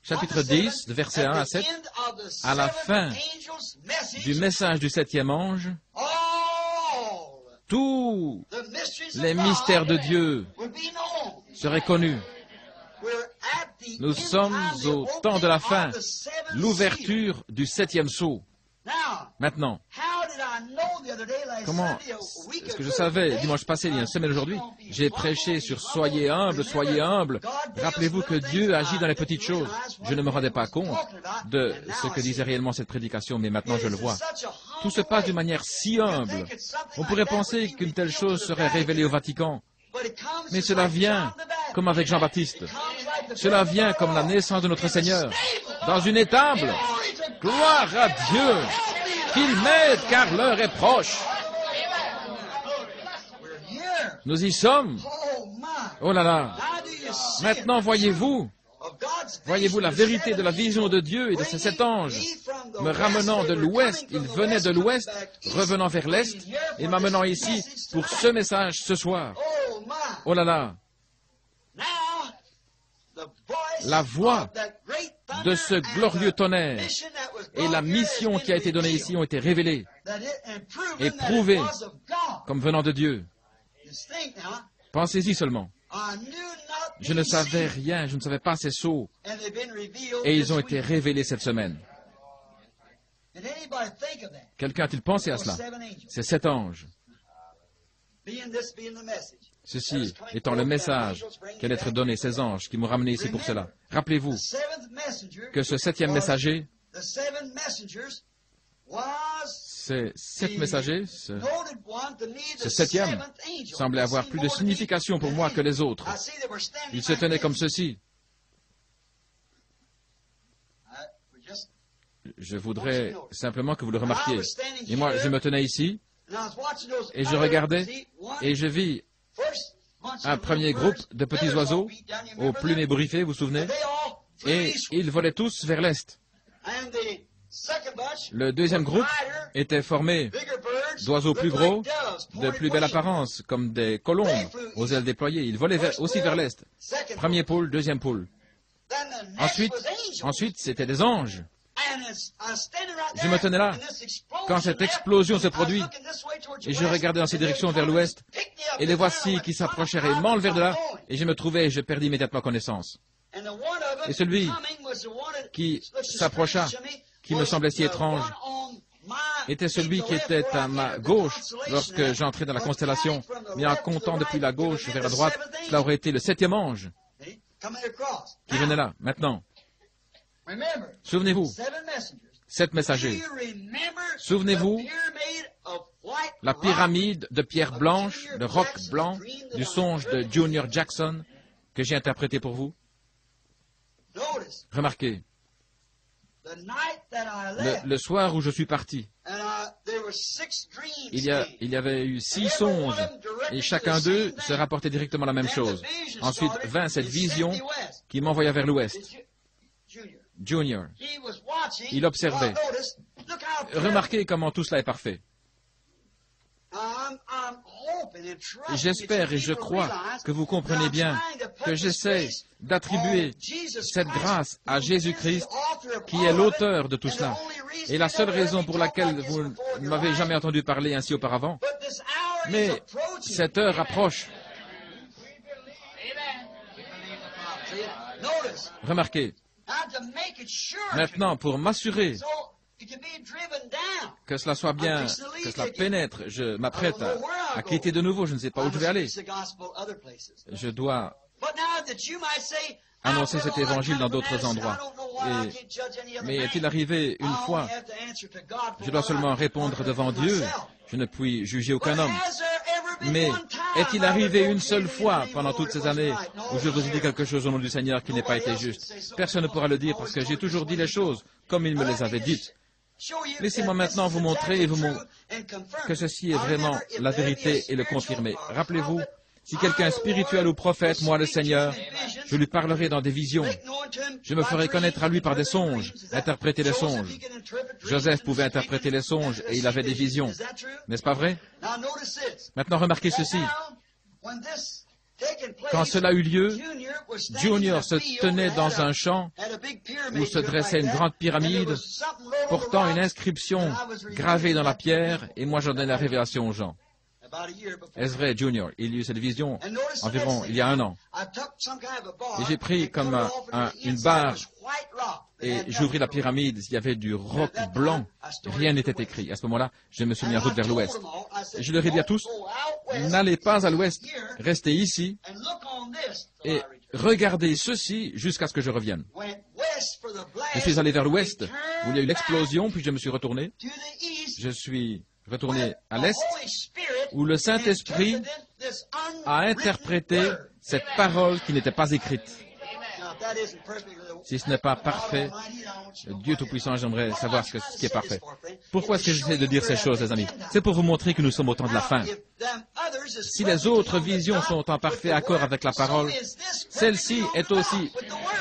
chapitre 10, de verset 1 à 7, à la fin du message du septième ange, tous les mystères de Dieu seraient connus. Nous sommes au temps de la fin, l'ouverture du septième sceau. Maintenant, comment est-ce que je savais dimanche passé, il y a une semaine aujourd'hui, j'ai prêché sur Soyez humble, soyez humble. Rappelez-vous que Dieu agit dans les petites choses. Je ne me rendais pas compte de ce que disait réellement cette prédication, mais maintenant je le vois. Tout se passe d'une manière si humble. On pourrait penser qu'une telle chose serait révélée au Vatican. Mais cela vient comme avec Jean-Baptiste. Cela vient comme la naissance de notre Seigneur. Dans une étable. Gloire à Dieu. Qu'il m'aide car l'heure est proche. Nous y sommes. Oh là là. Maintenant, voyez-vous, voyez-vous la vérité de la vision de Dieu et de ces sept anges me ramenant de l'ouest. Il venait de l'ouest, revenant vers l'est et m'amenant ici pour ce message ce soir. Oh là là. La voix de ce glorieux tonnerre et la mission qui a été donnée ici ont été révélées et prouvées comme venant de Dieu. Pensez-y seulement. Je ne savais rien, je ne savais pas ces sceaux, et ils ont été révélés cette semaine. Quelqu'un a-t-il pensé à cela? C'est sept anges. Ceci étant le message qui allait être donné, ces anges qui m'ont ramené ici pour cela. Rappelez-vous que ce septième messager, ces sept messagers, ce septième, semblait avoir plus de signification pour moi que les autres. Il se tenait comme ceci. Je voudrais simplement que vous le remarquiez. Et moi, je me tenais ici, et je regardais, et je vis un premier groupe de petits oiseaux aux plumes ébouriffées, vous vous souvenez Et ils volaient tous vers l'est. Le deuxième groupe était formé d'oiseaux plus gros, de plus belle apparence, comme des colombes aux ailes déployées. Ils volaient aussi vers l'est. Premier pôle, deuxième pôle. Ensuite, ensuite, c'était des anges. Je me tenais là. quand cette explosion se produit et je regardais dans ces directions vers l'ouest et les voici qui s'approchèrent et m'enlevèrent de là et je me trouvais et je perdis immédiatement connaissance. Et celui qui s'approcha, qui me semblait si étrange, était celui qui était à ma gauche lorsque j'entrais dans la constellation, mais en comptant depuis la gauche vers la droite, cela aurait été le septième ange qui venait là, maintenant. Souvenez-vous, sept messagers. Souvenez-vous, la pyramide de pierre blanche, de roc blanc, du songe de Junior Jackson que j'ai interprété pour vous? Remarquez, le, soir où je suis parti, il y, il y avait eu six songes et chacun d'eux se rapportait directement la même chose. Ensuite vint cette vision qui m'envoya vers l'ouest. Junior. Il observait. Remarquez comment tout cela est parfait. J'espère et je crois que vous comprenez bien que j'essaie d'attribuer cette grâce à Jésus-Christ qui est l'auteur de tout cela. Et la seule raison pour laquelle vous ne m'avez jamais entendu parler ainsi auparavant. Mais cette heure approche. Remarquez, Maintenant, pour m'assurer que cela soit bien, que cela pénètre, je m'apprête à, quitter de nouveau, je ne sais pas où je vais aller. Je dois annoncer cet évangile dans d'autres endroits. mais est-il arrivé une fois Je dois seulement répondre devant Dieu. Je ne puis juger aucun homme. Mais est-il arrivé une seule fois pendant toutes ces années où je vous ai dit quelque chose au nom du Seigneur qui n'ait pas été juste? Personne ne pourra le dire parce que j'ai toujours dit les choses comme il me les avait dites. Laissez-moi maintenant vous montrer et vous que ceci est vraiment la vérité et le confirmer. Rappelez-vous, si quelqu'un est spirituel ou prophète, moi le Seigneur, je lui parlerai dans des visions. Je me ferai connaître à lui par des songes, interpréter les songes. Joseph pouvait interpréter les songes et il avait des visions. N'est-ce pas vrai? Maintenant remarquez ceci. Quand cela eut lieu, Junior se tenait dans un champ où se dressait une grande pyramide portant une inscription gravée dans la pierre et moi j'en donne la révélation aux gens. Ezra Jr., il y a eu cette vision environ il y a un an. Et j'ai pris comme une barre et j'ouvris la pyramide, il y avait du roc blanc, rien n'était écrit. À ce moment-là, je me suis mis en route vers l'ouest. Je leur ai dit à tous, n'allez pas à l'ouest, restez ici et regardez ceci jusqu'à ce que je revienne. Je suis allé vers l'ouest, où il y a eu l'explosion, puis je me suis retourné. Je suis retourné à l'est, où le Saint-Esprit a interprété cette parole qui n'était pas écrite. Si ce n'est pas parfait, Dieu Tout-Puissant, j'aimerais savoir ce, qui est parfait. Pourquoi est-ce que j'essaie de dire ces choses, les amis? C'est pour vous montrer que nous sommes au temps de la fin. Si les autres visions sont en parfait accord avec la parole, celle-ci est aussi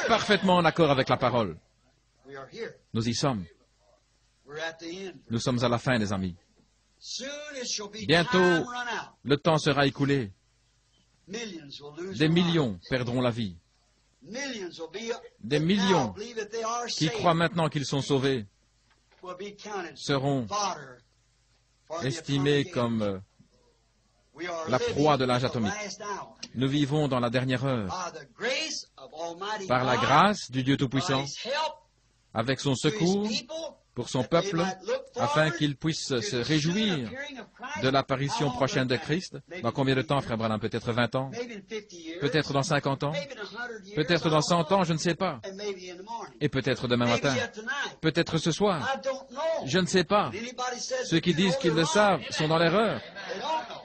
parfaitement en accord avec la parole. Nous y sommes. Nous sommes à la fin, les amis. Bientôt, le temps sera écoulé. Des millions perdront la vie. Des millions qui croient maintenant qu'ils sont sauvés seront estimés comme euh, la proie de l'âge atomique. Nous vivons dans la dernière heure. Par la grâce du Dieu Tout-Puissant, avec son secours pour son peuple, afin qu'il puisse se réjouir de l'apparition prochaine de Christ. Dans combien de temps, frère Branham Peut-être 20 ans? Peut-être dans 50 ans? Peut-être dans 100 ans, je ne sais pas. Et peut-être demain matin? Peut-être ce soir? Je ne sais pas. Ceux qui disent qu'ils le savent sont dans l'erreur.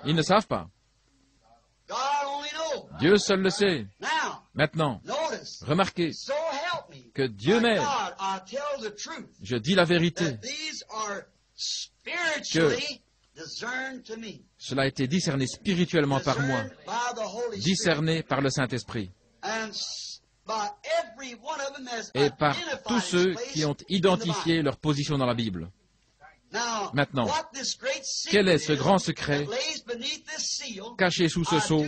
Ils ne savent pas. Dieu seul le sait. Maintenant, remarquez que Dieu m'aide. Je dis la vérité. Que cela a été discerné spirituellement par moi, discerné par le Saint-Esprit, et par tous ceux qui ont identifié leur position dans la Bible. Maintenant, quel est ce grand secret caché sous ce sceau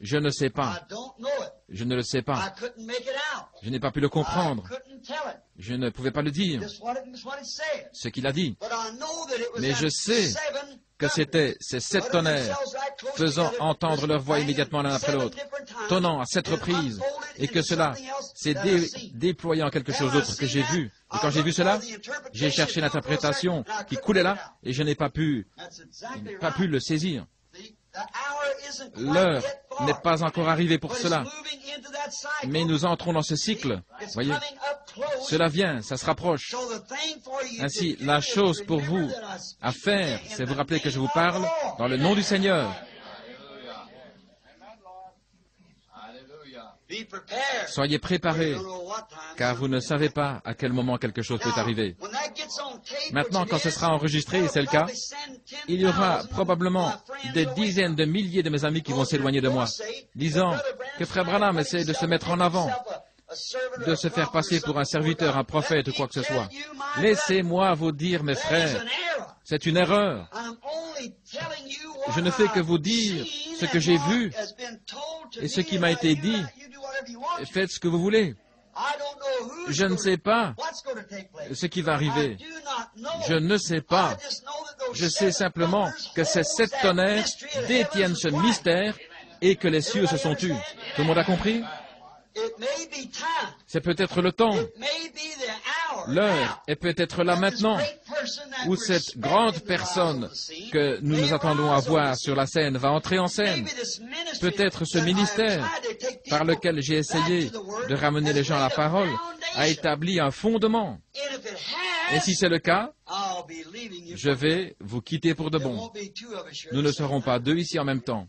Je ne sais pas. Je ne le sais pas. Je n'ai pas pu le comprendre. Je ne pouvais pas le dire. Ce qu'il a dit. Mais je sais que c'était ces sept tonnerres faisant entendre leur voix immédiatement l'un après l'autre, tonnant à sept reprises, et que cela s'est déployé en quelque chose d'autre que j'ai vu. Et quand j'ai vu cela, j'ai cherché l'interprétation qui coulait là, et je n'ai pas pu, pas pu le saisir. L'heure n'est pas encore arrivée pour cela. Mais nous entrons dans ce cycle. Voyez, cela vient, ça se rapproche. Ainsi, la chose pour vous à faire, c'est vous rappeler que je vous parle dans le nom du Seigneur. Soyez préparés, car vous ne savez pas à quel moment quelque chose peut arriver. Maintenant, quand ce sera enregistré, et c'est le cas, il y aura probablement des dizaines de milliers de mes amis qui vont s'éloigner de moi, disant que Frère Branham essaie de se mettre en avant, de se faire passer pour un serviteur, un prophète ou quoi que ce soit. Laissez-moi vous dire, mes frères, c'est une erreur. Je ne fais que vous dire ce que j'ai vu et ce qui m'a été dit. Faites ce que vous voulez. Je ne sais pas ce qui va arriver. Je ne sais pas. Je sais simplement que ces sept tonnerres détiennent ce mystère et que les cieux se sont tus. Tout le monde a compris? C'est peut-être le temps. L'heure est peut-être là maintenant où cette grande personne que nous nous attendons à voir sur la scène va entrer en scène. Peut-être ce ministère par lequel j'ai essayé de ramener les gens à la parole a établi un fondement. Et si c'est le cas, je vais vous quitter pour de bon. Nous ne serons pas deux ici en même temps.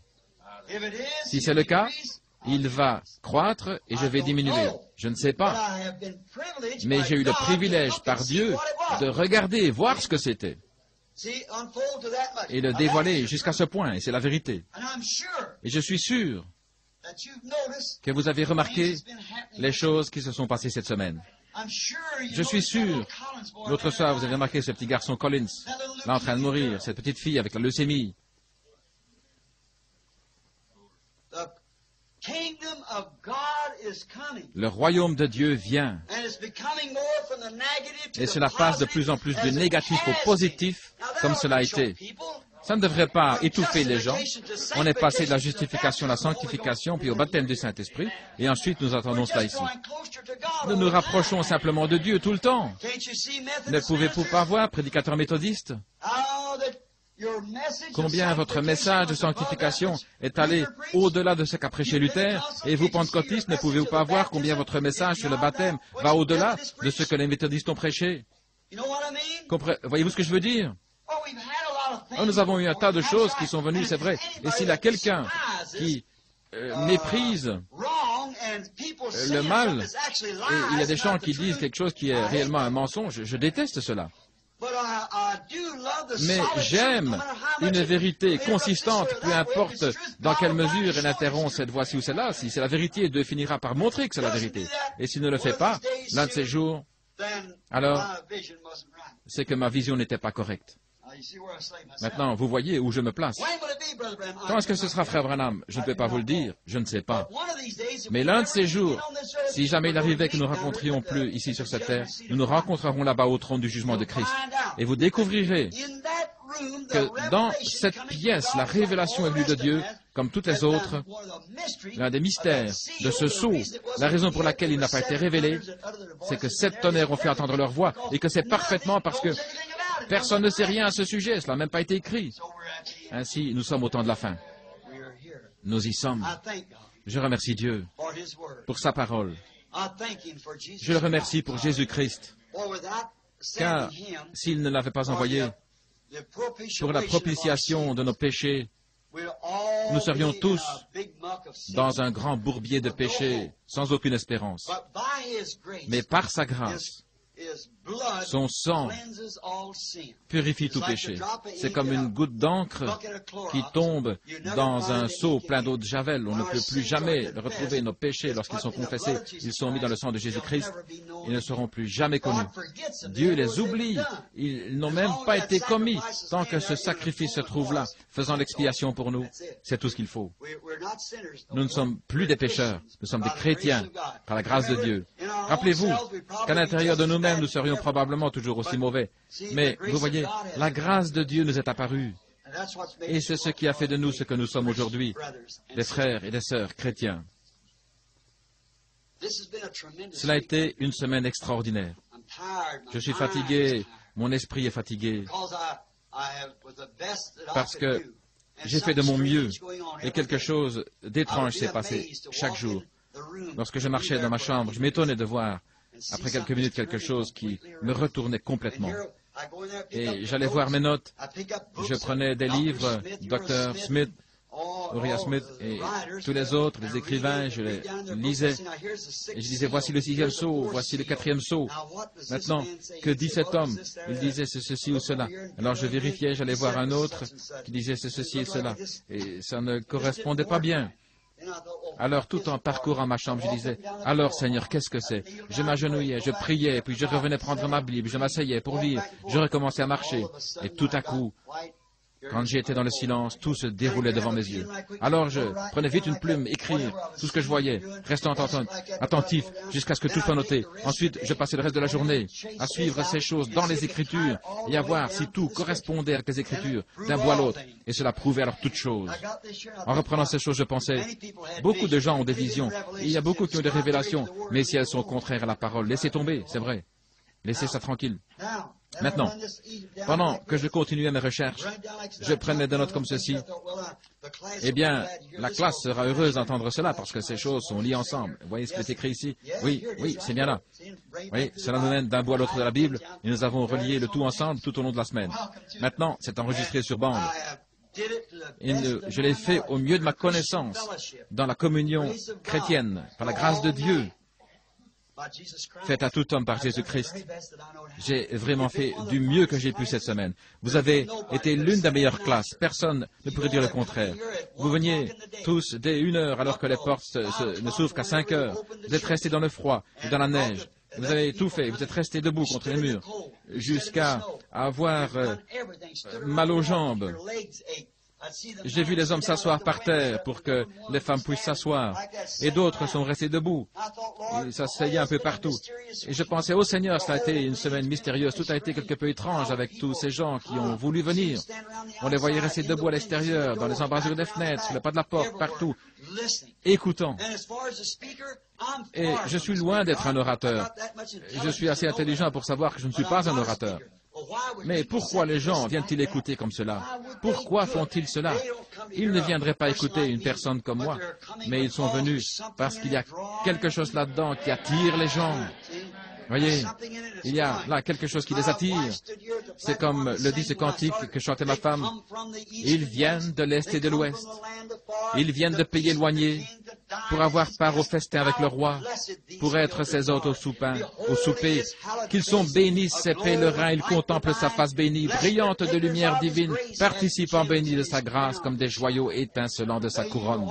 Si c'est le cas, il va croître et je vais diminuer. Je ne sais pas. Mais j'ai eu le privilège par Dieu de regarder et voir ce que c'était. Et le dévoiler jusqu'à ce point, et c'est la vérité. Et je suis sûr que vous avez remarqué les choses qui se sont passées cette semaine. Je suis sûr, l'autre soir, vous avez remarqué ce petit garçon Collins, là en train de mourir, cette petite fille avec la leucémie. Le royaume de Dieu vient. Et cela passe de plus en plus du négatif au positif, comme cela a été. Ça ne devrait pas étouffer les gens. On est passé de la justification à la sanctification, puis au baptême du Saint-Esprit, et ensuite nous attendons cela ici. Nous nous rapprochons simplement de Dieu tout le temps. Ne pouvez-vous pas voir, prédicateur méthodiste, combien votre message de sanctification est allé au-delà de ce qu'a prêché Luther, et vous, pentecôtistes, ne pouvez-vous pas voir combien votre message sur le baptême va au-delà de ce que les méthodistes ont prêché? Voyez-vous ce que je veux dire? Oh, Nous avons eu un tas de choses qui sont venues, c'est vrai. Et s'il y a quelqu'un qui euh, méprise euh, le mal, et il y a des gens qui disent quelque chose qui est réellement un mensonge, je déteste cela. Mais j'aime une vérité consistante, peu importe dans quelle mesure elle interrompt cette voie-ci ou celle-là. Si c'est la vérité, Dieu finira par montrer que c'est la vérité. Et s'il ne le fait pas, l'un de ces jours, alors c'est que ma vision n'était pas correcte. Maintenant, vous voyez où je me place. Quand est-ce que ce sera, frère Branham? Je ne peux pas vous le dire, je ne sais pas. Mais l'un de ces jours, si jamais il arrivait que nous rencontrions plus ici sur cette terre, nous nous rencontrerons là-bas au trône du jugement de Christ. Et vous découvrirez que dans cette pièce, la révélation est venue de Dieu, comme toutes les autres. L'un des mystères de ce sceau, la raison pour laquelle il n'a pas été révélé, c'est que sept tonnerres ont fait entendre leur voix, et que c'est parfaitement parce que Personne ne sait rien à ce sujet, cela n'a même pas été écrit. Ainsi, nous sommes au temps de la fin. Nous y sommes. Je remercie Dieu pour sa parole. Je le remercie pour Jésus-Christ, car s'il ne l'avait pas envoyé pour la propitiation de nos péchés, nous serions tous dans un grand bourbier de péchés sans aucune espérance. Mais par sa grâce, son sang purifie tout péché. C'est comme une goutte d'encre qui tombe dans un seau plein d'eau de javel. On ne peut plus jamais retrouver nos péchés lorsqu'ils sont confessés. Ils sont mis dans le sang de Jésus-Christ. Ils ne seront plus jamais connus. Dieu les oublie. Ils n'ont même pas été commis tant que ce sacrifice se trouve là, faisant l'expiation pour nous. C'est tout ce qu'il faut. Nous ne sommes plus des pécheurs. Nous sommes des chrétiens par la grâce de Dieu. Rappelez-vous qu'à l'intérieur de nous-mêmes, nous serions probablement toujours aussi mauvais. Mais vous voyez, la grâce de Dieu nous est apparue. Et c'est ce qui a fait de nous ce que nous sommes aujourd'hui, des frères et des sœurs chrétiens. Cela a été une semaine extraordinaire. Je suis fatigué, mon esprit est fatigué, parce que j'ai fait de mon mieux et quelque chose d'étrange s'est passé chaque jour. Lorsque je marchais dans ma chambre, je m'étonnais de voir après quelques minutes quelque chose qui me retournait complètement. Et j'allais voir mes notes. Je prenais des livres, Dr. Smith, Uriah Smith et tous les autres, les écrivains, je les lisais. Et je disais, voici le sixième saut, voici le quatrième saut. Maintenant, que dit cet homme? Il disait, ceci ou cela. Alors je vérifiais, j'allais voir un autre qui disait, ceci et cela. Et ça ne correspondait pas bien. Alors, tout en parcourant ma chambre, je disais, alors Seigneur, qu'est-ce que c'est? Je m'agenouillais, je priais, puis je revenais prendre ma Bible, je m'asseyais pour lire, je recommençais à marcher, et tout à coup, quand j'étais dans le silence, tout se déroulait devant mes yeux. Alors je prenais vite une plume, écrire tout ce que je voyais, restant attentif jusqu'à ce que tout soit noté. Ensuite, je passais le reste de la journée à suivre ces choses dans les Écritures et à voir si tout correspondait avec les Écritures d'un bout à l'autre. Et cela prouvait alors toutes choses. En reprenant ces choses, je pensais, beaucoup de gens ont des visions. il y a beaucoup qui ont des révélations. Mais si elles sont contraires à la parole, laissez tomber, c'est vrai. Laissez ça tranquille. Maintenant, pendant que je continuais mes recherches, je prenais des notes comme ceci. Eh bien, la classe sera heureuse d'entendre cela parce que ces choses sont liées ensemble. Vous voyez ce qui est écrit ici? Oui, oui, c'est bien là. Oui, cela nous mène d'un bout à l'autre de la Bible et nous avons relié le tout ensemble tout au long de la semaine. Maintenant, c'est enregistré sur bande. Je l'ai fait au mieux de ma connaissance dans la communion chrétienne, par la grâce de Dieu Faites à tout homme par Jésus-Christ. J'ai vraiment fait du mieux que j'ai pu cette semaine. Vous avez été l'une des meilleures classes. Personne ne pourrait dire le contraire. Vous veniez tous dès une heure alors que les portes ne s'ouvrent qu'à cinq heures. Vous êtes restés dans le froid dans la neige. Vous avez tout fait. Vous êtes restés debout contre les murs jusqu'à avoir euh, mal aux jambes. J'ai vu les hommes s'asseoir par terre pour que les femmes puissent s'asseoir, et d'autres sont restés debout. Ils s'asseyaient un peu partout. Et je pensais, au Seigneur, cela a été une semaine mystérieuse, tout a été quelque peu étrange avec tous ces gens qui ont voulu venir. On les voyait rester debout à l'extérieur, dans les embrasures des fenêtres, sur le pas de la porte, partout, écoutant. Et je suis loin d'être un orateur. Je suis assez intelligent pour savoir que je ne suis pas un orateur. Mais pourquoi les gens viennent-ils écouter comme cela? Pourquoi font-ils cela? Ils ne viendraient pas écouter une personne comme moi, mais ils sont venus parce qu'il y a quelque chose là-dedans qui attire les gens. Voyez, il y a là quelque chose qui les attire. C'est comme le dit ce cantique que chantait ma femme. Ils viennent de l'Est et de l'Ouest. Ils viennent de pays éloignés pour avoir part au festin avec le roi, pour être ses hôtes au souper. Qu'ils sont bénis, ces pèlerins, ils contemplent sa face bénie, brillante de lumière divine, participant bénis de sa grâce comme des joyaux étincelants de sa couronne.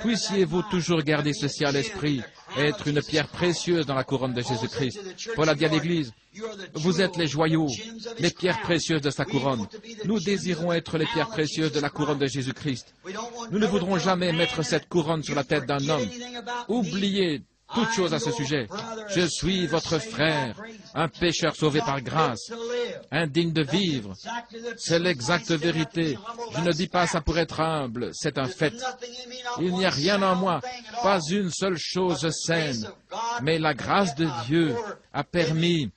Puissiez-vous toujours garder ceci à l'esprit, être une pierre précieuse dans la couronne de Jésus-Christ. Paul a dit à l'Église, vous êtes les joyaux, les pierres précieuses de sa couronne. Nous désirons être les pierres précieuses de la couronne de Jésus-Christ. Nous ne voudrons jamais mettre cette couronne sur la tête d'un homme. Oubliez toute chose à ce sujet. Je suis votre frère, un pécheur sauvé par grâce, indigne de vivre. C'est l'exacte vérité. Je ne dis pas ça pour être humble, c'est un fait. Il n'y a rien en moi, pas une seule chose saine, mais la grâce de Dieu a permis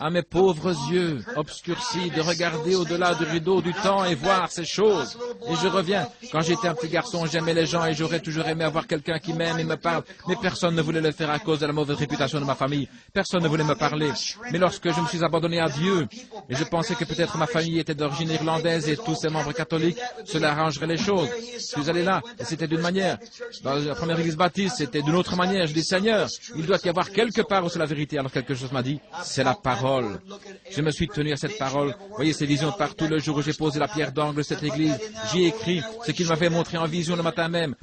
à mes pauvres yeux obscurcis de regarder au-delà du rideau du temps et voir ces choses. Et je reviens. Quand j'étais un petit garçon, j'aimais les gens et j'aurais toujours aimé avoir quelqu'un qui m'aime et me parle. Mais personne ne voulait le faire à cause de la mauvaise réputation de ma famille. Personne ne voulait me parler. Mais lorsque je me suis abandonné à Dieu, et je pensais que peut-être ma famille était d'origine irlandaise et tous ses membres catholiques, cela arrangerait les choses. Je suis allé là, et c'était d'une manière. Dans la première église baptiste, c'était d'une autre manière. Je dis, Seigneur, il doit y avoir quelque part où c'est la vérité. Alors quelque chose m'a dit, c'est la parole je me suis tenu à cette parole. Voyez ces visions partout le jour où j'ai posé la pierre d'angle de cette église. J'y ai écrit ce qu'il m'avait montré en vision le matin même.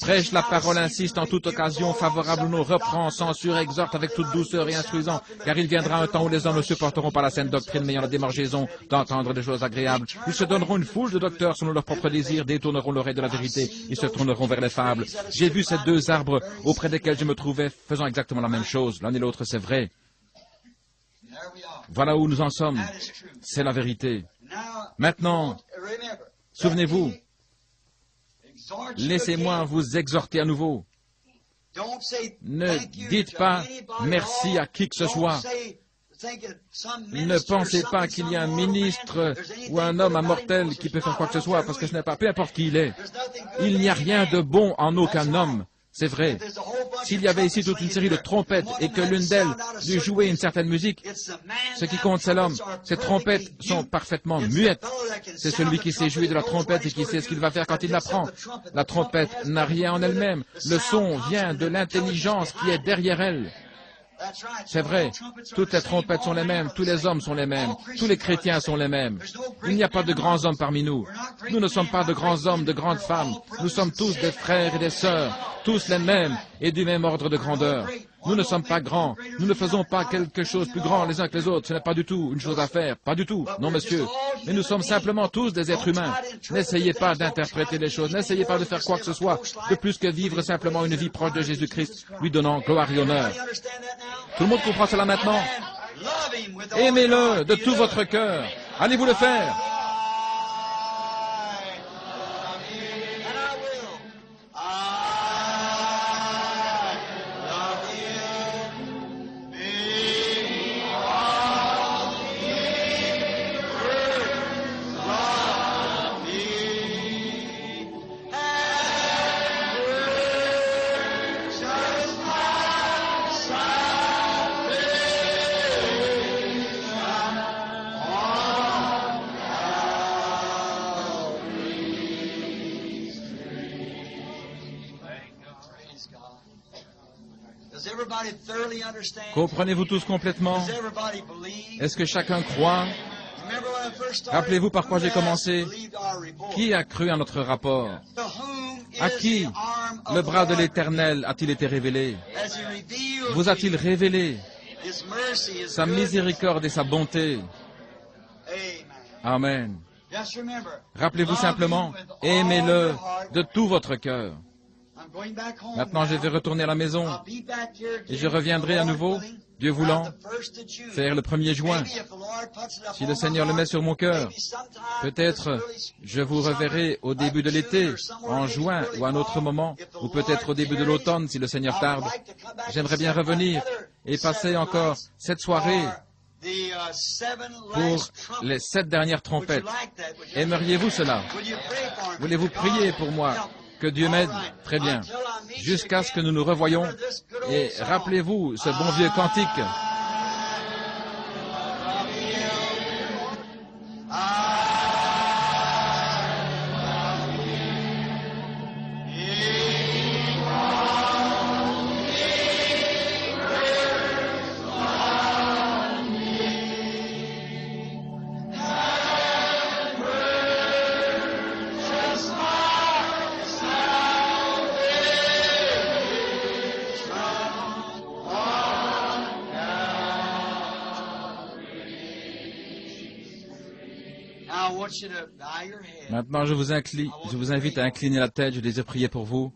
Prêche la parole, insiste en toute occasion, favorable ou non, reprend, censure, exhorte avec toute douceur et instruisant, car il viendra un temps où les hommes ne supporteront pas la saine doctrine, mais ayant la démargaison d'entendre des choses agréables. Ils se donneront une foule de docteurs selon leurs propres désirs, détourneront l'oreille de la vérité, ils se tourneront vers les fables. J'ai vu ces deux arbres auprès desquels je me trouvais faisant exactement la même chose. L'un et l'autre, c'est vrai. Voilà où nous en sommes. C'est la vérité. Maintenant, souvenez-vous, laissez-moi vous exhorter à nouveau. Ne dites pas merci à qui que ce soit. Ne pensez pas qu'il y a un ministre ou un homme immortel qui peut faire quoi que ce soit, parce que ce n'est pas, peu importe qui il est. Il n'y a rien de bon en aucun homme. C'est vrai. S'il y avait ici toute une série de trompettes et que l'une d'elles lui jouait une certaine musique, ce qui compte, c'est l'homme. Ces trompettes sont parfaitement muettes. C'est celui qui sait jouer de la trompette et qui sait ce qu'il va faire quand il la prend. La trompette n'a rien en elle-même. Le son vient de l'intelligence qui est derrière elle. C'est vrai, toutes les trompettes sont les mêmes, tous les hommes sont les mêmes, tous les chrétiens sont les mêmes. Il n'y a pas de grands hommes parmi nous. Nous ne sommes pas de grands hommes, de grandes femmes. Nous sommes tous des frères et des sœurs, tous les mêmes et du même ordre de grandeur. Nous ne sommes pas grands. Nous ne faisons pas quelque chose plus grand les uns que les autres. Ce n'est pas du tout une chose à faire. Pas du tout. Non, monsieur. Mais nous sommes simplement tous des êtres humains. N'essayez pas d'interpréter les choses. N'essayez pas de faire quoi que ce soit de plus que vivre simplement une vie proche de Jésus-Christ, lui donnant gloire et honneur. Tout le monde comprend cela maintenant? Aimez-le de tout votre cœur. Allez-vous le faire? Comprenez-vous tous complètement? Est-ce que chacun croit? Rappelez-vous par quoi j'ai commencé? Qui a cru à notre rapport? À qui le bras de l'Éternel a-t-il été révélé? Vous a-t-il révélé? sa miséricorde et sa bonté. Amen. Rappelez-vous simplement, aimez-le de tout votre cœur. Maintenant, je vais retourner à la maison et je reviendrai à nouveau, Dieu voulant, faire le 1er juin. Si le Seigneur le met sur mon cœur, peut-être je vous reverrai au début de l'été, en juin ou à un autre moment, ou peut-être au début de l'automne si le Seigneur tarde. J'aimerais bien revenir et passer encore cette soirée pour les sept dernières trompettes. Aimeriez-vous cela? Voulez-vous prier pour moi? Que Dieu m'aide Très bien. Jusqu'à ce que nous nous revoyons. Et rappelez-vous ce bon vieux cantique. Maintenant, je vous, incline, je vous invite à incliner la tête. Je désire prier pour vous.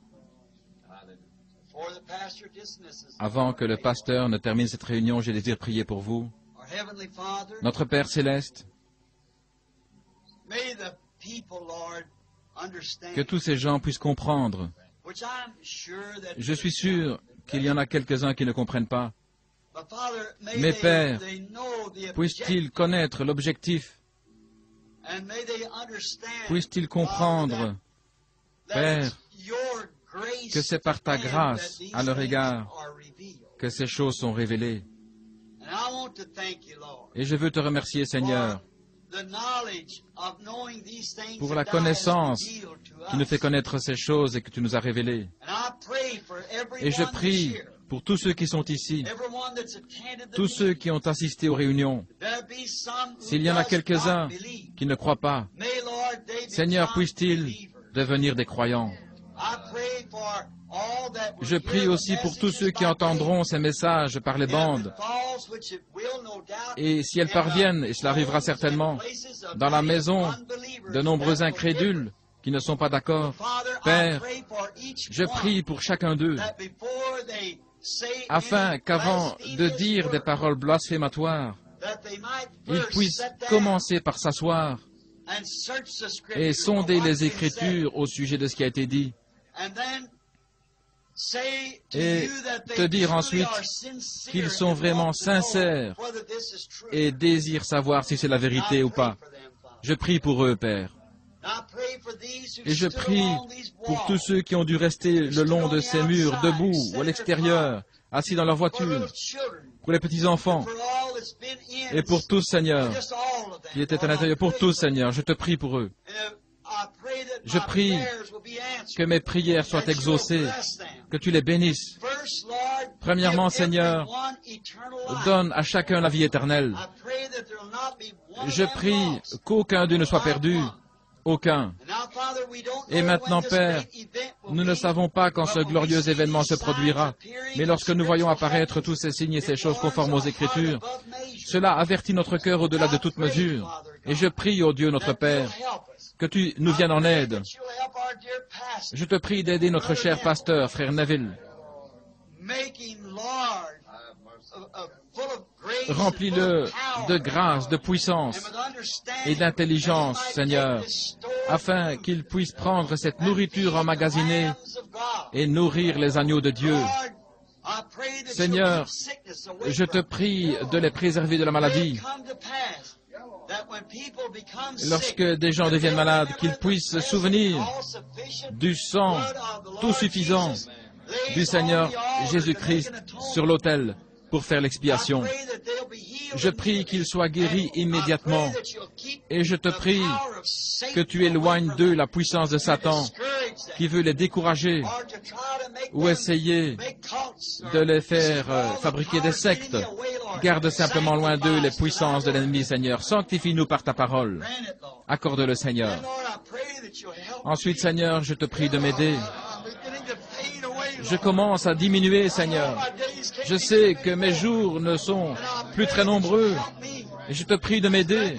Avant que le pasteur ne termine cette réunion, je désire prier pour vous. Notre Père céleste, que tous ces gens puissent comprendre. Je suis sûr qu'il y en a quelques-uns qui ne comprennent pas. Mais Père, puissent-ils connaître l'objectif Puisse-t-il comprendre, Père, que c'est par ta grâce à leur égard que ces choses sont révélées. Et je veux te remercier, Seigneur, pour la connaissance qui nous fait connaître ces choses et que tu nous as révélées. Et je prie pour tous ceux qui sont ici, tous ceux qui ont assisté aux réunions. S'il y en a quelques-uns qui ne croient pas, Seigneur, puisse-t-il devenir des croyants. Je prie aussi pour tous ceux qui entendront ces messages par les bandes. Et si elles parviennent, et cela arrivera certainement, dans la maison de nombreux incrédules qui ne sont pas d'accord, Père, je prie pour chacun d'eux afin qu'avant de dire des paroles blasphématoires, ils puissent commencer par s'asseoir et sonder les Écritures au sujet de ce qui a été dit, et te dire ensuite qu'ils sont vraiment sincères et désirent savoir si c'est la vérité ou pas. Je prie pour eux, Père. Et je prie pour tous ceux qui ont dû rester le long de ces murs, debout ou à l'extérieur, assis dans leur voiture, pour les petits-enfants, et pour tous, Seigneur, qui étaient à l'intérieur, pour tous, Seigneur, je te prie pour eux. Je prie que mes prières soient exaucées, que tu les bénisses. Premièrement, Seigneur, donne à chacun la vie éternelle. Je prie qu'aucun d'eux ne soit perdu, aucun. Et maintenant, Père, nous ne savons pas quand ce glorieux événement se produira, mais lorsque nous voyons apparaître tous ces signes et ces choses conformes aux Écritures, cela avertit notre cœur au-delà de toute mesure. Et je prie, ô Dieu notre Père, que tu nous viennes en aide. Je te prie d'aider notre cher pasteur, frère Neville. Remplis-le de grâce, de puissance et d'intelligence, Seigneur, afin qu'il puisse prendre cette nourriture emmagasinée et nourrir les agneaux de Dieu. Seigneur, je te prie de les préserver de la maladie. Lorsque des gens deviennent malades, qu'ils puissent se souvenir du sang tout suffisant du Seigneur Jésus-Christ sur l'autel pour faire l'expiation. Je prie qu'ils soient guéris immédiatement et je te prie que tu éloignes d'eux la puissance de Satan qui veut les décourager ou essayer de les faire euh, fabriquer des sectes. Garde simplement loin d'eux les puissances de l'ennemi, Seigneur. Sanctifie-nous par ta parole. Accorde-le, Seigneur. Ensuite, Seigneur, je te prie de m'aider je commence à diminuer, Seigneur. Je sais que mes jours ne sont plus très nombreux. Et je te prie de m'aider.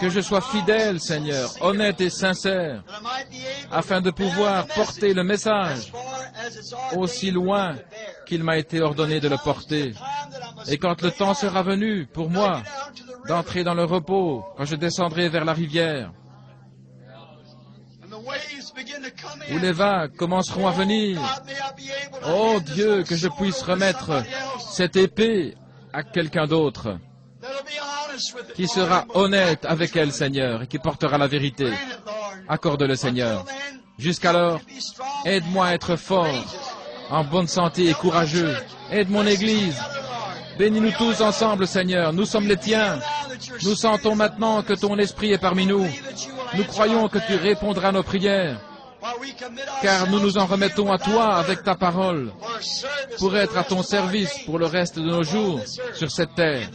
Que je sois fidèle, Seigneur, honnête et sincère, afin de pouvoir porter le message aussi loin qu'il m'a été ordonné de le porter. Et quand le temps sera venu pour moi d'entrer dans le repos, quand je descendrai vers la rivière, où les vagues commenceront à venir, oh Dieu, que je puisse remettre cette épée à quelqu'un d'autre qui sera honnête avec elle, Seigneur, et qui portera la vérité. Accorde-le, Seigneur. Jusqu'alors, aide-moi à être fort, en bonne santé et courageux. Aide mon Église. Bénis-nous tous ensemble, Seigneur. Nous sommes les tiens. Nous sentons maintenant que ton esprit est parmi nous. Nous croyons que tu répondras à nos prières, car nous nous en remettons à toi avec ta parole, pour être à ton service pour le reste de nos jours sur cette terre.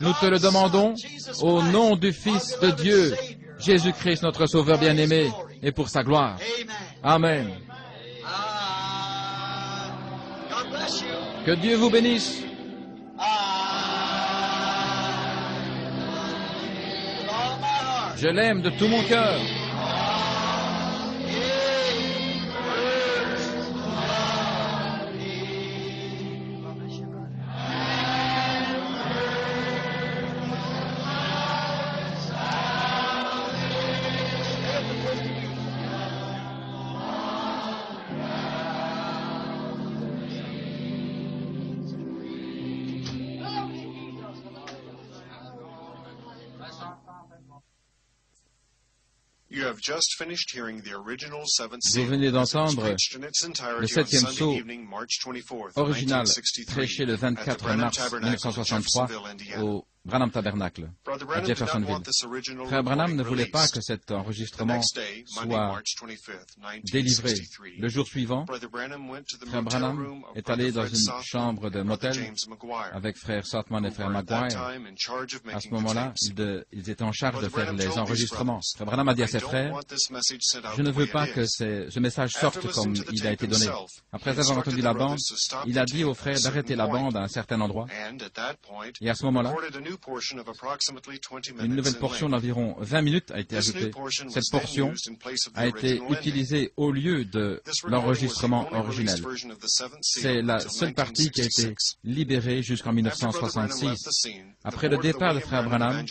Nous te le demandons au nom du Fils de Dieu, Jésus-Christ, notre Sauveur bien-aimé, et pour sa gloire. Amen. Que Dieu vous bénisse. Je l'aime de tout mon cœur. Vous venez d'entendre le septième saut original prêché le 24 mars 1963 au Branham Tabernacle à Jeffersonville. Frère Branham ne voulait pas que cet enregistrement soit délivré. Le jour suivant, Frère Branham est allé dans une chambre de motel avec Frère Saltman et Frère Maguire. À ce moment-là, ils, étaient en charge de faire les enregistrements. Frère Branham a dit à ses frères, je ne veux pas que ce message sorte comme il a été donné. Après avoir entendu la bande, il a dit aux frères d'arrêter la bande à un certain endroit. Et à ce moment-là, une nouvelle portion d'environ 20 minutes a été ajoutée. Cette portion a été utilisée au lieu de l'enregistrement originel. C'est la seule partie qui a été libérée jusqu'en 1966. Après le départ de Frère Branham,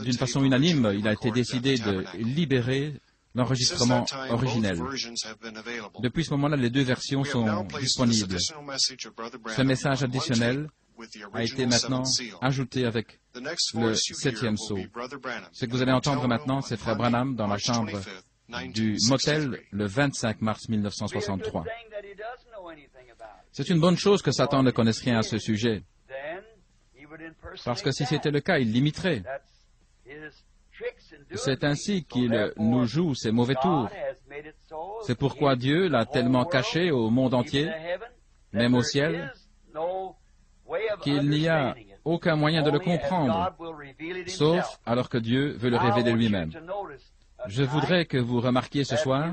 d'une façon unanime, il a été décidé de libérer l'enregistrement originel. Depuis ce moment-là, les deux versions sont disponibles. Ce message additionnel a été maintenant ajouté avec le septième saut. Ce que vous allez entendre maintenant, c'est Frère Branham dans la chambre du motel le 25 mars 1963. C'est une bonne chose que Satan ne connaisse rien à ce sujet, parce que si c'était le cas, il l'imiterait. C'est ainsi qu'il nous joue ses mauvais tours. C'est pourquoi Dieu l'a tellement caché au monde entier, même au ciel, qu'il n'y a aucun moyen de le comprendre, sauf alors que Dieu veut le révéler lui-même. Je voudrais que vous remarquiez ce soir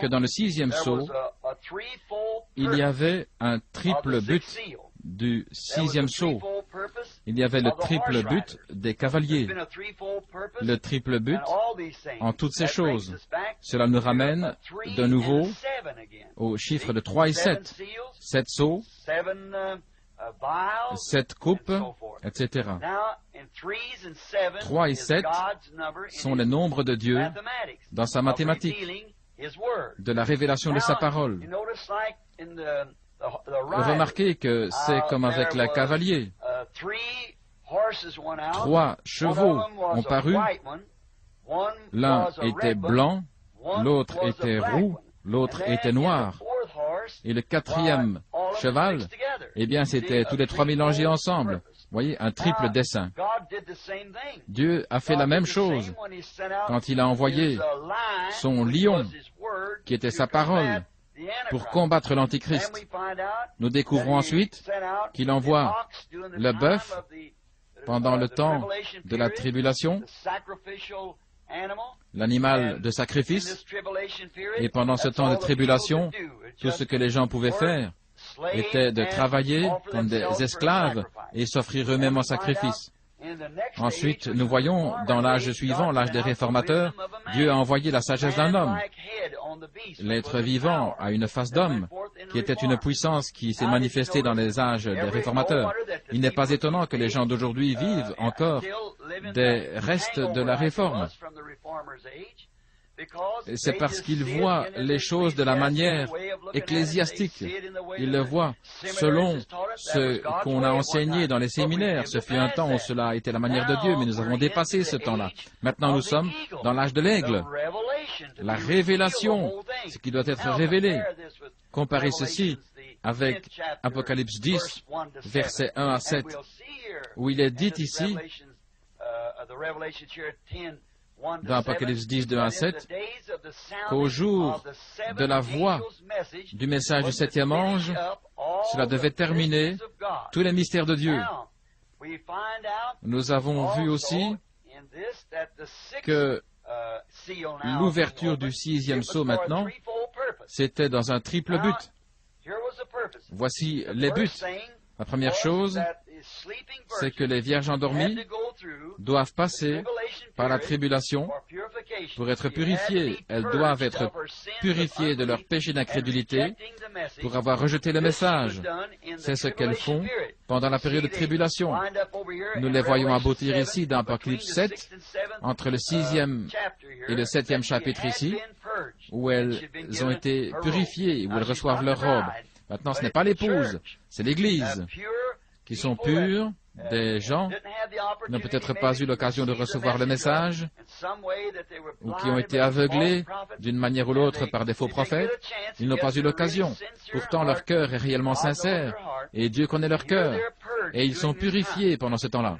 que dans le sixième sceau, il y avait un triple but du sixième saut. Il y avait le triple but des cavaliers. Le triple but en toutes ces choses. Cela nous ramène de nouveau au chiffre de 3 et 7. Sept sauts, sept coupes, etc. 3 et 7 sont les nombres de Dieu dans sa mathématique, de la révélation de sa parole. Remarquez que c'est comme avec la cavalier. Trois chevaux ont paru. L'un était blanc, l'autre était roux, l'autre était noir. Et le quatrième cheval, eh bien, c'était tous les trois mélangés ensemble. Vous voyez, un triple dessin. Dieu a fait la même chose quand il a envoyé son lion, qui était sa parole, pour combattre l'Antichrist. Nous découvrons ensuite qu'il envoie le bœuf pendant le temps de la tribulation, l'animal de sacrifice, et pendant ce temps de tribulation, tout ce que les gens pouvaient faire, était de travailler comme des esclaves et s'offrir eux-mêmes en sacrifice. Ensuite, nous voyons dans l'âge suivant, l'âge des réformateurs, Dieu a envoyé la sagesse d'un homme. L'être vivant a une face d'homme, qui était une puissance qui s'est manifestée dans les âges des réformateurs. Il n'est pas étonnant que les gens d'aujourd'hui vivent encore des restes de la réforme. C'est parce qu'ils voient les choses de la manière ecclésiastique. Ils le voient selon ce qu'on a enseigné dans les séminaires. Ce fut un temps où cela a été la manière de Dieu, mais nous avons dépassé ce temps-là. Maintenant, nous sommes dans l'âge de l'aigle. La révélation, ce qui doit être révélé. Comparez ceci avec Apocalypse 10, versets 1 à 7, où il est dit ici, dans Apocalypse 10, 2 à 7, qu'au jour de la voix du message du septième ange, cela devait terminer tous les mystères de Dieu. Nous avons vu aussi que l'ouverture du sixième sceau maintenant, c'était dans un triple but. Voici les buts. La première chose, c'est que les vierges endormies doivent passer par la tribulation pour être purifiées. Elles doivent être purifiées de leur péché d'incrédulité pour avoir rejeté le message. C'est ce qu'elles font pendant la période de tribulation. Nous les voyons aboutir ici dans Apocalypse 7, entre le sixième et le septième chapitre ici, où elles ont été purifiées, où elles reçoivent leur robe. Maintenant, ce n'est pas l'épouse, c'est l'Église qui sont purs, des gens n'ont peut-être pas eu l'occasion de recevoir le message, ou qui ont été aveuglés d'une manière ou l'autre par des faux prophètes, ils n'ont pas eu l'occasion. Pourtant, leur cœur est réellement sincère, et Dieu connaît leur cœur, et ils sont purifiés pendant ce temps-là.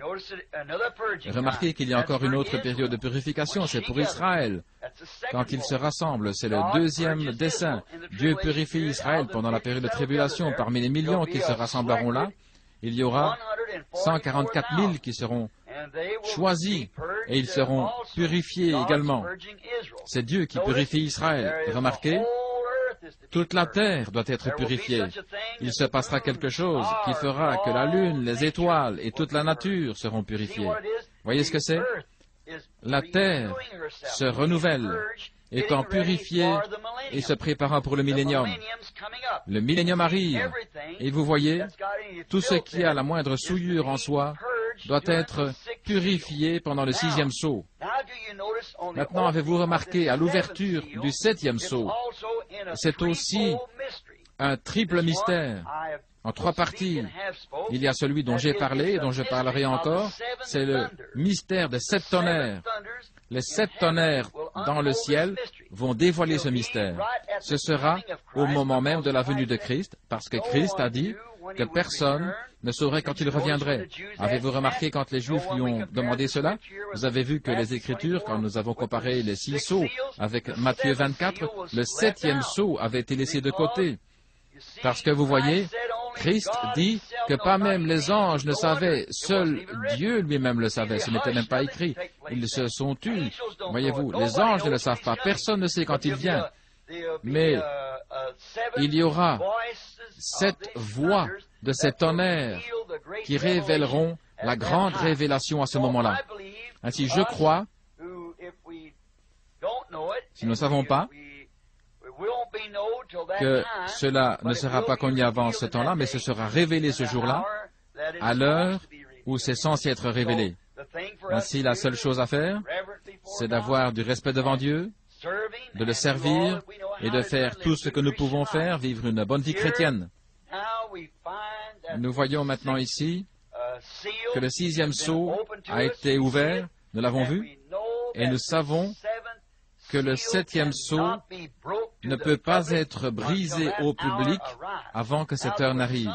Remarquez qu'il y a encore une autre période de purification, c'est pour Israël. Quand ils se rassemblent, c'est le deuxième dessein. Dieu purifie Israël pendant la période de tribulation parmi les millions qui se rassembleront là il y aura 144 000 qui seront choisis et ils seront purifiés également. C'est Dieu qui purifie Israël. Remarquez, toute la terre doit être purifiée. Il se passera quelque chose qui fera que la lune, les étoiles et toute la nature seront purifiées. Voyez ce que c'est? La terre se renouvelle étant purifié et se préparant pour le millénium. Le millénium arrive, et vous voyez, tout ce qui a la moindre souillure en soi doit être purifié pendant le sixième saut. Maintenant, avez-vous remarqué à l'ouverture du septième saut, c'est aussi un triple mystère en trois parties. Il y a celui dont j'ai parlé et dont je parlerai encore, c'est le mystère des sept tonnerres les sept tonnerres dans le ciel vont dévoiler ce mystère. Ce sera au moment même de la venue de Christ, parce que Christ a dit que personne ne saurait quand il reviendrait. Avez-vous remarqué quand les Juifs lui ont demandé cela? Vous avez vu que les Écritures, quand nous avons comparé les six sceaux avec Matthieu 24, le septième sceau avait été laissé de côté. Parce que vous voyez, Christ dit que pas même les anges ne savaient, seul Dieu lui-même le savait, ce n'était même pas écrit. Ils se sont tus. Voyez-vous, les anges ne le savent pas, personne ne sait quand il vient. Mais il y aura sept voix de cet tonnerre qui révéleront la grande révélation à ce moment-là. Ainsi, je crois, si nous ne savons pas, que cela ne sera pas connu avant ce temps-là, mais ce sera révélé ce jour-là, à l'heure où c'est censé être révélé. Ainsi, la seule chose à faire, c'est d'avoir du respect devant Dieu, de le servir et de faire tout ce que nous pouvons faire, vivre une bonne vie chrétienne. Nous voyons maintenant ici que le sixième sceau a été ouvert, nous l'avons vu, et nous savons que le septième sceau ne peut pas être brisé au public avant que cette heure n'arrive.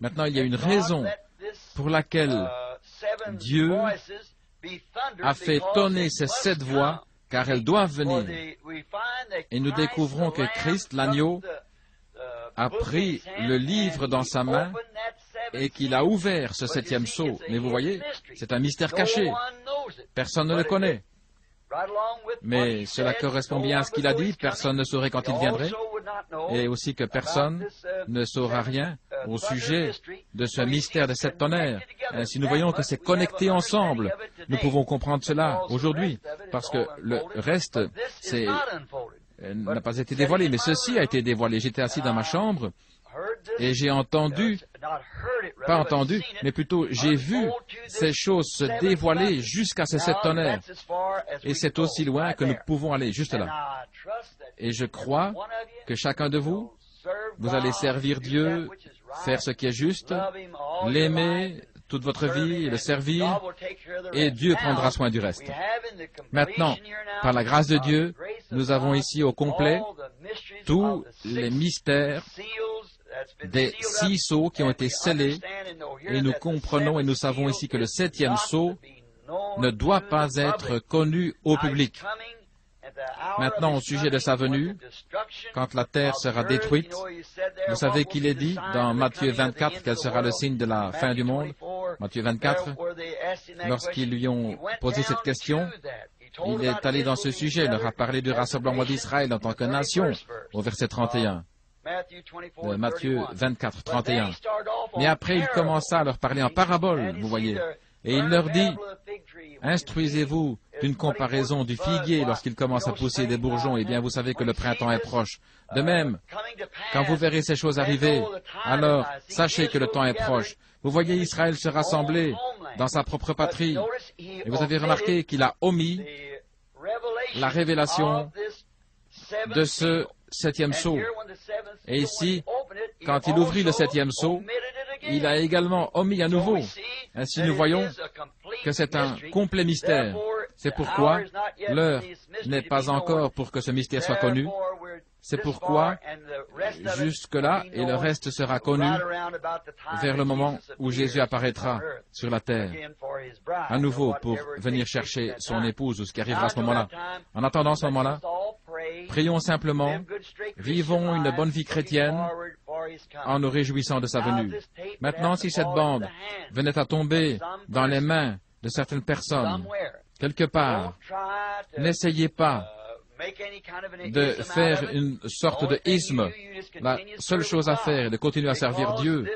Maintenant, il y a une raison pour laquelle Dieu a fait tonner ces sept voix, car elles doivent venir. Et nous découvrons que Christ, l'agneau, a pris le livre dans sa main et qu'il a ouvert ce septième sceau. Mais vous voyez, c'est un mystère caché. Personne ne le connaît. Mais cela correspond bien à ce qu'il a dit, personne ne saurait quand il viendrait. et aussi que personne ne saura rien au sujet de ce mystère de sept tonnerres. Si nous voyons que c'est connecté ensemble, nous pouvons comprendre cela aujourd'hui, parce que le reste, c'est n'a pas été dévoilé, mais ceci a été dévoilé. J'étais assis dans ma chambre et j'ai entendu, pas entendu, mais plutôt j'ai vu ces choses se dévoiler jusqu'à ces sept tonnerres. Et c'est aussi loin que nous pouvons aller, juste là. Et je crois que chacun de vous, vous allez servir Dieu, faire ce qui est juste, l'aimer toute votre vie, le servir, et Dieu prendra soin du reste. Maintenant, par la grâce de Dieu, nous avons ici au complet tous les mystères des six sceaux qui ont été scellés, et nous comprenons et nous savons ici que le septième sceau ne doit pas être connu au public. Maintenant, au sujet de sa venue, quand la terre sera détruite, vous savez qu'il est dit dans Matthieu 24 qu'elle sera le signe de la fin du monde. Matthieu 24, lorsqu'ils lui ont posé cette question, il est allé dans ce sujet, il leur a parlé du rassemblement d'Israël en tant que nation, au verset 31. De Matthieu 24, 31. Mais après, il commença à leur parler en parabole, vous voyez. Et il leur dit, instruisez-vous d'une comparaison du figuier lorsqu'il commence à pousser des bourgeons, eh bien vous savez que le printemps est proche. De même, quand vous verrez ces choses arriver, alors sachez que le temps est proche. Vous voyez Israël se rassembler dans sa propre patrie. Et vous avez remarqué qu'il a omis la révélation de ce septième sceau. Et ici, quand il ouvrit le septième sceau, il a également omis à nouveau. Ainsi nous voyons que c'est un complet mystère. C'est pourquoi l'heure n'est pas encore pour que ce mystère soit connu. C'est pourquoi, jusque-là, et le reste sera connu vers le moment où Jésus apparaîtra sur la terre, à nouveau pour venir chercher son épouse ou ce qui arrivera à ce moment-là. En attendant ce moment-là, prions simplement, vivons une bonne vie chrétienne en nous réjouissant de sa venue. Maintenant, si cette bande venait à tomber dans les mains de certaines personnes, quelque part, n'essayez pas de faire une sorte de isme. La seule chose à faire est de continuer à servir Dieu,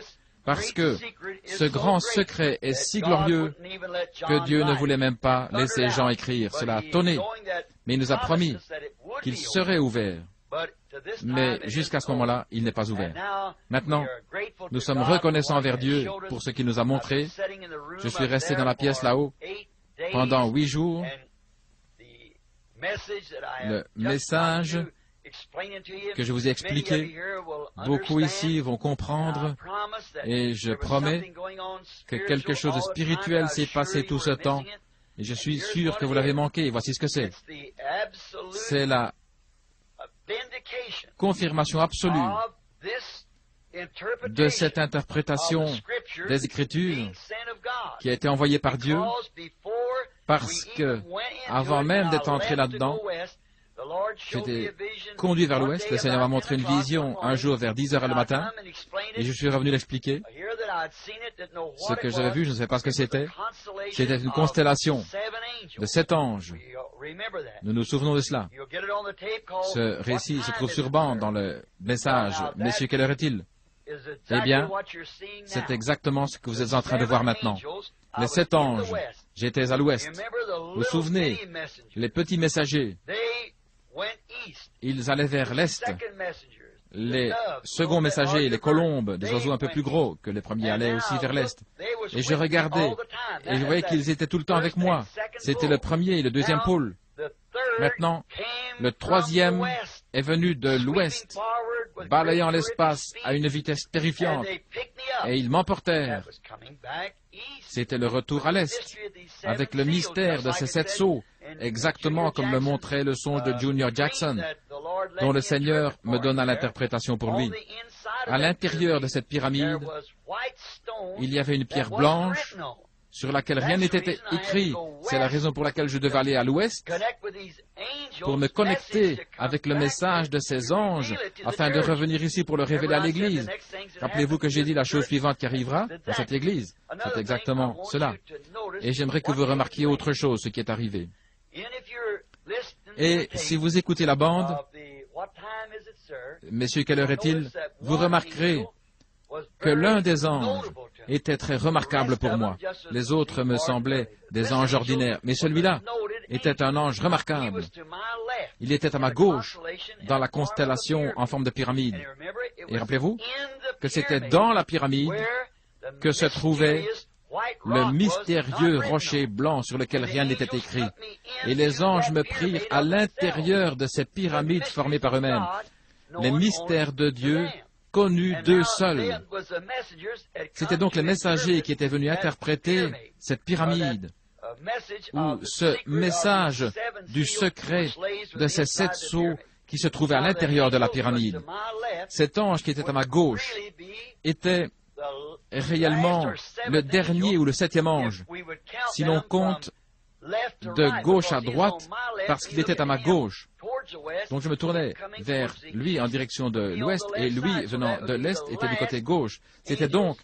parce que ce grand secret est si glorieux que Dieu ne voulait même pas laisser Jean écrire. Cela a tonné, mais il nous a promis qu'il serait ouvert. Mais jusqu'à ce moment-là, il n'est pas ouvert. Maintenant, nous sommes reconnaissants envers Dieu pour ce qu'il nous a montré. Je suis resté dans la pièce là-haut pendant huit jours. Le message que je vous ai expliqué, beaucoup ici vont comprendre. et je promets que quelque chose de spirituel s'est passé tout ce temps. et je suis sûr que vous l'avez manqué. Voici ce que c'est. C'est la confirmation absolue de cette interprétation des Écritures qui a été envoyée par Dieu parce que, avant même d'être entré là-dedans, J'étais conduit vers l'ouest. Le Seigneur m'a montré une vision un jour vers 10 heures le matin et je suis revenu l'expliquer. Ce que j'avais vu, je ne sais pas ce que c'était. C'était une constellation de sept anges. Nous nous souvenons de cela. Ce récit se trouve sur bande dans le message. Messieurs, quelle heure est-il? Eh bien, c'est exactement ce que vous êtes en train de voir maintenant. Les sept anges. J'étais à l'ouest. Vous vous souvenez, les petits messagers, ils allaient vers l'est. Les seconds messagers, les colombes, des oiseaux un peu plus gros que les premiers, allaient aussi vers l'est. Et je regardais, et je voyais qu'ils étaient tout le temps avec moi. C'était le premier et le deuxième pôle. Maintenant, le troisième est venu de l'ouest, balayant l'espace à une vitesse terrifiante, et ils m'emportèrent. C'était le retour à l'est, avec le mystère de ces sept sauts, exactement comme le montrait le songe de Junior Jackson, dont le Seigneur me donna l'interprétation pour lui. À l'intérieur de cette pyramide, il y avait une pierre blanche sur laquelle rien n'était écrit. C'est la raison pour laquelle je devais aller à l'ouest pour me connecter avec le message de ces anges afin de revenir ici pour le révéler à l'Église. Rappelez-vous que j'ai dit la chose suivante qui arrivera dans cette Église. C'est exactement cela. Et j'aimerais que vous remarquiez autre chose, ce qui est arrivé. Et si vous écoutez la bande Messieurs, quelle heure est-il? Vous remarquerez que l'un des anges était très remarquable pour moi. Les autres me semblaient des anges ordinaires, mais celui-là était un ange remarquable. Il était à ma gauche, dans la constellation en forme de pyramide. Et rappelez-vous que c'était dans la pyramide que se trouvait le mystérieux rocher blanc sur lequel rien n'était écrit. Et les anges me prirent à l'intérieur de ces pyramides formées par eux-mêmes. Les mystères de Dieu connus d'eux seuls. C'était donc les messagers qui étaient venus interpréter cette pyramide, ou ce message du secret de ces sept sceaux qui se trouvaient à l'intérieur de la pyramide. Cet ange qui était à ma gauche était réellement le dernier ou le septième ange, si l'on compte de gauche à droite, parce qu'il était à ma gauche. Donc je me tournais vers lui en direction de l'ouest, et lui, venant de l'est, était du côté gauche. C'était donc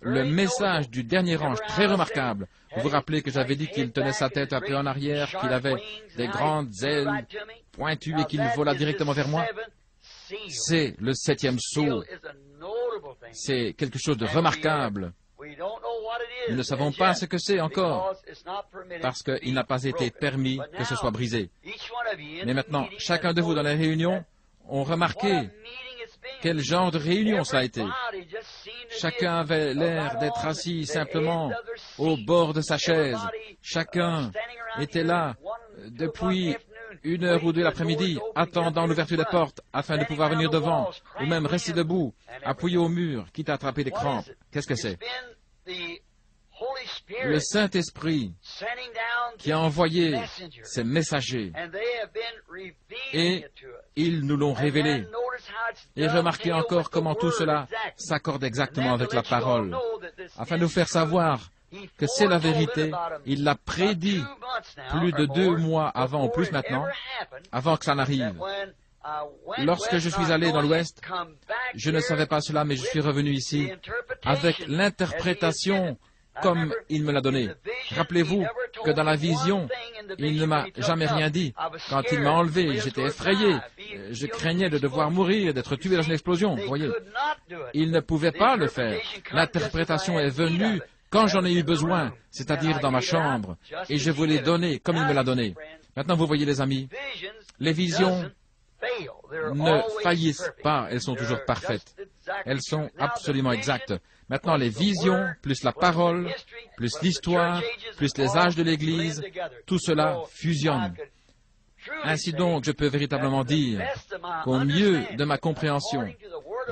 le message du dernier ange, très remarquable. Vous vous rappelez que j'avais dit qu'il tenait sa tête un peu en arrière, qu'il avait des grandes ailes pointues et qu'il vola directement vers moi? C'est le septième saut c'est quelque chose de remarquable. Nous ne savons pas ce que c'est encore, parce qu'il n'a pas été permis que ce soit brisé. Mais maintenant, chacun de vous dans la réunion ont remarqué quel genre de réunion ça a été. Chacun avait l'air d'être assis simplement au bord de sa chaise. Chacun était là depuis une heure ou deux l'après-midi, attendant l'ouverture des portes afin de pouvoir venir devant, ou même rester debout, appuyé au mur, quitte à attraper des crampes. Qu'est-ce que c'est? Le Saint-Esprit qui a envoyé ses messagers et ils nous l'ont révélé. Et remarquez encore comment tout cela s'accorde exactement avec la parole, afin de nous faire savoir que c'est la vérité. Il l'a prédit plus de deux mois avant, ou plus maintenant, avant que ça n'arrive. Lorsque je suis allé dans l'Ouest, je ne savais pas cela, mais je suis revenu ici avec l'interprétation comme il me l'a donnée. Rappelez-vous que dans la vision, il ne m'a jamais rien dit. Quand il m'a enlevé, j'étais effrayé. Je craignais de devoir mourir, d'être tué dans une explosion. Voyez, il ne pouvait pas le faire. L'interprétation est venue quand j'en ai eu besoin, c'est-à-dire dans ma chambre, et je vous l'ai donné comme il me l'a donné. Maintenant, vous voyez les amis, les visions ne faillissent pas, elles sont toujours parfaites. Elles sont absolument exactes. Maintenant, les visions, plus la parole, plus l'histoire, plus les âges de l'Église, tout cela fusionne. Ainsi donc, je peux véritablement dire qu'au mieux de ma compréhension,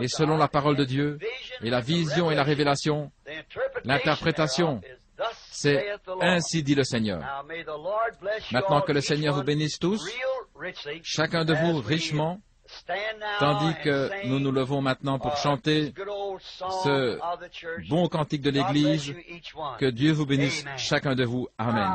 et selon la parole de Dieu, et la vision et la révélation, l'interprétation, c'est ainsi dit le Seigneur. Maintenant que le Seigneur vous bénisse tous, chacun de vous richement, tandis que nous nous levons maintenant pour chanter ce bon cantique de l'Église, que Dieu vous bénisse chacun de vous. Amen.